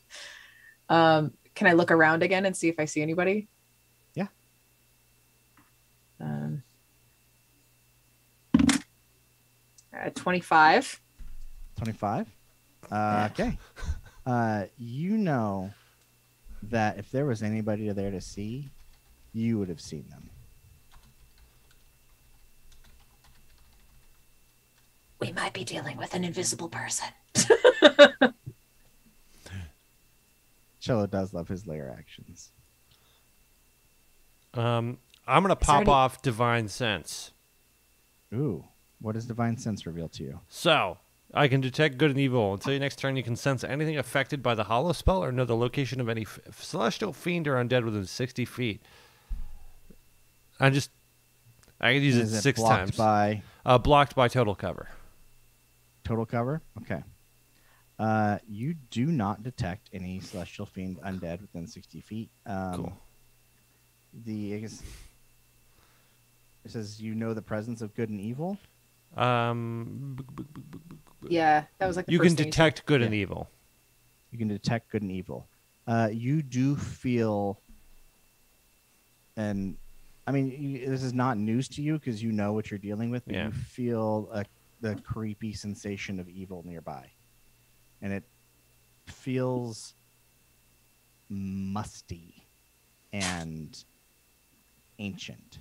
Um, can I look around again and see if I see anybody? Yeah. Um, at 25. 25 uh, Yeah. okay uh, you know that if there was anybody there to see you would have seen them We might be dealing with an invisible person. cello does love his lair actions um, I'm gonna pop any- off divine sense. ooh what does divine sense reveal to you So I can detect good and evil. Until your next turn, you can sense anything affected by the hallow spell or know the location of any f- celestial fiend or undead within 60 feet. I just I can use it six blocked times. by Uh, blocked by total cover. Total cover? Okay. Uh, you do not detect any celestial fiend undead within 60 feet. Um, Cool. The I guess it says you know the presence of good and evil. Um, b- b- b- Yeah, that was like the you first can thing said. detect good Yeah. and evil. You can detect good and evil. Uh, you do feel, and I mean you, this is not news to you because you know what you're dealing with. But Yeah. You feel a, the creepy sensation of evil nearby, and it feels musty and ancient.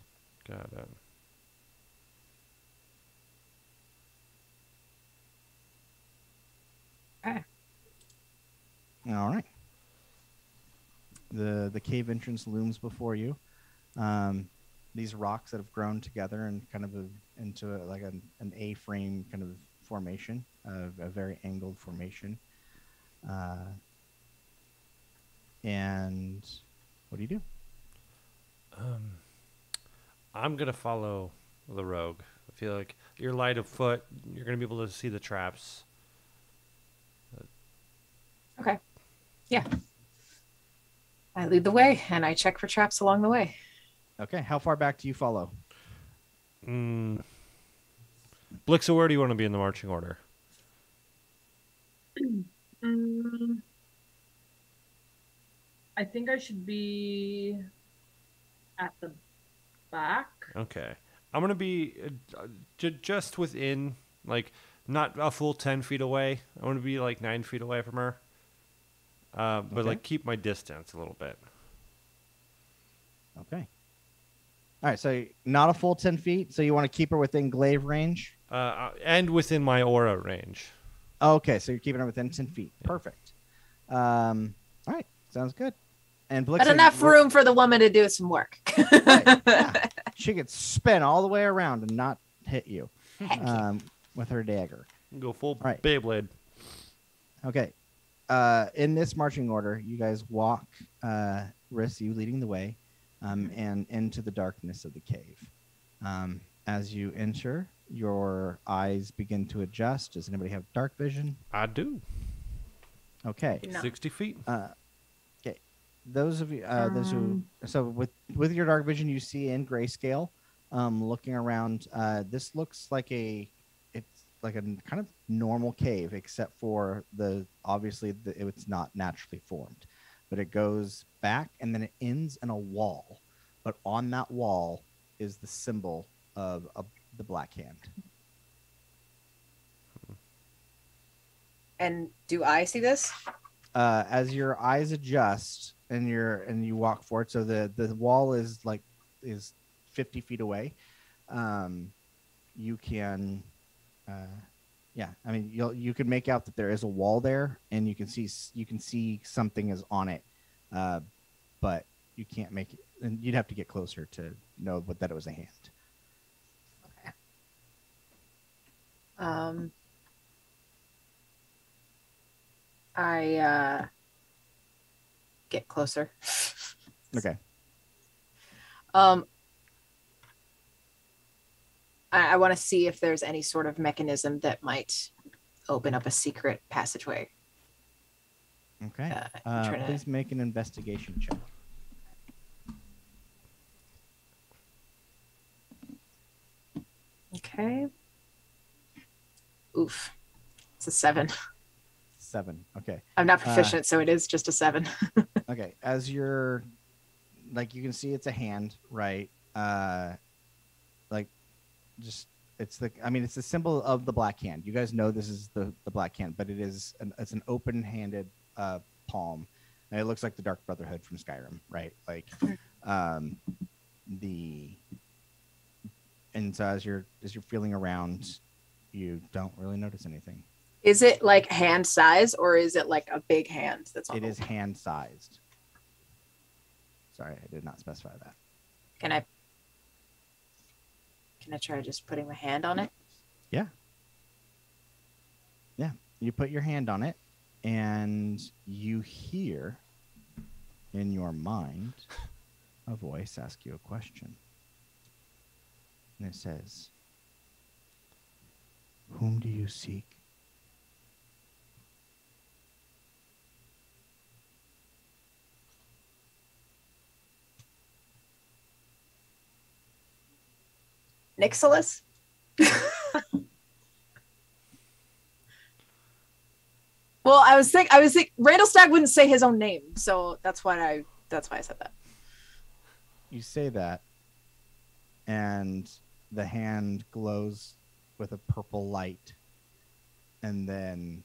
Got it. All right. The the cave entrance looms before you. Um, these rocks that have grown together and kind of a, into a, like an, an A-frame kind of formation, uh, a very angled formation. Uh, and what do you do? Um, I'm gonna follow the rogue. I feel like you're light of foot. You're gonna be able to see the traps. Okay. Yeah. I lead the way and I check for traps along the way. Okay, how far back do you follow? Mm. Blixa, where do you want to be in the marching order? Mm, I think I should be at the back. Okay. I'm gonna be uh, j- just within, like, not a full ten feet away. I want to be like nine feet away from her. Uh, but Okay. like keep my distance a little bit. Okay. All right, so not a full 10 feet, so you want to keep her within glaive range? Uh, uh, and within my aura range. Okay, so you're keeping her within 10 feet. Yeah. Perfect. Um, all right, sounds good. And Blix, But enough room for the woman to do some work. yeah. she could spin all the way around and not hit you um, with her dagger. Go full Right. Beyblade. Okay. Uh, in this marching order, you guys walk, uh, Riss, you leading the way, um, and into the darkness of the cave. Um, as you enter, your eyes begin to adjust. Does anybody have dark vision? I do. Okay. No. Sixty feet. Uh, okay. Those of you, uh, those who, Um. so with with your dark vision, you see in grayscale. Um, looking around, uh, this looks like a, it's like a kind of normal cave, except for the obviously the, it's not naturally formed, but it goes back and then it ends in a wall, but on that wall is the symbol of, of the black hand. and do I see this? uh, as your eyes adjust and you're and you walk forward, so the the wall is like is fifty feet away. Um, you can, uh, yeah. I mean, you you can make out that there is a wall there, and you can see you can see something is on it, uh, but you can't make it. And you'd have to get closer to know what that it was a hand. Um, I uh, get closer. Okay. Um, I, I want to see if there's any sort of mechanism that might open up a secret passageway. Okay. Uh, I'm Uh, trying to- please make an investigation check. Okay. Oof. It's a seven. Seven. Okay. I'm not Uh, proficient, so it is just a seven. okay as you're like you can see it's a hand right uh like just it's the i mean it's the symbol of the black hand. You guys know this is the the black hand but it is an it's an open-handed uh palm. And it looks like the dark brotherhood from skyrim right? Like um the and so as you're as you're feeling around you don't really notice anything. Is it like hand size or is it like a big hand that's it is hand sized sorry i did not specify that. Can I can I try just putting my hand on it? Yeah. Yeah. You put your hand on it and you hear in your mind a voice ask you a question and it says whom do you seek Nixilis? well, I was think I was think Randall Stagg wouldn't say his own name, so that's why I that's why I said that. you say that and the hand glows with a purple light and then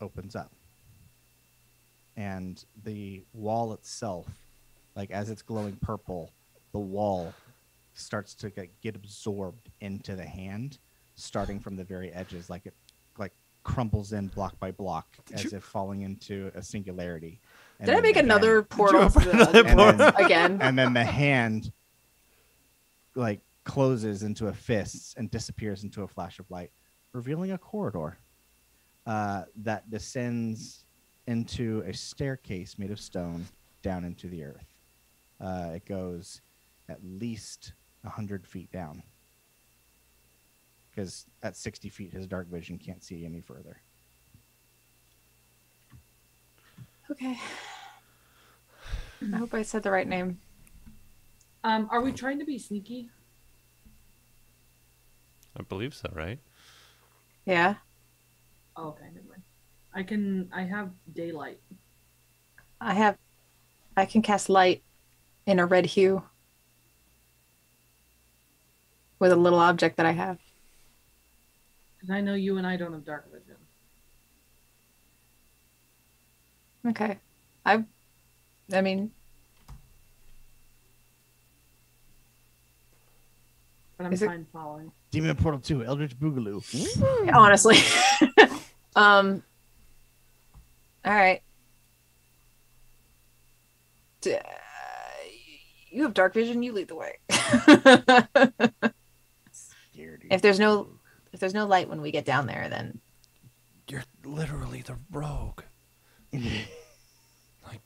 opens up and the wall itself like as it's glowing purple the wall starts to get, get absorbed into the hand starting from the very edges like it like crumbles in block by block as if falling into a singularity And Did I make the hand- another portal to another the portal? again? and then the hand like closes into a fist and disappears into a flash of light revealing a corridor uh, that descends into a staircase made of stone down into the earth uh, it goes at least 100 feet down. Because at 60 feet, his dark vision can't see any further. Okay. I hope I said the right name. Um, are we trying to be sneaky? I believe so, right? Yeah. Oh, okay, never mind. I can. I have daylight. I have I can cast light in a red hue with a little object that I have. Because I know you and I don't have dark vision. Okay. I I mean, But I'm fine it- fine following. Demon Portal 2, Eldritch Boogaloo. honestly. um all right. D- uh, you have dark vision, you lead the way. Scared you. if there's no if there's no light when we get down there, then You're literally the rogue. Like,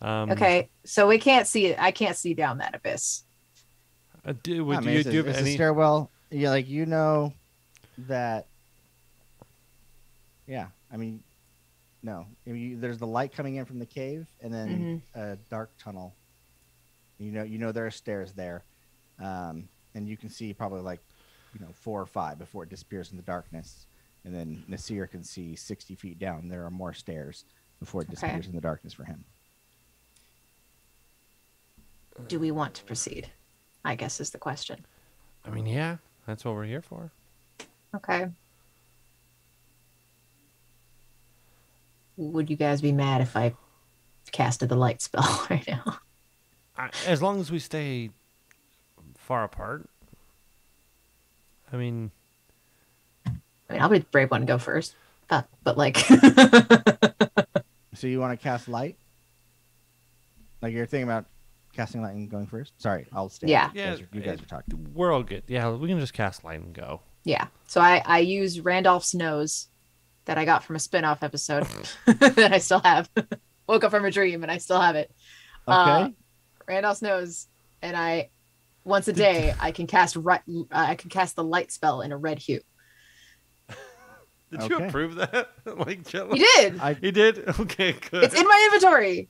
yeah. um, okay. So we can't see it. I can't see down that abyss. Uh, do, would I mean, you it's, do have it's a stairwell. Yeah, like you know that. Yeah, I mean, no. I mean, you, there's the light coming in from the cave, and then a dark tunnel. You know, you know there are stairs there, um, and you can see probably like, you know, four or five before it disappears in the darkness, and then Nasir can see sixty feet down. There are more stairs before it Okay. disappears in the darkness for him. Do we want to proceed? I guess is the question. I mean, yeah, that's what we're here for. Okay. Would you guys be mad if I casted the light spell right now? As long as we stay far apart. I mean, I mean, I'll be the brave one to go first. But, but like, So you want to cast light? Like you're thinking about casting light and going first? Sorry, I'll stay. Yeah. You guys, are, you guys are talking. we're all good. Yeah, we can just cast light and go. yeah. So I, I use Randolph's nose that I got from a spin-off episode that I still have. Woke up from a dream and I still have it. Okay. Uh, Randolph's nose, and I once a day I can cast right. Uh, I can cast the light spell in a red hue. Did you approve that? like, Jello? You did. I, He did. Okay, good. It's in my inventory.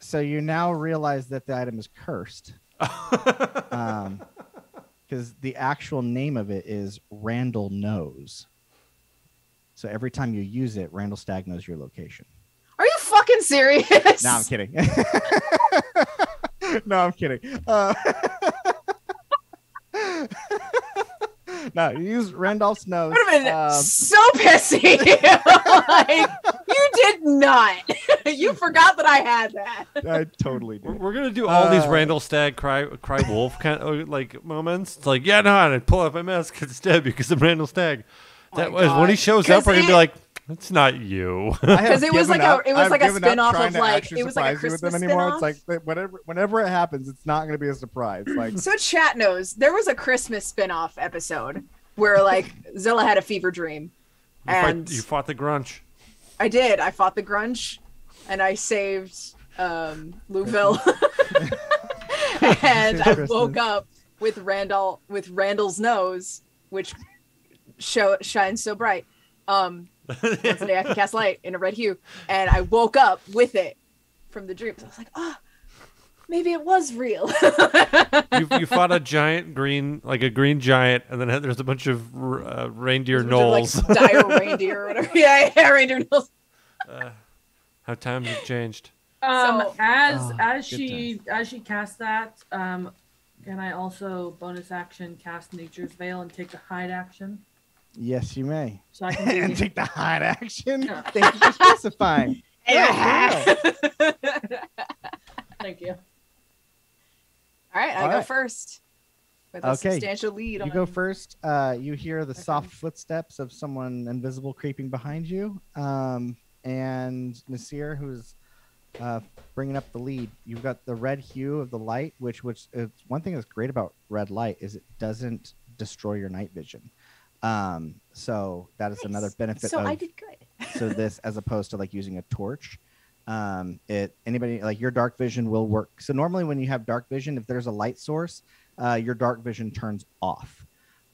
so you now realize that the item is cursed. Um, because the actual name of it is Randall knows. So every time you use it, Randall Stag knows your location. Are you fucking serious? No, I'm kidding. no, I'm kidding. Uh, no, you use Randolph's nose. would have been um, so pissy. like, you did not. you forgot that I had that. I totally We're, did. we're gonna do all these Uh, Randall Stag cry cry wolf kind of like moments. It's like, yeah, no, and I pull up my mask instead because of Randall Stag. That my was when he shows up, we're gonna be like, it's not you. Because it was given like a- it was I've like a given up spin-off of, like- it was like a surprise with them Christmas anymore. It's like spin-off. that whenever whenever it happens, it's not going to be a surprise. Like So chat knows there was a Christmas spin-off episode where like Zilla had a fever dream. You, fight- And you fought the grunch. I did. I fought the grunge and I saved um Louville. and I woke up with Randall with Randall's nose, which show shines so bright. Um once a day I can cast light in a red hue. And I woke up with it from the dreams. I was like, oh, maybe it was real. you, you fought a giant green, like a green giant, and then there's a bunch of uh, reindeer Those are, gnolls. Like dire reindeer or whatever. Yeah, yeah, reindeer gnolls. uh, how times have changed. Um, So- as Oh, as good she as she casts that, um, can I also bonus action cast Nature's Veil and take the hide action? Yes, you may. So I can and take the hide action. Thank you for specifying. Yeah. thank you. All right, I All go right. first with a Okay, substantial lead. You on... go first. Uh, you hear the Okay. soft footsteps of someone invisible creeping behind you. Um, and Nasir, who's uh, bringing up the lead. You've got the red hue of the light, which which is one thing that's great about red light is it doesn't destroy your night vision. Um, so that is another benefit So of I did good. so this as opposed to like using a torch Um, it anybody like your dark vision will work. So normally when you have dark vision, if there's a light source, uh, your dark vision turns off.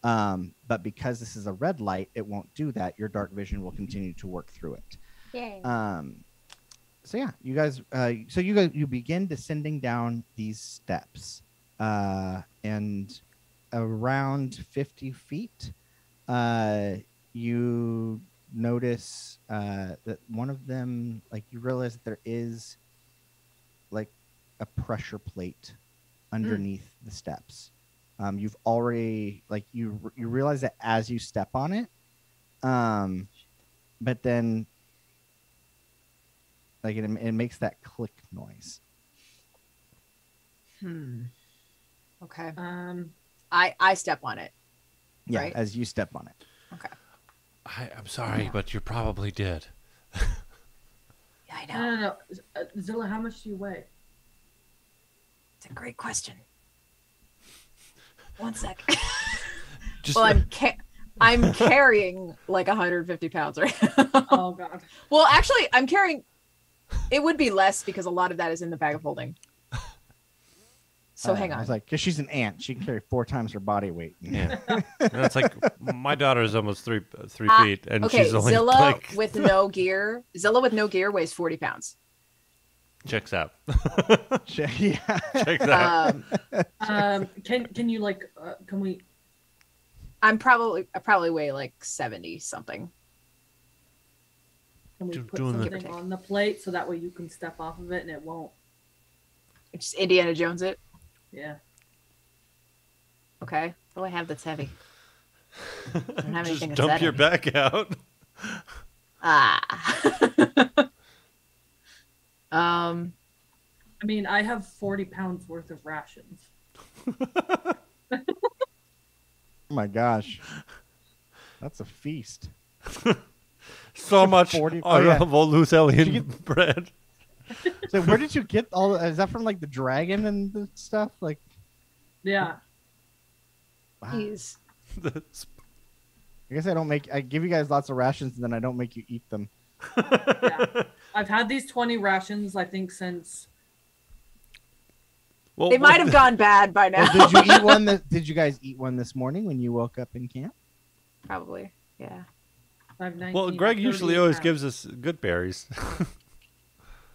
Um, but because this is a red light, it won't do that. Your dark vision will continue to work through it. Yay. Um, so yeah, you guys. Uh, so you guys you begin descending down these steps, uh, and around fifty feet, uh, you notice uh, that one of them, like you realize that there is, like, a pressure plate underneath the steps. Um, you've already like you you realize that as you step on it, um, but then like it, it makes that click noise. Hmm. Okay. Um, I I step on it. Yeah, Right. as you step on it. I, I'm sorry, but you're probably dead. Yeah, I know. no, no, no. Uh, Zilla, how much do you weigh? It's a great question. One sec. Just well, I'm ca- I'm carrying like 150 pounds right now. Oh God. well, actually, I'm carrying. It would be less because a lot of that is in the bag of holding. So Uh, hang I on. was like, because she's an ant, she can carry four times her body weight. yeah. That's like my daughter is almost three three Ah, feet, and okay, she's only Zilla like with no gear. Zilla with no gear weighs 40 pounds. checks out. yeah. checks out. Um, Um, can can you like uh, can we? I'm probably I probably weigh like 70 something. Can we Do- put doing the- something on the plate so that way you can step off of it and it won't? Just Indiana Jones it. Yeah. Okay. What do I have that's heavy? don't have anything Just that's dump that your heavy. back out. Ah. um. I mean, I have forty pounds worth of rations. Oh my gosh. That's a feast. So much 40 oh, oh, yeah. of old loose alien Did you bread. So where did you get all is that from like the dragon and the stuff? Like Yeah. wow. Jeez. I guess I don't make I give you guys lots of rations and then I don't make you eat them. Yeah. I've had these twenty rations, I think, since well, They might have gone bad by now. Well, did you eat one that did you guys eat one this morning when you woke up in camp? Probably. Yeah. 19 Well, Greg usually always pounds. gives us good berries,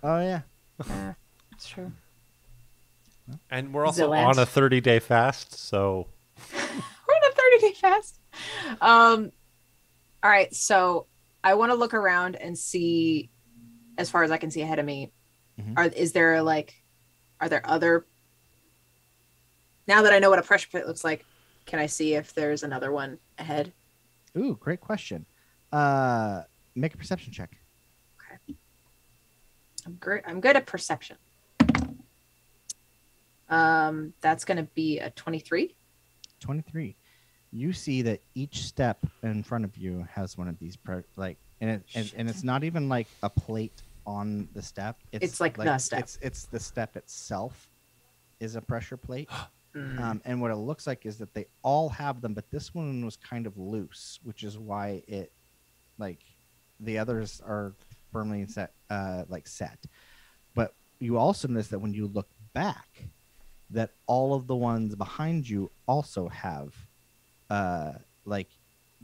Oh yeah. Yeah. It's true. and we're also Zillant. on a 30 day fast. So We're in a 30 day fast. Um. All right. So I want to look around and see, as far as I can see ahead of me, Mhm. are is there like, are there other? Now that I know what a pressure plate looks like, can I see if there's another one ahead? Ooh, great question. Uh make a perception check. I'm great. I'm good at perception. Um, that's gonna be a 23. 23 you see that each step in front of you has one of these pro- like and it and, and it's not even like a plate on the step it's, It's like the step. it's it's the step itself is a pressure plate Mm. um, and what it looks like is that they all have them but this one was kind of loose which is why it like the others are firmly set uh like set but you also notice that when you look back that all of the ones behind you also have uh like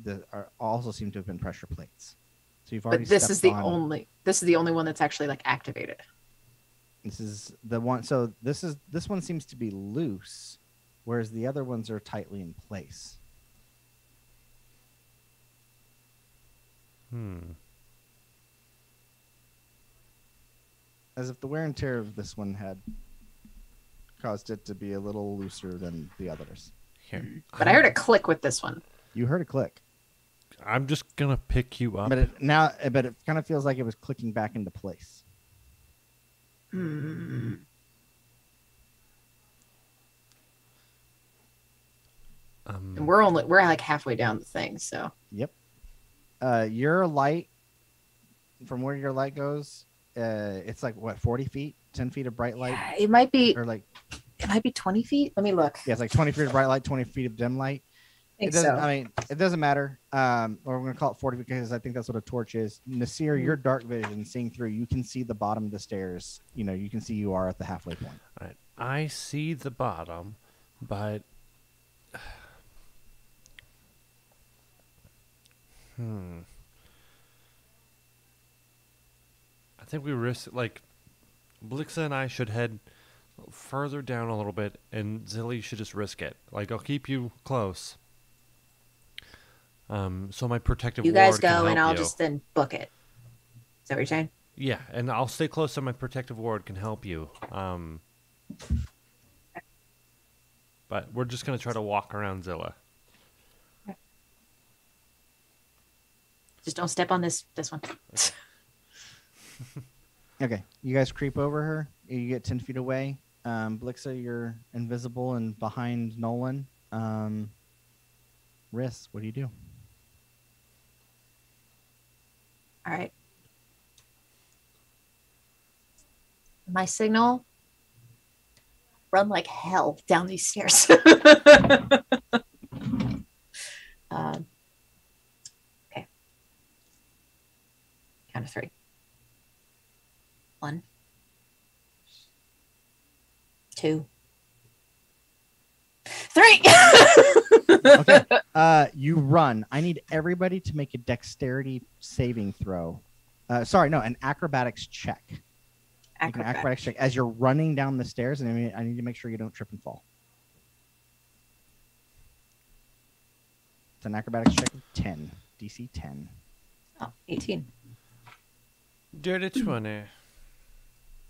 the are also seem to have been pressure plates so you've already but this is the on- only. This is the only one that's actually like activated. this is the one so this is this one seems to be loose whereas the other ones are tightly in place hmm. As if the wear and tear of this one had caused it to be a little looser than the others here. But I heard a click with this one. you heard a click I'm just gonna pick you up. but it now but it kind of feels like it was clicking back into place Hmm. Um, And we're only we're like halfway down the thing, so Yep. Uh, your light, from where your light goes, uh, it's like what, 40 feet, 10 feet of bright light, Yeah, it might be or like, it might be 20 feet. Let me look. yeah, it's like 20 feet of bright light, 20 feet of dim light. think it doesn't. so. I mean, it doesn't matter. Um, or we're gonna call it forty because I think that's what a torch is. Nasir, Mm-hmm. your dark vision, seeing through, you can see the bottom of the stairs. You know, you can see you are at the halfway point. All right. I see the bottom, but hmm. I think we risk like Blixa and I should head further down a little bit, and Zilly should just risk it. Like I'll keep you close. Um, so my protective You guys go and I'll you. just then book it. Is that what you're saying? Yeah, and I'll stay close so my protective ward can help you. Um, but we're just gonna try to walk around Zilla. Just don't step on this this one. Okay, you guys creep over her. You get ten feet away. Um, Blixa, you're invisible and behind Nolan. Um, Riss, what do you do? All right. My signal. Run like hell down these stairs. um, okay. Count of three. One. Two. Three. Okay. Uh, you run. I need everybody to make a dexterity saving throw. Uh, sorry, no, an acrobatics check. Make an acrobatics check as you're running down the stairs, and I, mean, I need to make sure you don't trip and fall. It's an acrobatics check of ten, DC ten. Oh, 18. Dirty twenty.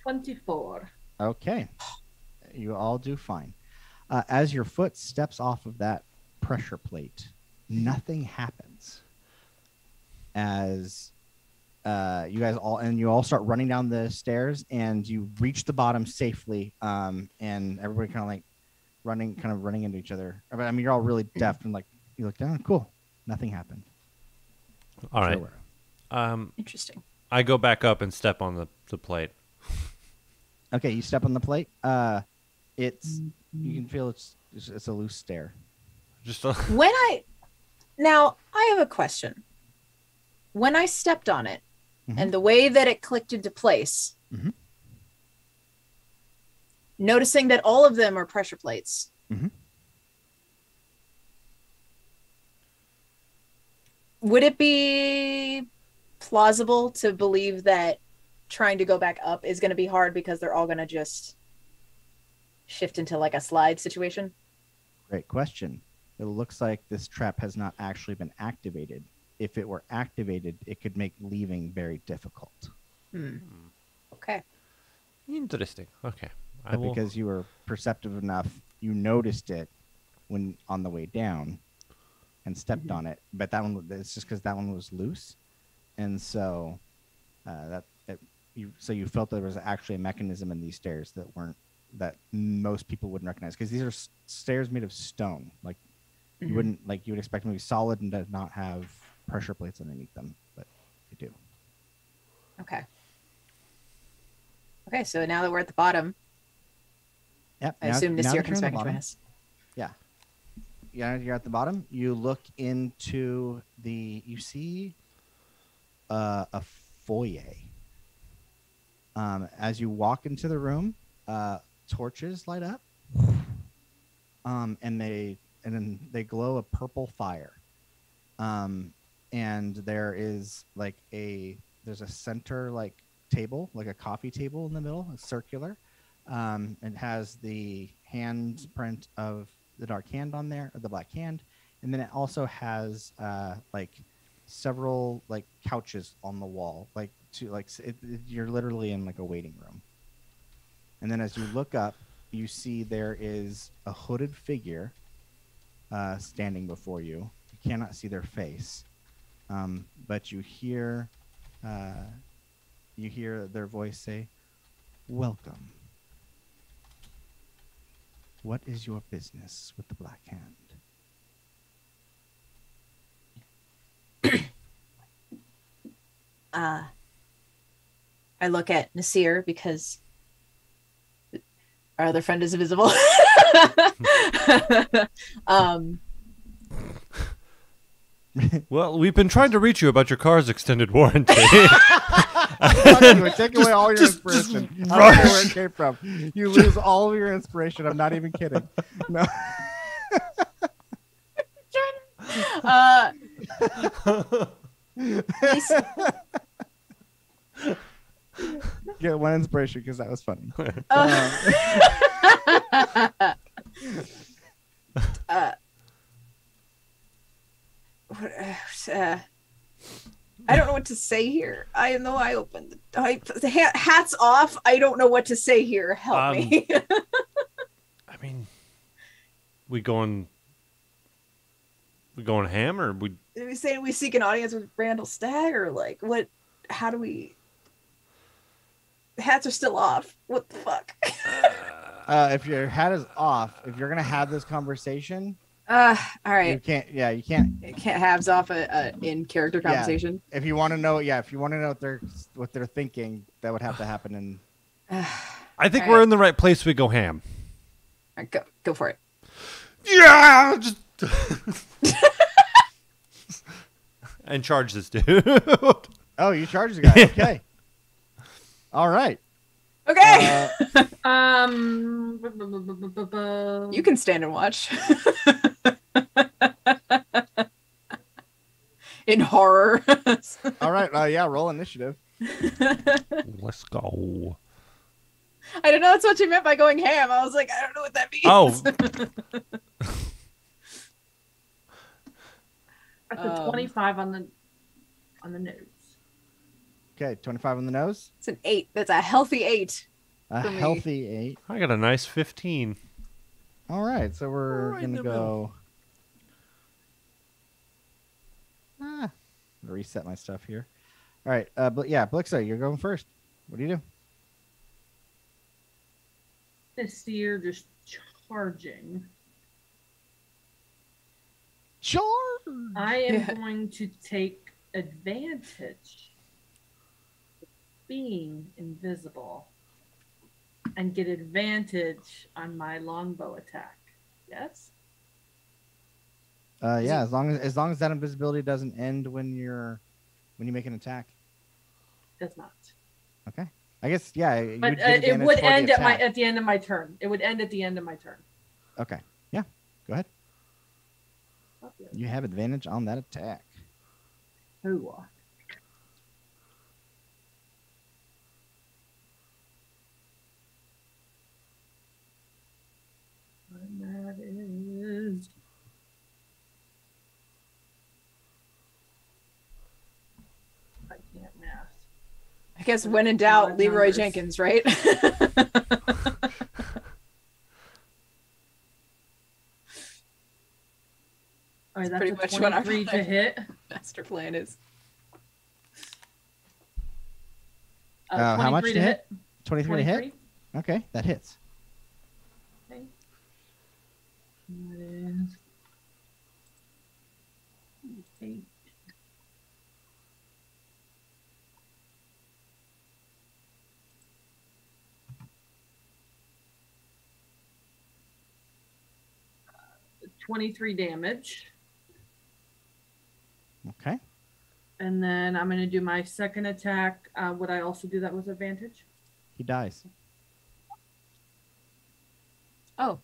24. Okay, you all do fine. Uh, as your foot steps off of that pressure plate, nothing happens. As uh, you guys all and you all start running down the stairs, and you reach the bottom safely. Um, and everybody kind of like running, kind of running into each other. I mean, you're all really deft and like you look down. Cool, nothing happened. All right. Sure. Um, Interesting. I go back up and step on the, the plate. Okay, you step on the plate. Uh, it's you can feel it's it's, it's a loose stair. Just a, when I now I have a question. When I stepped on it Mhm. and the way that it clicked into place, Mhm. noticing that all of them are pressure plates. Mhm. Would it be plausible to believe that trying to go back up is going to be hard because they're all going to just shift into like a slide situation? Great question. It looks like this trap has not actually been activated. If it were activated, it could make leaving very difficult. Hmm. Okay. interesting. Okay. But will, because you were perceptive enough, you noticed it when on the way down and stepped Mhm. on it. But that one, it's just because that one was loose, and so uh, that it, you so you felt there was actually a mechanism in these stairs that weren't that most people wouldn't recognize because these are s- stairs made of stone. Like you Mhm. wouldn't like you would expect them to be solid and to not have pressure plates underneath them, but they do. Okay. Okay, so now that we're at the bottom, Yep. I now- assume this year comes back the and join bottom- us. yeah, you're at the bottom. You look into the. You see uh, a foyer. Um, as you walk into the room, uh, torches light up, um, and they and then they glow a purple fire. Um, and there is like a there's a center like table, like a coffee table in the middle, circular. Um, it has the handprint of the dark hand on there, or the black hand, and then it also has uh, like several like couches on the wall, like to like it, it- you're literally in like a waiting room. And then as you look up, you see there is a hooded figure uh, standing before you. You cannot see their face, um, but you hear uh, you hear their voice say, "Welcome." What is your business with the Black Hand? Uh, I look at Nasir because our other friend is invisible. um, Well, we've been trying to reach you about your car's extended warranty. Fuck you, take away all your just- just inspiration. I don't care where it came from. You lose all of your inspiration. I'm not even kidding. No. Uh, Get one inspiration because that was funny. uh, uh, what, uh, I don't know what to say here. I know I opened the, I, the ha- hats off. I don't know what to say here. Help Um, me. I mean, we going, we going ham or we? Are we saying we seek an audience with Randall Stagg or like what? How do we? The hats are still off. What the fuck? Uh, if your hat is off, if you're gonna have this conversation, Uh, all right. you can't. Yeah, you can't. Can't halves off a, a in character Yeah. conversation. If you want to know, yeah, if you want to know what they're what they're thinking, that would have to happen. In I think All we're right. in the right place. We go ham. All right, go go for it. Yeah. Just and charge this dude. oh, you charge the guy. Okay. All right. Okay. Uh, Um, you can stand and watch. in horror. all right. Uh, yeah. Roll initiative. Let's go. I don't know that's what you meant by going ham. I was like, I don't know what that means. Oh. That's a Um, 25 on the on the nose. Okay. Twenty-five on the nose. it's an eight. That's a healthy eight. A For me. healthy eight. I got a nice fifteen. All right. So we're Right gonna go. Ah, reset my stuff here. All right. Uh, but yeah, Blixa, you're going first. What do you do? This year just charging. Charge. I am Yeah. going to take advantage of being invisible and get advantage on my longbow attack. Yes? Uh, yeah, as long as as long as that invisibility doesn't end when you're when you make an attack. Does not. Okay. I guess yeah. But uh, it would end at my at the end of my turn. It would end at the end of my turn. Okay. Yeah. Go ahead. You have advantage on that attack. Ooh. And that is I can't math. I guess when in doubt, Odd Leroy numbers. Jenkins, right? All right, that's pretty a much what I'm to hit. Master plan is. Uh, Uh, how much to hit? Twenty-three to hit. Okay, that hits. Okay. That is eight. Uh, Twenty-three damage, Okay. and then I'm going to do my second attack. Uh, would I also do that with advantage? He dies. Oh,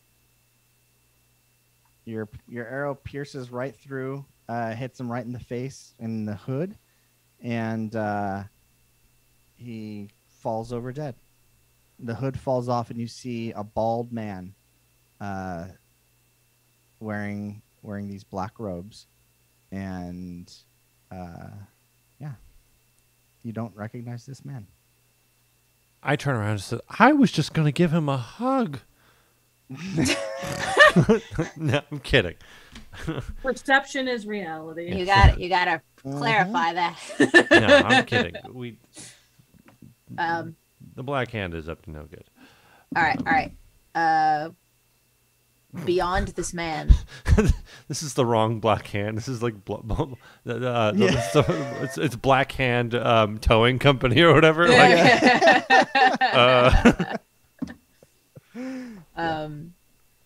Your your arrow pierces right through, uh, hits him right in the face in the hood, and uh, he falls over dead. The hood falls off, and you see a bald man, uh, wearing wearing these black robes, and uh, yeah, you don't recognize this man. I turn around and said, "I was just gonna give him a hug." no, I'm kidding. Perception is reality. you got you got to Mhm. clarify that. No, I'm kidding. We Um. the black hand is up to no good. All right. All right. Uh. Beyond this man. this is the wrong black hand. This is like bl- bl- uh, uh, Yeah. it's, it's, it's black hand um, towing company or whatever. Like, uh, um.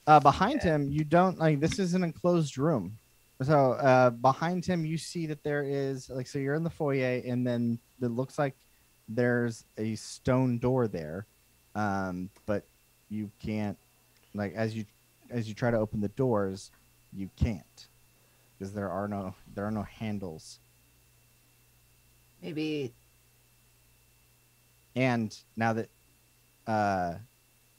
Uh, behind him, you don't like. This is an enclosed room. so uh, behind him, you see that there is like so you're in the foyer, and then it looks like there's a stone door there, um, but you can't like as you as you try to open the doors, you can't because there are no there are no handles. Maybe And now that uh,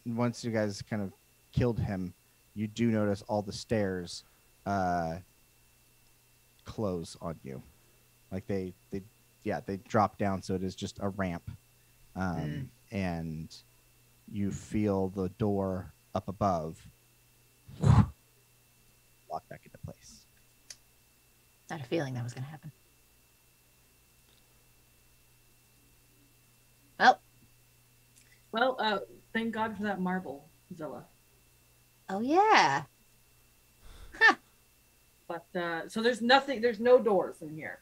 once you guys kind of killed him, you do notice all the stairs uh, close on you. Like they, they, yeah, they drop down, so it is just a ramp, um, and you feel the door up above lock back into place. I had a feeling that was going to happen. Well, Well, uh, thank God for that marble, Zilla. Oh yeah. But uh, so there's nothing. There's no doors in here.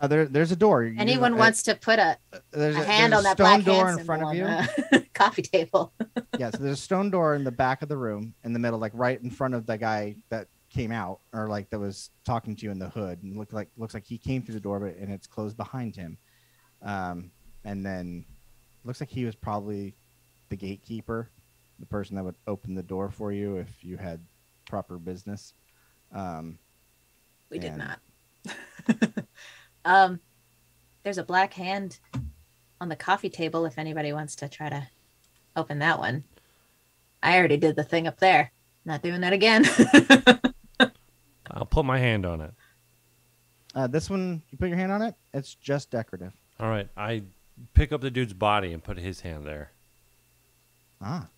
Uh, there, there's a door. You- Anyone uh, wants to put a, there's a hand there's on that stone black door in front of you. coffee table. yeah, so there's a stone door in the back of the room in the middle, like right in front of the guy that came out or like that was talking to you in the hood and looked like looks like he came through the door but and it's closed behind him. Um and then looks like he was probably the gatekeeper, the person that would open the door for you if you had proper business. Um We did not. um, there's a black hand on the coffee table if anybody wants to try to open that one. I already did the thing up there. Not doing that again. I'll put my hand on it. uh, this one you put your hand on it, it's just decorative. All right. I pick up the dude's body and put his hand there. Ah.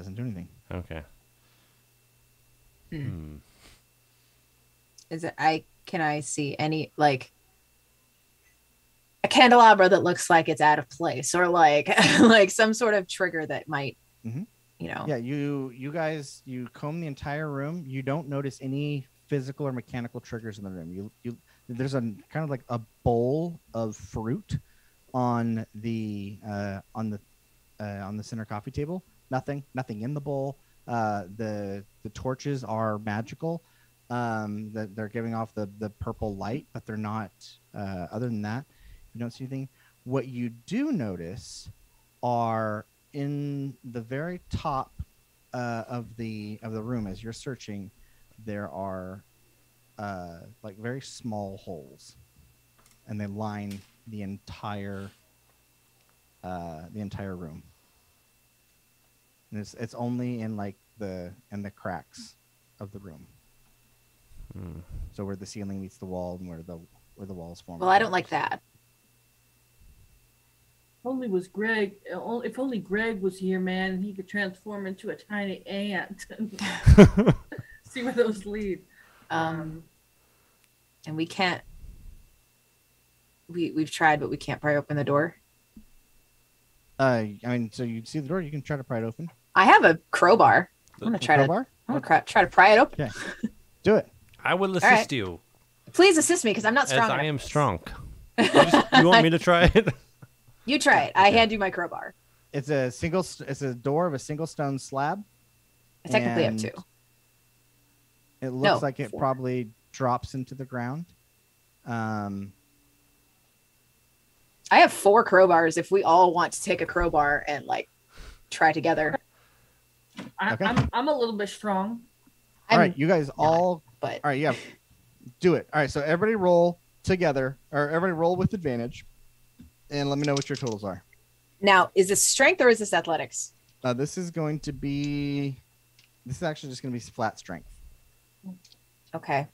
Doesn't do anything. Okay. Hmm. Hmm. Is it? I can I see any like a candelabra that looks like it's out of place, or like like some sort of trigger that might, Mhm. you know. Yeah, you you guys you comb the entire room. You don't notice any physical or mechanical triggers in the room. You you there's a kind of like a bowl of fruit on the uh, on the uh, on the center coffee table. Nothing nothing in the bowl. Uh, the the torches are magical. Um, that they're giving off the the purple light, but they're not. Uh, other than that, you don't see anything. What you do notice are in the very top uh, of the of the room as you're searching there are uh, like very small holes and they line the entire uh, the entire room and it's, it's only in like the in the cracks of the room Hmm. so where the ceiling meets the wall and where the where the walls form Well, I don't like that. If only was Greg. uh, If only Greg was here, man, he could transform into a tiny ant and see where those lead. Um, and we can't. We we've tried, but we can't pry open the door. uh, i mean so you see the door you can try to pry it open I have a crowbar. I'm gonna A try to. I'm gonna cry, try to pry it open. do it I will assist right. you Please assist me because I'm not strong. as strong. I am strong. You, just- you want me to try it? You try it. I hand you my crowbar. it's a single it's a door of a single stone slab I technically have two. It looks No, like it four. probably drops into the ground. Um, I have four crowbars. If we all want to take a crowbar and like try together, I, Okay. I'm I'm a little bit strong. all I'm, right, you guys all. but All right, yeah, do it. All right, so everybody roll together, or everybody roll with advantage, and let me know what your totals are. now is this strength or is this athletics? Uh, this is going to be. This is actually just going to be flat strength. Okay.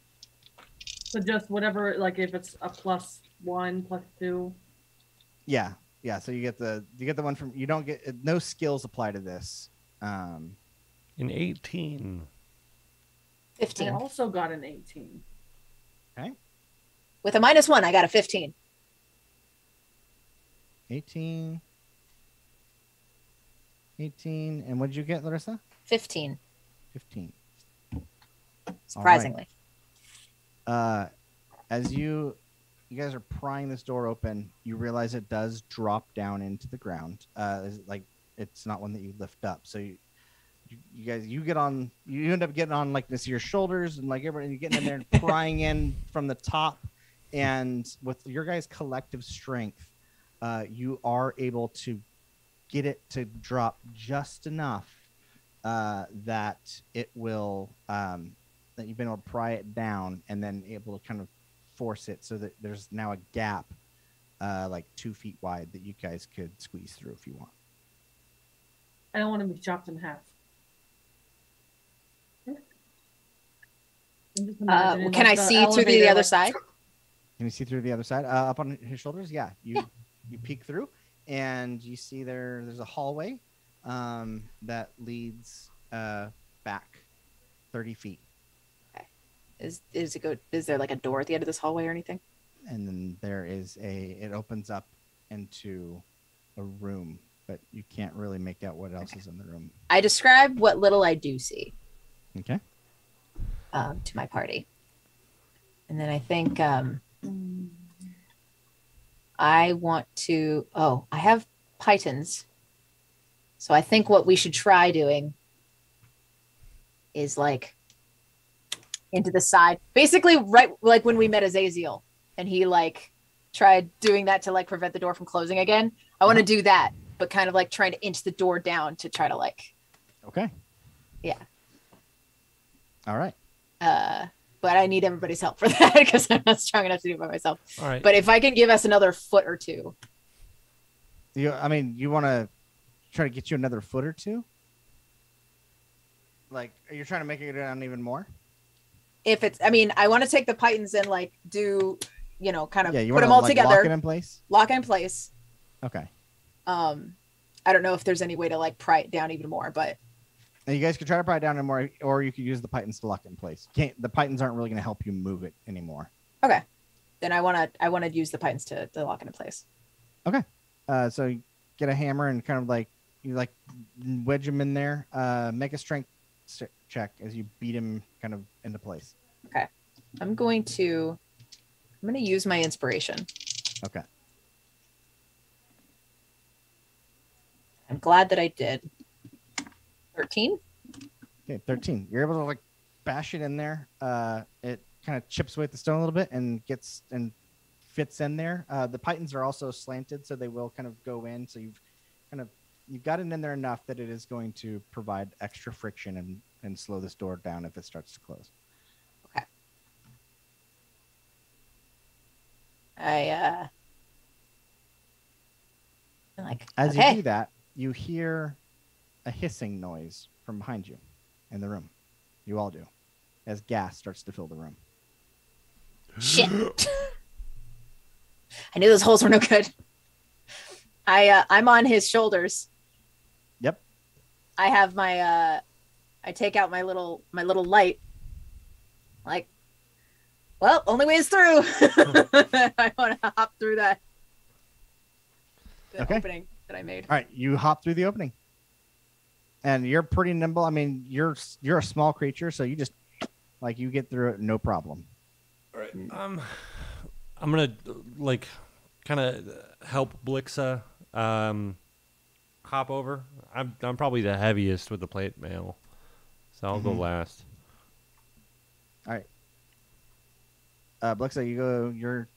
So just whatever, like if it's a plus one, plus two. Yeah, yeah. So you get the you get the one from you don't get no skills apply to this. Um, In 18. I 15. also got an 18. Okay. With a minus one, I got a 15. 18. 18. And what did you get, Larissa? 15, 15. surprisingly. Uh, as you you guys are prying this door open, you realize it does drop down into the ground. Uh, like it's not one that you lift up. So you, you, you guys you get on you end up getting on like this your shoulders and like everybody you're getting in there and prying in from the top and with your guys collective strength uh, you are able to get it to drop just enough uh, that it will um, that you've been able to pry it down and then able to kind of force it so that there's now a gap uh, like two feet wide that you guys could squeeze through if you want I don't want to be chopped in half. Uh, can I like, the see through the elevator, other like, side? Can you see through the other side? Uh, up on his shoulders? Yeah. You you peek through, and you see there there's a hallway um, that leads uh, back thirty feet, Is is it go? Is there like a door at the end of this hallway or anything? and then there is a it opens up into a room, but you can't really make out what else is in the room. I describe what little I do see Okay. um, to my party, and then I think um, I want to. Oh, I have pitons, so I think what we should try doing is like into the side, basically right like when we met Azaziel, and he like tried doing that to like prevent the door from closing again. I want to do that, but kind of like trying to inch the door down to try to like Okay. Yeah. All right. uh but I need everybody's help for that because I'm not strong enough to do it by myself. All right. But if I can give us another foot or two, You, I mean, you want to try to get you another foot or two? Like, are you trying to make it go down even more? if it's, I mean, I want to take the pitons and like do, you know, kind of Yeah, you put want them to all like, together, lock lock it it, in place. Lock in place. Okay. Um, I don't know if there's any way to like pry it down even more, but Now you guys could try to pry it down anymore, or you could use the pitons to lock it in place. Can't the pitons aren't really going to help you move it anymore. Okay. Then I want to, I want to use the pitons to, to lock it in place. Okay. Uh, so you get a hammer and kind of like you like wedge him in there. Uh, make a strength check as you beat him kind of into place. Okay. I'm going to, I'm going to use my inspiration. Okay. I'm glad that I did. 13. Okay, thirteen. You're able to like bash it in there. Uh, it kind of chips away at the stone a little bit and gets and fits in there. Uh, the pitons are also slanted, so they will kind of go in. So you've kind of you've got it in there enough that it is going to provide extra friction and and slow this door down if it starts to close. Okay. I, uh, I'm like, As okay. you do that, you hear a hissing noise from behind you in the room. You all do, as gas starts to fill the room. Shit. I knew those holes were no good. I uh, I'm on his shoulders. Yep. I have my uh I take out my little my little light. Like well, only way is through. I want to hop through that the Okay. opening that I made. All right, you hop through the opening, and you're pretty nimble. I mean, you're you're a small creature, so you just like you get through it no problem. All right. Um, I'm gonna like kind of help Blixa um hop over. I'm I'm probably the heaviest with the plate mail, so I'll Mhm. go last. All right, uh, Blixa, you go. You're.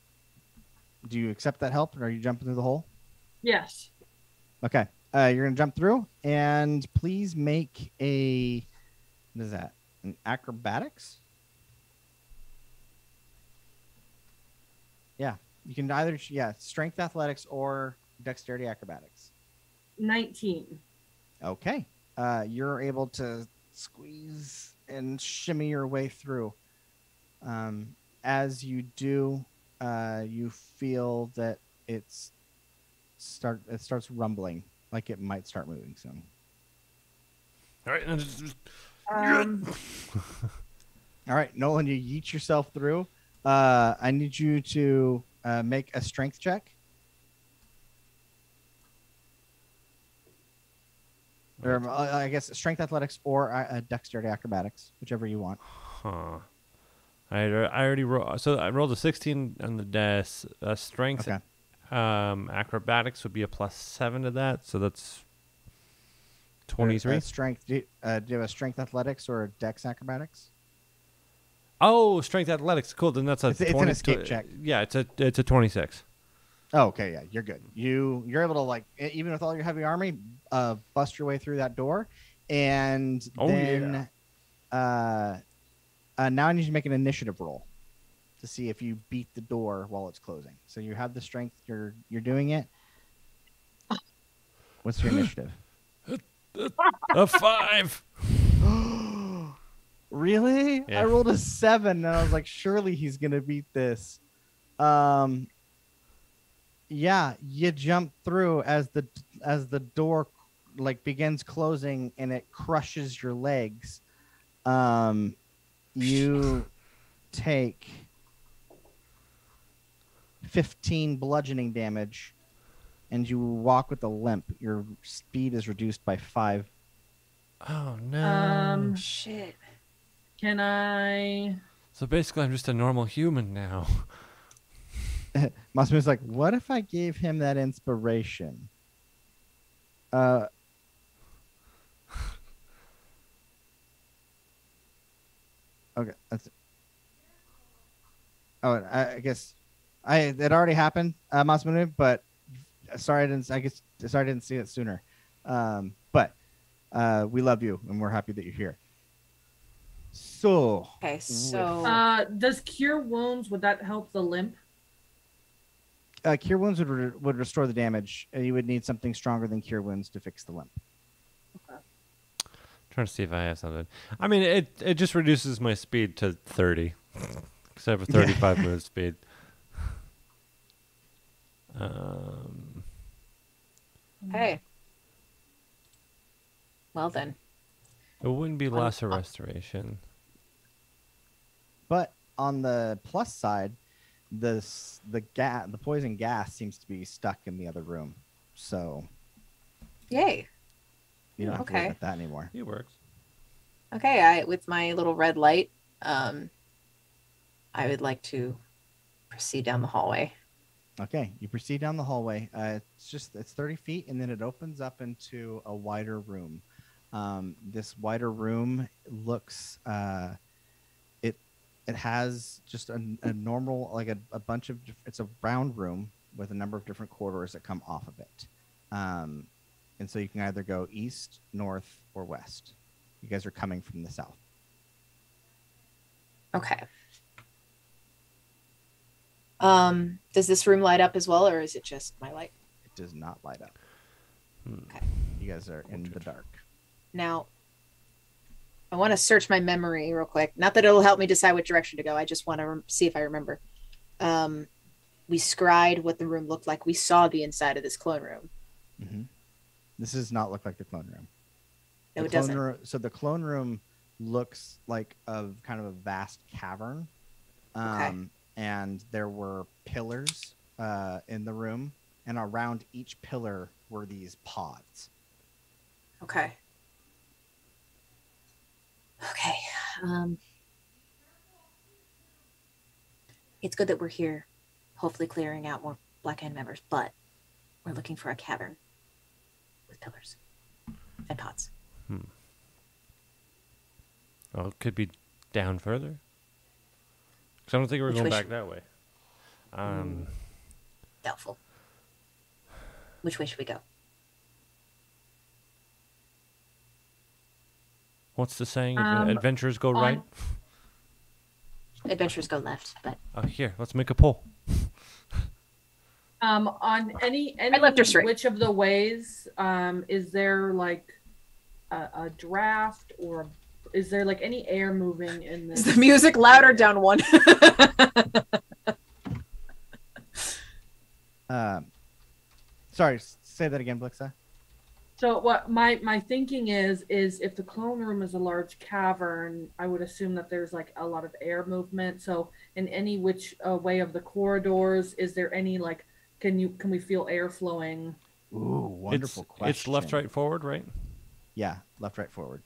Do you accept that help, or are you jumping through the hole? Yes. Okay. Uh, you're gonna jump through, and please make a. What is that? An acrobatics? Yeah, you can either yeah strength athletics or dexterity acrobatics. 19. Okay. Uh, you're able to squeeze and shimmy your way through. Um, as you do, uh, you feel that it's start it starts rumbling, like it might start moving soon. All right. and just- just- Um, All right, Nolan, you yeet yourself through. Uh, I need you to uh, make a strength check. Or uh, I guess strength athletics or uh, uh, dexterity acrobatics, whichever you want. Huh. I I already rolled. So I rolled a 16 on the desk. Uh, strength, Okay. Um, acrobatics would be a plus seven to that. So that's 23. Uh, strength. Do you, uh, do you have a strength athletics or a dex acrobatics? Oh, strength athletics. Cool. Then that's a It's- it's an 20 escape check. Yeah, it's a it's a 26. Oh, okay, yeah, you're good. You you're able to like even with all your heavy army, uh, bust your way through that door, and Oh, then, uh, uh, now I need to make an initiative roll to see if you beat the door while it's closing. So you have the strength. You're you're doing it. What's your initiative? a five. really? Yeah. I rolled a seven, and I was like, surely he's gonna beat this. Um. Yeah, you jump through as the as the door like begins closing, and it crushes your legs. Um, you take fifteen bludgeoning damage, and you walk with a limp. Your speed is reduced by five. Oh no. Um, Shit. can I? so basically, I'm just a normal human now. Masumi's like, what if I gave him that inspiration? Uh. Okay, that's. Oh, I, I guess, I it already happened, uh, Masamune, but sorry I didn't. I guess sorry I didn't see it sooner. Um, but uh, we love you and we're happy that you're here. So, Okay, so Uh, does cure wounds? Would that help the limp? uh, cure wounds would re- would restore the damage. and you would need something stronger than cure wounds to fix the limp. Okay. Trying to see if I have something. I mean, it it just reduces my speed to 30, because I have a 35 move speed. Um, okay. Well then. it wouldn't be Um, lesser uh, restoration. But on the plus side, this the gas the poison gas seems to be stuck in the other room, so Yay. you don't have to worry Okay. about that anymore. It works. Okay, I with my little red light, um I would like to proceed down the hallway. Okay, you proceed down the hallway. Uh, it's just it's thirty feet, and then it opens up into a wider room. Um, this wider room looks uh, it it has just a, a normal like a, a bunch of it's a round room with a number of different corridors that come off of it. Um, and so you can either go east, north, or west. You guys are coming from the south. Okay. Um, does this room light up as well, or is it just my light? It does not light up. Hmm. Okay. You guys are in the dark. Now, I want to search my memory real quick. Not that it'll help me decide which direction to go. I just want to rem- see if I remember. Um, we scried what the room looked like. We saw the inside of this clone room. Mm-hmm. This does not look like the clone room. No, The it clone doesn't. roo- so the clone room looks like a kind of a vast cavern. Um, Okay. And there were pillars uh, in the room, and around each pillar were these pods. Okay. Okay. Um, it's good that we're here, hopefully clearing out more Black Hand members, but we're looking for a cavern with pillars and pots. Oh, it could be down further. Because I don't think we're Which going way back should- that way. Um, Doubtful. Which way should we go? what's the saying? Um, Adventurers go on- right. Adventurers go left, but Oh, here, let's make a poll. Um, on any any left or straight? which of the ways, um, is there like a, a draft or is there like any air moving in this? Is the music louder down one? Um, sorry, say that again, Blixa. So what my my thinking is is if the clone room is a large cavern, I would assume that there's like a lot of air movement. So in any which uh, way of the corridors, is there any like can you can we feel air flowing? Ooh, wonderful it's, question. It's left, right, forward, right? Yeah, left, right, forward.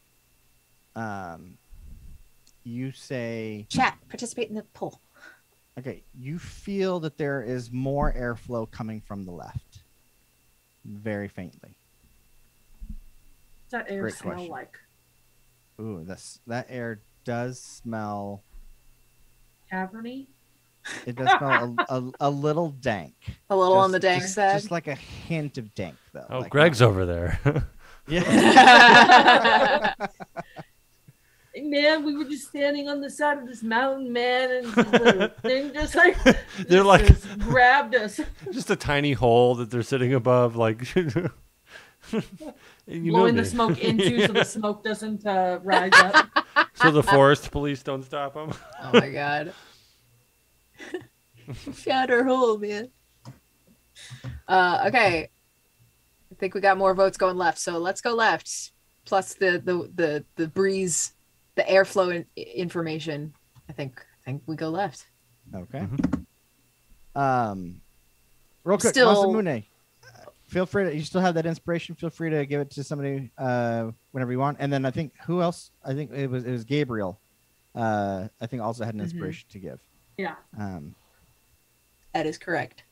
Um, you say chat, participate in the poll. Okay, you feel that there is more airflow coming from the left, very faintly. that air Great smell question. like? Ooh, this that air does smell. Caverny? It does smell a, a, a little dank. A little on the dank just, side. Just like a hint of dank, though. Oh, like Greg's not- over there. Yeah. Hey, man, we were just standing on the side of this mountain, man, and the thing just like They're like- just grabbed us, Just a tiny hole that they're sitting above, like you know blowing the smoke into so the smoke doesn't uh, rise up. so the forest police don't stop them. oh my god. Found our hole, man. Uh, okay. I think we got more votes going left, so let's go left. Plus the the the the breeze, the airflow in, information. I think I think we go left. Okay. Um, real quick, Still- Masamune, uh, feel free to. You still have that inspiration. Feel free to give it to somebody uh, whenever you want. And then I think who else? I think it was it was Gabriel. Uh, I think also had an Mhm. inspiration to give. Yeah. Um, That is correct.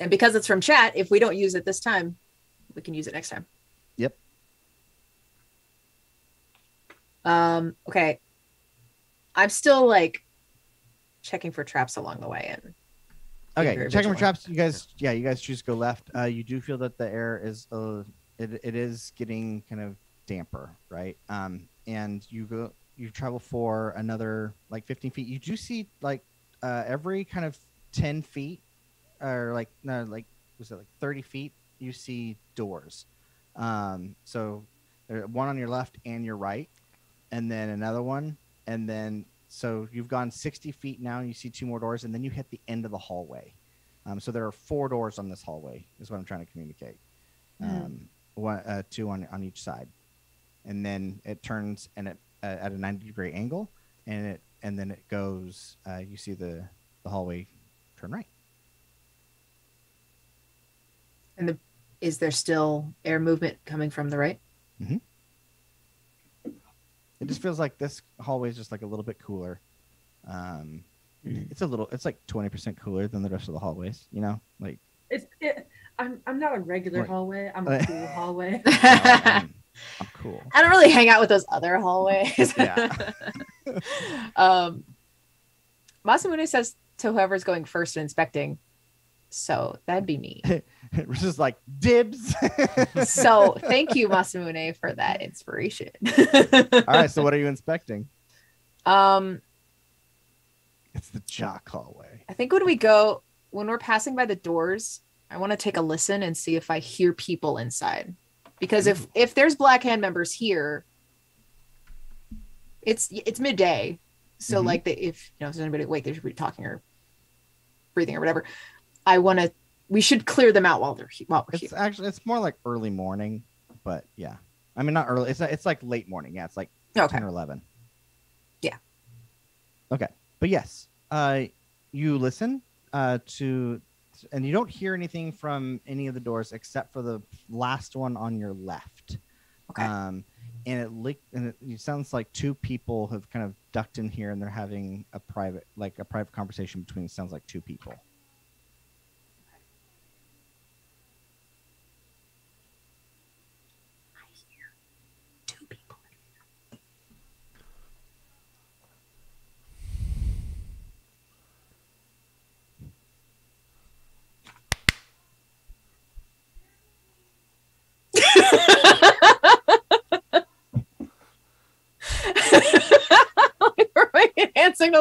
And because it's from chat, if we don't use it this time, we can use it next time. Um, okay. I'm still like checking for traps along the way and Okay, checking for traps. You guys, yeah, you guys choose to go left. Uh, you do feel that the air is, uh, it, it is getting kind of damper, right? Um, and you go, you travel for another like 15 feet. You do see like uh, every kind of 10 feet, or like no, like was it like 30 feet? You see doors. Um, so one on your left and your right, and then another one, and then so you've gone 60 feet now, and you see two more doors, and then you hit the end of the hallway. Um, so there are four doors on this hallway, is what I'm trying to communicate. Mhm. Um, one, uh, two on, on each side, and then it turns and it uh, at a 90 degree angle, and it and then it goes. Uh, you see the the hallway turn right. and the is there still air movement coming from the right? It just feels like this hallway is just like a little bit cooler. Um, it's a little. It's like 20 percent cooler than the rest of the hallways. You know, like It's it, I'm I'm not a regular Right. hallway. I'm a cool hallway. I'm, I'm cool. I don't really hang out with those other hallways. Yeah. um, Masamune says to whoever's going first and inspecting. So that'd be me. It's just like dibs. So thank you, Masamune, for that inspiration. All right. So what are you inspecting? um, It's the jock hallway. I think when we go when we're passing by the doors, I want to take a listen and see if I hear people inside. Because if if there's Black Hand members here, it's it's midday. So Mhm. like the, if you know if there's anybody awake, they should be talking or breathing or whatever. I want to. We should clear them out while they're he- while we're It's here. actually it's more like early morning, but yeah. I mean not early. It's it's like late morning. Yeah, it's like Okay. 10 or 11. Yeah. Okay. But yes, uh you listen uh to and you don't hear anything from any of the doors except for the last one on your left. Okay. Um and it leak and it, it sounds like two people have kind of ducked in here and they're having a private like a private conversation between it sounds like two people.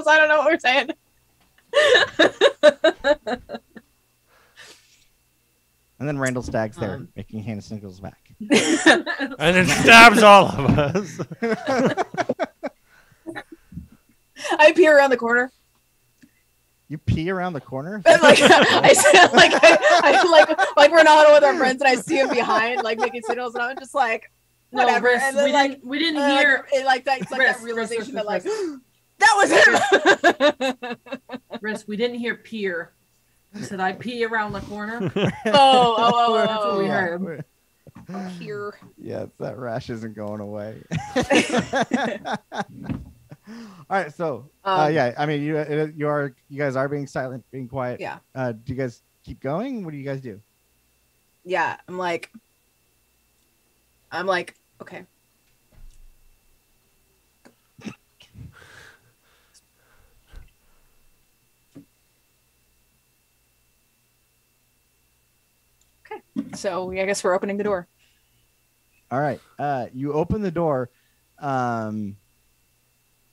Signals. I don't know what we're saying. And then Randall Stag's there Um. making hand signals back. and then stabs all of us. I peer around the corner. You pee around the corner? And like I said, like I, I like like we're not with our friends, and I see him behind, like making signals, and I'm just like, No, whatever. Riss, and then we like, didn't we didn't and, like, hear it, like that, it's like Riss, that Riss, realization Riss, that like Riss. That was him. Riss, we didn't hear peer. I said I pee around the corner. oh, oh, oh, That's what oh, we oh, heard. oh. Here. Yeah, that rash isn't going away. All right, so uh, Um, yeah, I mean, you uh, you are you guys are being silent, being quiet. Yeah. Uh, do you guys keep going? What do you guys do? Yeah. I'm like, I'm like, Okay. So I guess we're opening the door. All right. Uh, you open the door. Um,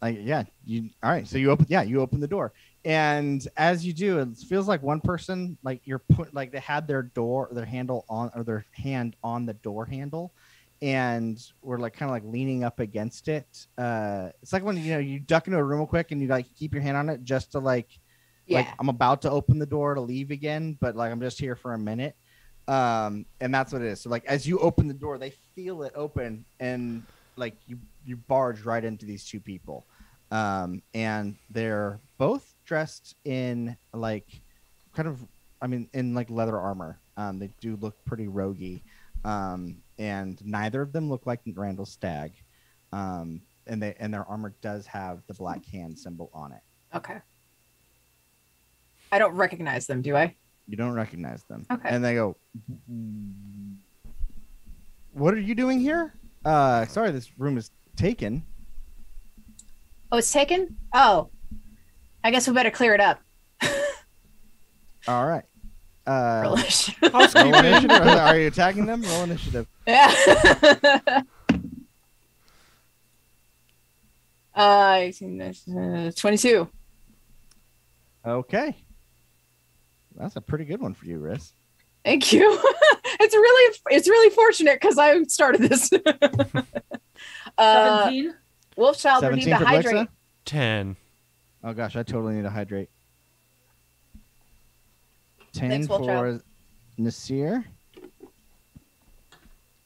like yeah, you. All right. So you open. Yeah, you open the door, and as you do, it feels like one person, like you're put, like they had their door, their handle on, or their hand on the door handle, and we're like kind of like leaning up against it. Uh, it's like when you know you duck into a room real quick and you like keep your hand on it just to like Yeah. like I'm about to open the door to leave again, but like I'm just here for a minute. Um, and that's what it is. So like as you open the door, they feel it open and like you you barge right into these two people. Um, and they're both dressed in like kind of I mean in like leather armor. Um, they do look pretty roguey. Um, and neither of them look like Randall Stagg. Um, and they and their armor does have the black hand symbol on it. Okay. I don't recognize them, do I? You don't recognize them. Okay. And they go, What are you doing here? Uh sorry, this room is taken. Oh, it's taken? Oh. I guess we better clear it up. All right. Uh Roll roll initiative. initiative. Are you attacking them? Roll initiative. yeah. uh, 18, uh, 22. Okay. That's a pretty good one for you, Riss. Thank you. it's really it's really fortunate because I started this. uh, 17. Wolf Child need 17 to for hydrate. Blixa? 10. Oh gosh, I totally need to hydrate. Ten Thanks, for Wolfchild. Nasir.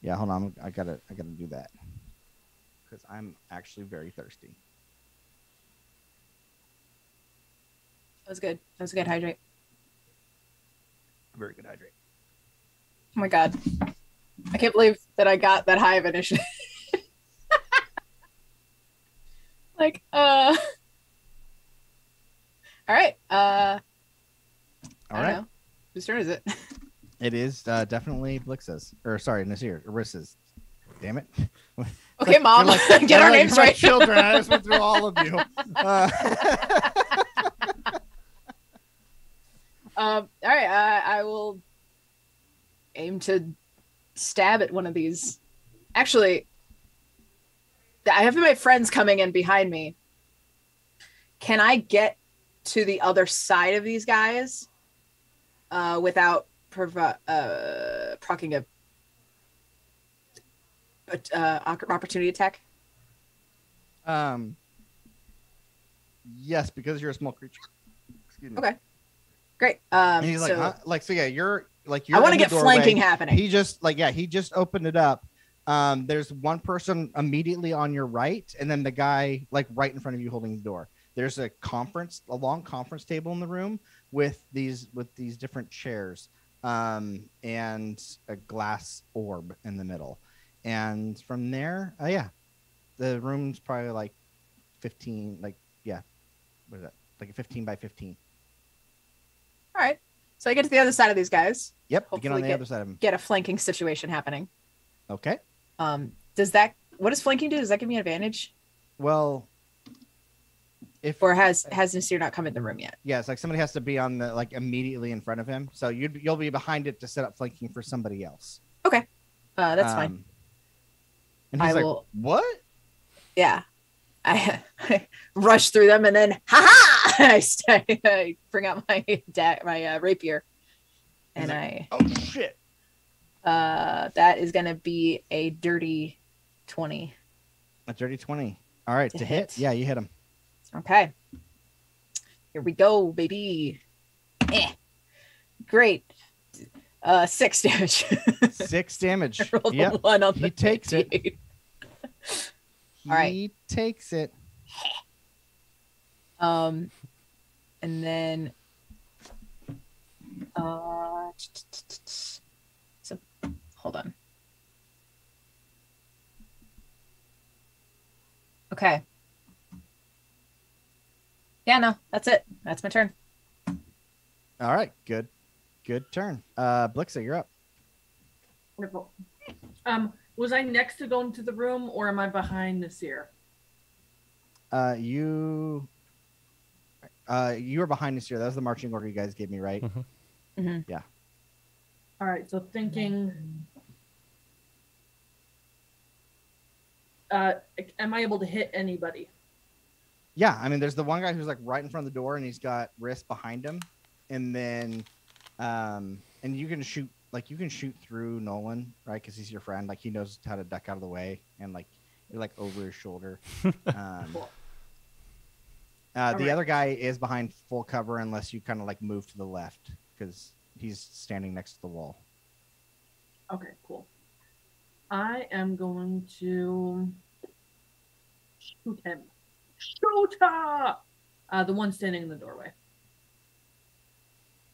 Yeah, hold on. I gotta I gotta do that. Because I'm actually very thirsty. That was good. That was a good hydrate. Very good hydrate. Oh my god. I can't believe that I got that high of initiative. like, uh All right. Uh All don't know. Whose turn is it? It is uh, definitely Blix's. Or sorry, Nasir. Rissa's. Damn it. Okay, Like- mom. like- Get our like names right. children. I just went through all of you. Uh, Um, all right, I, I will aim to stab at one of these. Actually, I have my friends coming in behind me. Can I get to the other side of these guys uh, without provo- uh, a, a uh, opportunity attack? um. Yes, because you're a small creature. Excuse me. Okay. Great. Um, he's like, so huh? like, so yeah, you're like, you're I want to get doorway. flanking happening. He just like, yeah, he just opened it up. Um, there's one person immediately on your right, and then the guy like right in front of you holding the door. There's a conference, a long conference table in the room with these with these different chairs, um, and a glass orb in the middle. And from there, uh, yeah, the room's probably like 15, like yeah, what is that? Like a 15 by 15. All right. So I get to the other side of these guys. Yep, you get on the get- other side of him. get a flanking situation happening. Okay. Um, does that what does flanking do? Does that give me an advantage, Well, if or has has Nasir not come in the room yet? yeah, like somebody has to be on the like immediately in front of him, so you'd you'll be behind it to set up flanking for somebody else. Okay, uh, that's fine. Um, And he's I like, will- "What?" Yeah, I, I rush through them and then ha ha! I, I bring out my da- my uh, rapier, and I Oh shit! uh that is gonna be a dirty twenty. A dirty twenty. All right, To to, hit. hit. Yeah, you hit him. Okay, here we go, baby. Eh. Great. Uh, six damage. Six damage. I rolled yep. one on he takes it. 58. He takes it. Um, and then, uh, so hold on. Okay. Yeah, no, that's it. That's my turn. All right, good, good turn. Uh, Blixa, you're up. Wonderful. Um, Was I next to go into the room or am I behind Nasir? Uh, you, uh, you were behind us here. That was the marching order you guys gave me, right? Mhm. Yeah. All right, so thinking. Uh, am I able to hit anybody? Yeah, I mean, there's the one guy who's like right in front of the door, and he's got Riss behind him, and then, um, and you can shoot like you can shoot through Nolan, right? Because he's your friend. Like he knows how to duck out of the way, and like you're like over his shoulder. Um, Cool. Uh, the Alright. other guy is behind full cover unless you kind of like move to the left because he's standing next to the wall. Okay, cool. I am going to shoot him. Shoot her! Uh, the one standing in the doorway.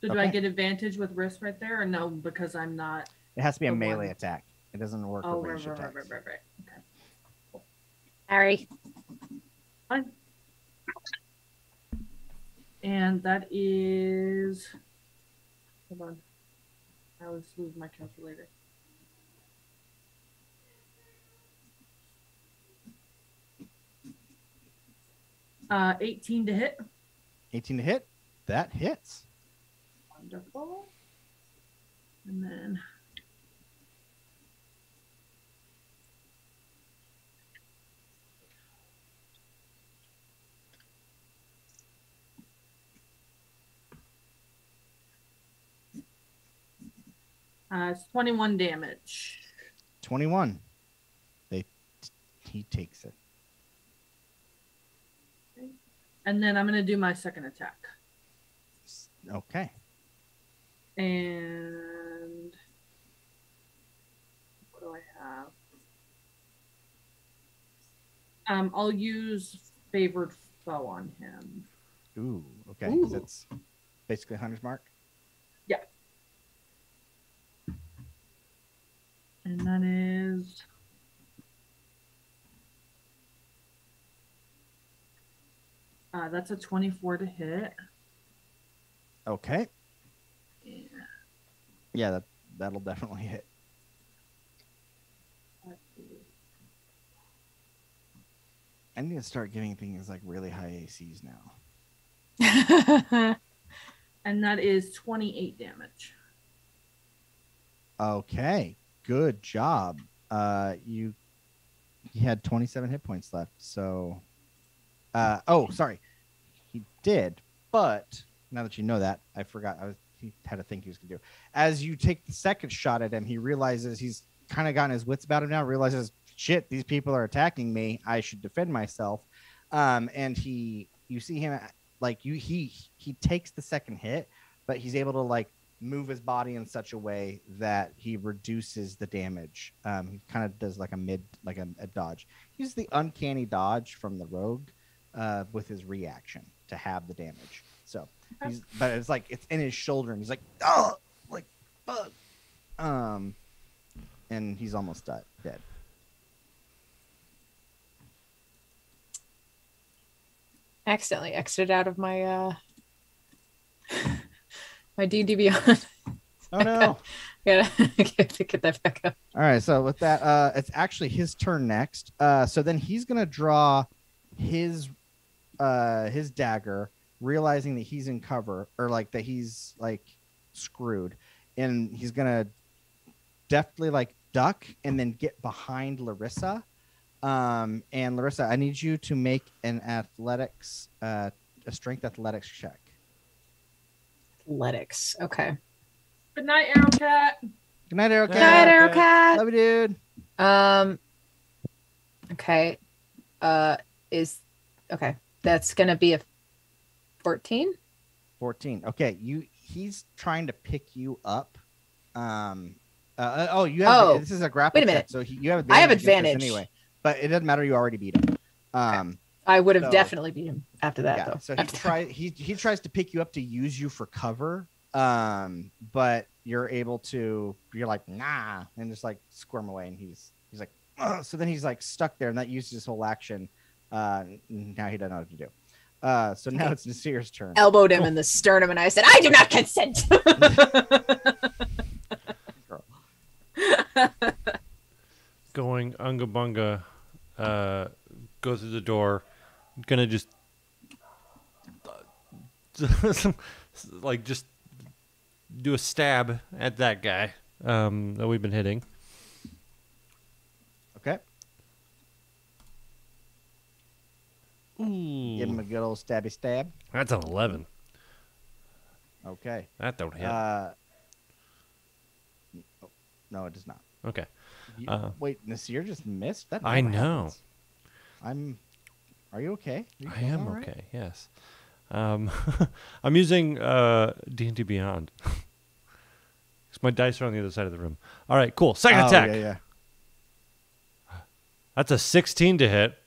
So do I get advantage with Riss right there, or no? Because I'm not. It has to be a melee one. attack. It doesn't work Oh, with right, ranged right, right, attacks. right, right, right. Okay. Harry. Fine. And that is. Hold on. I always lose my calculator. Uh, 18 to hit. 18 to hit. That hits. Wonderful. And then. Uh, it's 21 damage. 21. They he takes it. And then I'm going to do my second attack. Okay. And what do I have? Um, I'll use favored foe on him. Ooh, okay. Ooh. That's basically hunter's mark. And that is uh, that's a 24 to hit. Okay. Yeah. Yeah, that that'll definitely hit. I need to start getting things like really high ACs now. And that is 28 damage. Okay. Good job. Uh you he had 27 hit points left. So uh oh, sorry. He did, but now that you know that, I forgot I was he had a thing he was gonna do. As you take the second shot at him, he realizes he's kind of gotten his wits about him now, realizes shit, these people are attacking me. I should defend myself. Um, and he you see him like you he he takes the second hit, but he's able to like move his body in such a way that he reduces the damage. Um, he kind of does like a mid, like a, a dodge. He uses the uncanny dodge from the rogue uh, with his reaction to halve the damage. So, he's, but it's like it's in his shoulder, and he's like, oh, like, fuck. Um, and he's almost dead. Dead. accidentally exited out of my uh my D&D Oh no! Gotta get get that back up. All right, so with that, uh, it's actually his turn next. Uh, so then he's gonna draw his uh his dagger, realizing that he's in cover or like that he's like screwed, and he's gonna deftly like duck and then get behind Larissa. Um, and Larissa, I need you to make an athletics, uh, a strength athletics check. Athletics. Okay. Good night, Arrowcat. Good night, Erica. Good Night, Arrowcat. Arrowcat. Love you, dude. Um. Okay. Uh, is okay. That's gonna be a fourteen. 14 okay you he's trying to pick you up um uh, uh, oh you have Oh, this is a grapple wait a check, minute. so he, you have I have advantage. anyway but it doesn't matter you already beat him um I would have So- definitely beat him after that, yeah though. so he After- try he he tries to pick you up to use you for cover um but you're able to you're like nah and just like squirm away and he's he's like Ugh. so then he's like stuck there and that uses his whole action uh now he doesn't know what to do uh so now Okay. it's Nasir's turn elbowed him in the sternum, and I said, "I do not consent." Girl. Go Unga Bunga uh, go through the door. Gonna just like just do a stab at that guy um, that we've been hitting. Okay. Ooh, Give him a good old stabby stab. that's an eleven. Okay. That don't hit. Uh, oh, no, it does not. okay. You- Uh, wait, Nasir just missed. That I never know. happens. I'm. Are you okay? You I am right? okay. Yes. Um, I'm using uh, D&D Beyond. my dice are on the other side of the room. All right, cool. Second Oh, attack. Yeah, yeah. That's a 16 to hit.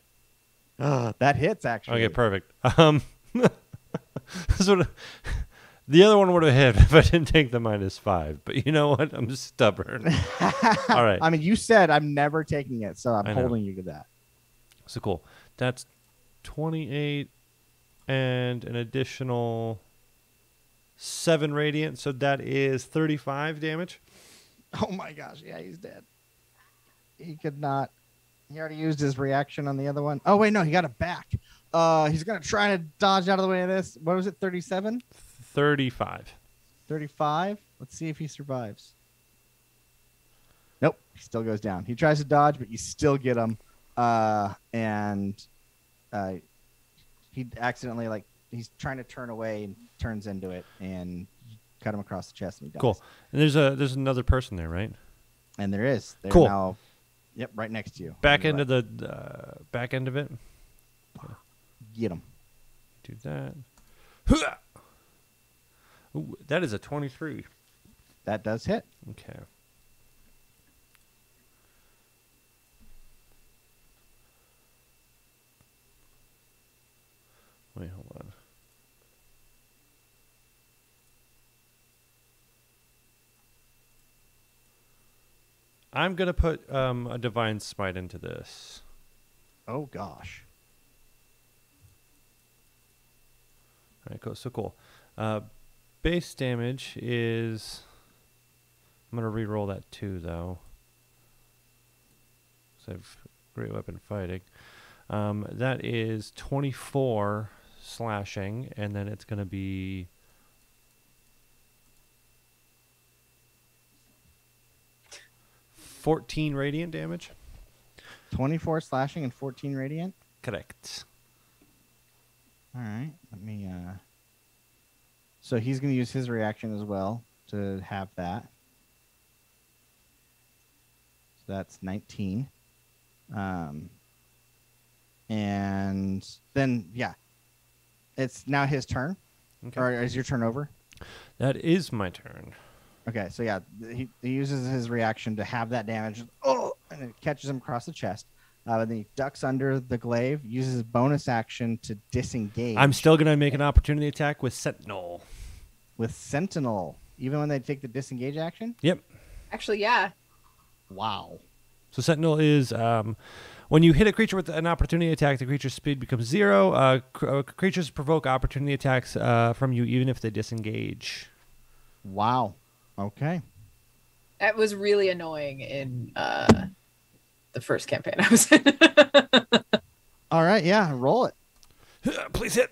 Uh, that hits actually. Okay, perfect. Um, this would- the other one would have hit if I didn't take the minus five. But you know what? I'm stubborn. All right. I mean, you said I'm never taking it, so I'm holding you to that. So cool. That's 28 and an additional seven radiant. So that is 35 damage. Oh my gosh, yeah, he's dead. He could not. He already used his reaction on the other one. Oh wait, no, he got it back. Uh, he's gonna try to dodge out of the way of this. What was it? 37? 35. 35? Let's see if he survives. Nope, he still goes down. He tries to dodge, but you still get him. Uh, and uh, he accidentally like he's trying to turn away and turns into it and cut him across the chest and he dies. Cool. And there's a there's another person there, right? And there is. They're Cool. Now, yep, right next to you. Back On end of the uh, back end of it. Get him. Do that. Ooh, that is a 23. That does hit. Okay. Wait, hold on. I'm gonna put um, a divine smite into this. Oh gosh. All right, cool. So cool. Uh, base damage is. I'm gonna re-roll that too, though. So I've great weapon fighting. Um, that is 24 slashing, and then it's gonna be. Fourteen radiant damage. 24 slashing and 14 radiant. Correct. All right. Let me uh So he's going to use his reaction as well to halve that. So that's 19. Um and then yeah. It's now his turn. Okay. Or is your turn over? That is my turn. Okay, so yeah, he, he uses his reaction to halve that damage. Oh, and it catches him across the chest. Uh, and then he ducks under the glaive, uses his bonus action to disengage. I'm still gonna make an opportunity attack with Sentinel. with Sentinel, even when they take the disengage action. Yep. Actually, yeah. Wow. So Sentinel is um, when you hit a creature with an opportunity attack, the creature's speed becomes zero. Uh, cr- uh, creatures provoke opportunity attacks uh, from you even if they disengage. Wow. Okay. That was really annoying in uh the first campaign I was in. All right. Yeah. Roll it. Please hit.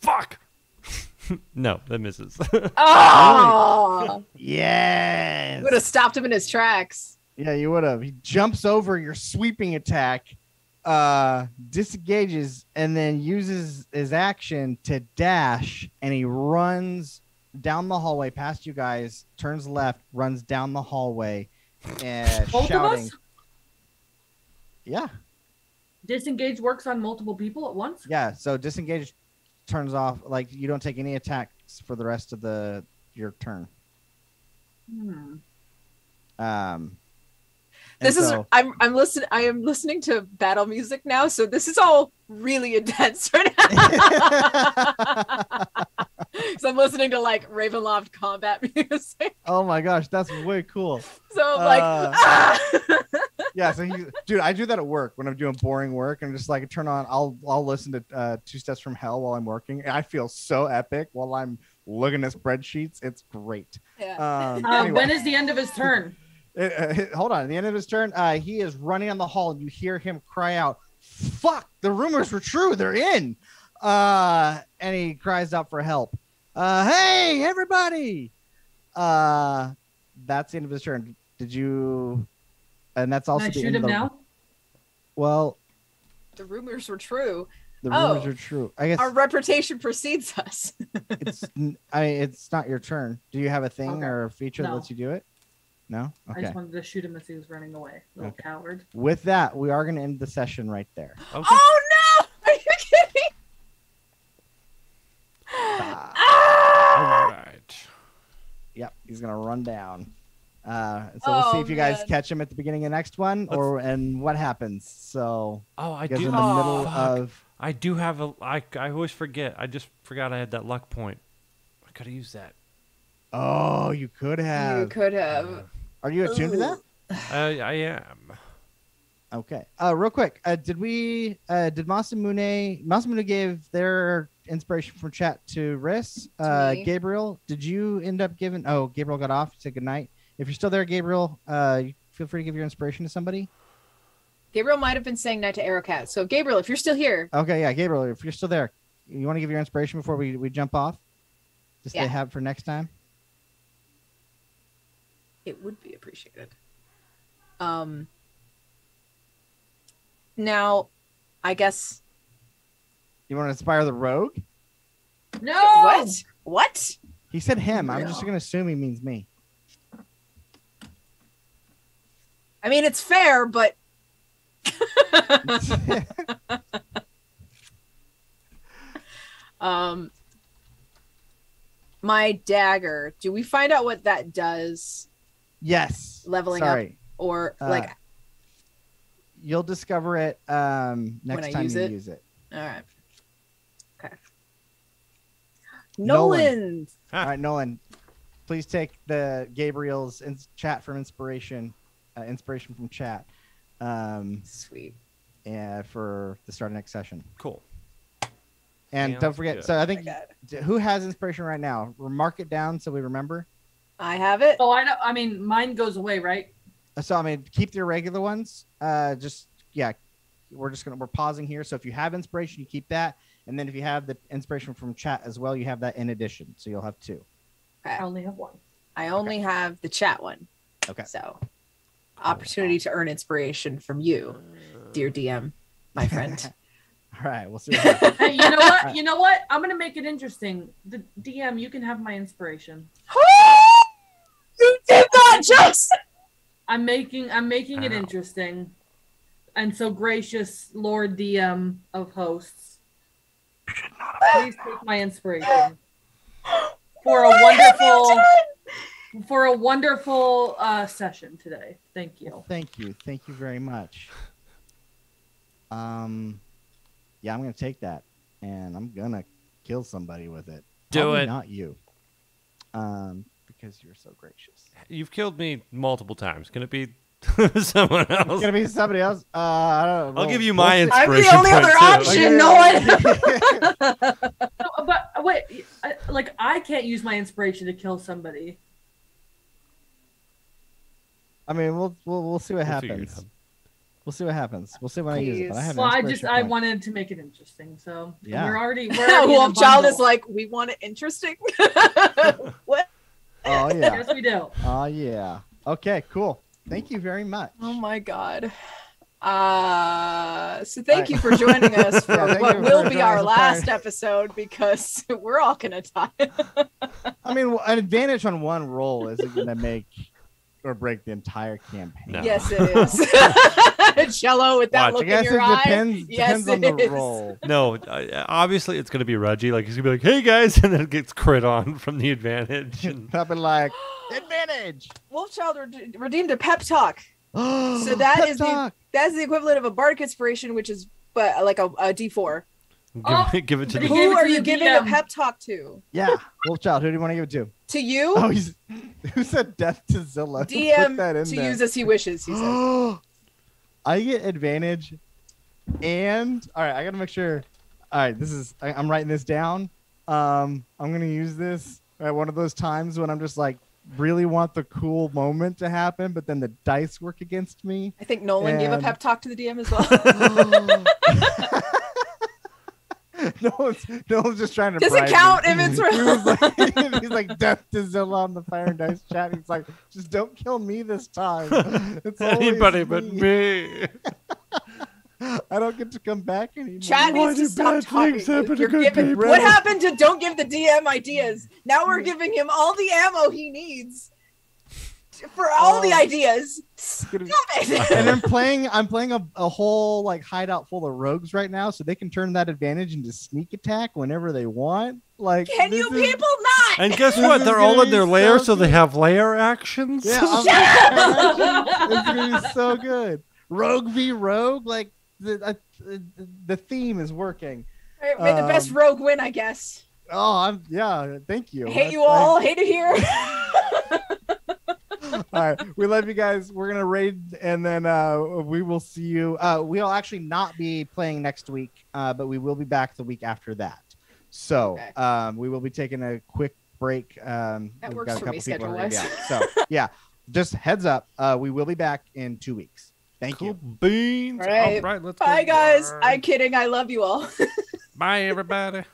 Fuck. no, that misses. oh, Yes. would have stopped him in his tracks. Yeah, you would have. He jumps over your sweeping attack, uh, disengages, and then uses his action to dash, and he runs down the hallway past you guys, turns left, runs down the hallway, and Both shouting. of us? Yeah, Disengage works on multiple people at once. yeah. So disengage turns off. Like you don't take any attacks for the rest of the your turn. Hmm. Um, and This is I'm I'm listening I am listening to battle music now, so this is all really intense right now. so I'm listening to like Ravenloft combat music. oh my gosh, that's way cool. So I'm like Uh, ah! yeah, so he, dude, I do that at work when I'm doing boring work. I'm just like turn on. I'll I'll listen to uh, Two Steps from Hell while I'm working, and I feel so epic while I'm looking at spreadsheets. It's great. yeah. Um, Uh, anyway, when is the end of his turn? Uh, hold on. At the end of his turn, uh, he is running on the hall, and you hear him cry out, "Fuck! The rumors were true. They're in." Uh, and he cries out for help. Uh, hey, everybody! Uh, that's the end of his turn. Did you? And that's also Can I the shoot end him of the, now? Well, The rumors were true. the rumors Oh. are true. I guess Our reputation precedes us. it's. I mean, it's not your turn. Do you have a thing Okay. or a feature that lets you do it? No. Okay. I just wanted to shoot him as he was running away. Little Okay. coward. With that, we are going to end the session right there. Okay. Oh no! Are you kidding? Ah. Ah! All right. Yep, he's gonna run down. Uh, so we'll see Oh, if you guys catch him at the beginning of next one, or and what happens. So Oh, I you do. are in the middle fuck. of. I do have a. I, I always forget. I just forgot I had that luck point. I could have used that. Oh, you could have. You could have. Are you attuned to that? I, I am. Okay. Uh, real quick, uh, did we? Uh, did Masamune? Masamune gave their inspiration from chat to Riss. Uh. Gabriel, did you end up giving? Oh, Gabriel got off. Said good night. If you're still there, Gabriel, uh, feel free to give your inspiration to somebody. Gabriel might have been saying night to Arrowcat. So Gabriel, if you're still here, Okay, yeah, Gabriel, if you're still there, you want to give your inspiration before we, we jump off? Just Yeah. to have for next time. It would be appreciated. Um now I guess You want to inspire the rogue? No. what? What? He said him. I'm just gonna assume he means me. I mean it's fair, but um my dagger, do we find out what that does yes. Leveling up. Or Uh, like You'll discover it um, When next I time use you it? use it. all right. Okay. Nolan. Nolan. All right, Nolan. Please take the Gabriel's in- chat from inspiration, uh, inspiration from chat, um, Sweet. and for the start of next session. Cool. And Sounds don't forget. good. So I I think got it. d- who has inspiration right now? Mark it down so we remember. I have it. Oh, I know. I mean, mine goes away, right? So I mean, keep the regular ones. Uh, just yeah, we're just gonna we're pausing here. So if you have inspiration, you keep that, and then if you have the inspiration from chat as well, you have that in addition. So you'll have two. I only have one. I only have the chat one. Okay. So, opportunity to earn inspiration from you, dear DM, my friend. All right, we'll see. What happens. Hey, you know what? You know what? I'm gonna make it interesting. The DM, you can have my inspiration. You did not just. I'm making I'm making it interesting. And so gracious Lord DM of hosts. Please take my inspiration. For a wonderful for a wonderful uh session today. Thank you. Well, thank you, thank you very much. Um, yeah, I'm gonna take that, and I'm gonna kill somebody with it. Do Probably it. Not you. Um, because you're so gracious. You've killed me multiple times. Can it be someone It's else? gonna be somebody else. Uh, I don't. Know. I'll give you my inspiration. I'm the only other too. option. no No, but wait, I, like I can't use my inspiration to kill somebody. I mean, we'll we'll we'll see what We'll happens. out. We'll see what happens. We'll see when I use it. But I have an Well, I inspiration just I wanted to make it interesting. So Yeah. we're already we're already in Wolf Child is like, we want it interesting. what? Oh yeah. Yes, we do. Oh yeah. Okay. Cool. Thank you very much. Oh my god. Uh, so thank Alright. you for joining us for Yeah, what will for be our last episode because we're all gonna die. I mean, an advantage on one roll isn't going to or break the entire campaign. No. yes, it is. Cello with that Watch. I look guess in your it eye. depends. Yes, depends on it the is. roll. No, uh, obviously it's gonna be Reggie. Like he's gonna be like, "Hey guys," and then it gets crit on from the advantage. And I'll be like advantage. Wolf Child re- redeemed a pep talk. so that is the- That's the equivalent of a bardic inspiration, which is but like a, a D four. Give, Oh, it, give it to but the. Who it to are you giving a pep talk to? yeah, Wolfchild. Who do you want to give it to? To you, Oh, he's who said death to Zilla? Who put DM that in to there? use as he wishes. He says. I get advantage, and all right, I gotta make sure. All right, this is I, I'm writing this down. Um, I'm gonna use this at one of those times when I'm just like really want the cool moment to happen, but then the dice work against me. I think Nolan gave a pep talk to the DM as well. no one's no one's just trying to Does it bribe me. count if it's he real? was like he's like death to Zilla on the fire and dice chat. He's like, just don't kill me this time. It's always Anybody but me. I don't get to come back anymore. Chat Why needs to stop bad talking. things happen to good giving, people? what happened to don't give the DM ideas? Now we're giving him all the ammo he needs for all the Oh. ideas. Stop and. I'm playing I'm playing a, a whole like hideout full of rogues right now, so they can turn that advantage into sneak attack whenever they want. Like Can you is- people not? And guess what? They're all in their so lair, so they have lair actions. Yeah, I'm- Shut it's gonna be so good. Rogue v rogue, like the uh, the- the theme is working. All right, may the best Um, rogue win, I guess. Oh, I'm yeah. Thank you. I hate That's- you all. Hate it here. all right, we love you guys. We're gonna raid, and then uh, we will see you. Uh, we'll actually not be playing next week, uh, but we will be back the week after that. So Okay. um, we will be taking a quick break. Um, That we've works got a for couple me people who are schedule-wise. out. So yeah, just heads up. Uh, we will be back in two weeks. Thank Cool you. beans. All right. All right, let's go. Bye, guys. Bye. I'm kidding. I love you all. Bye, everybody.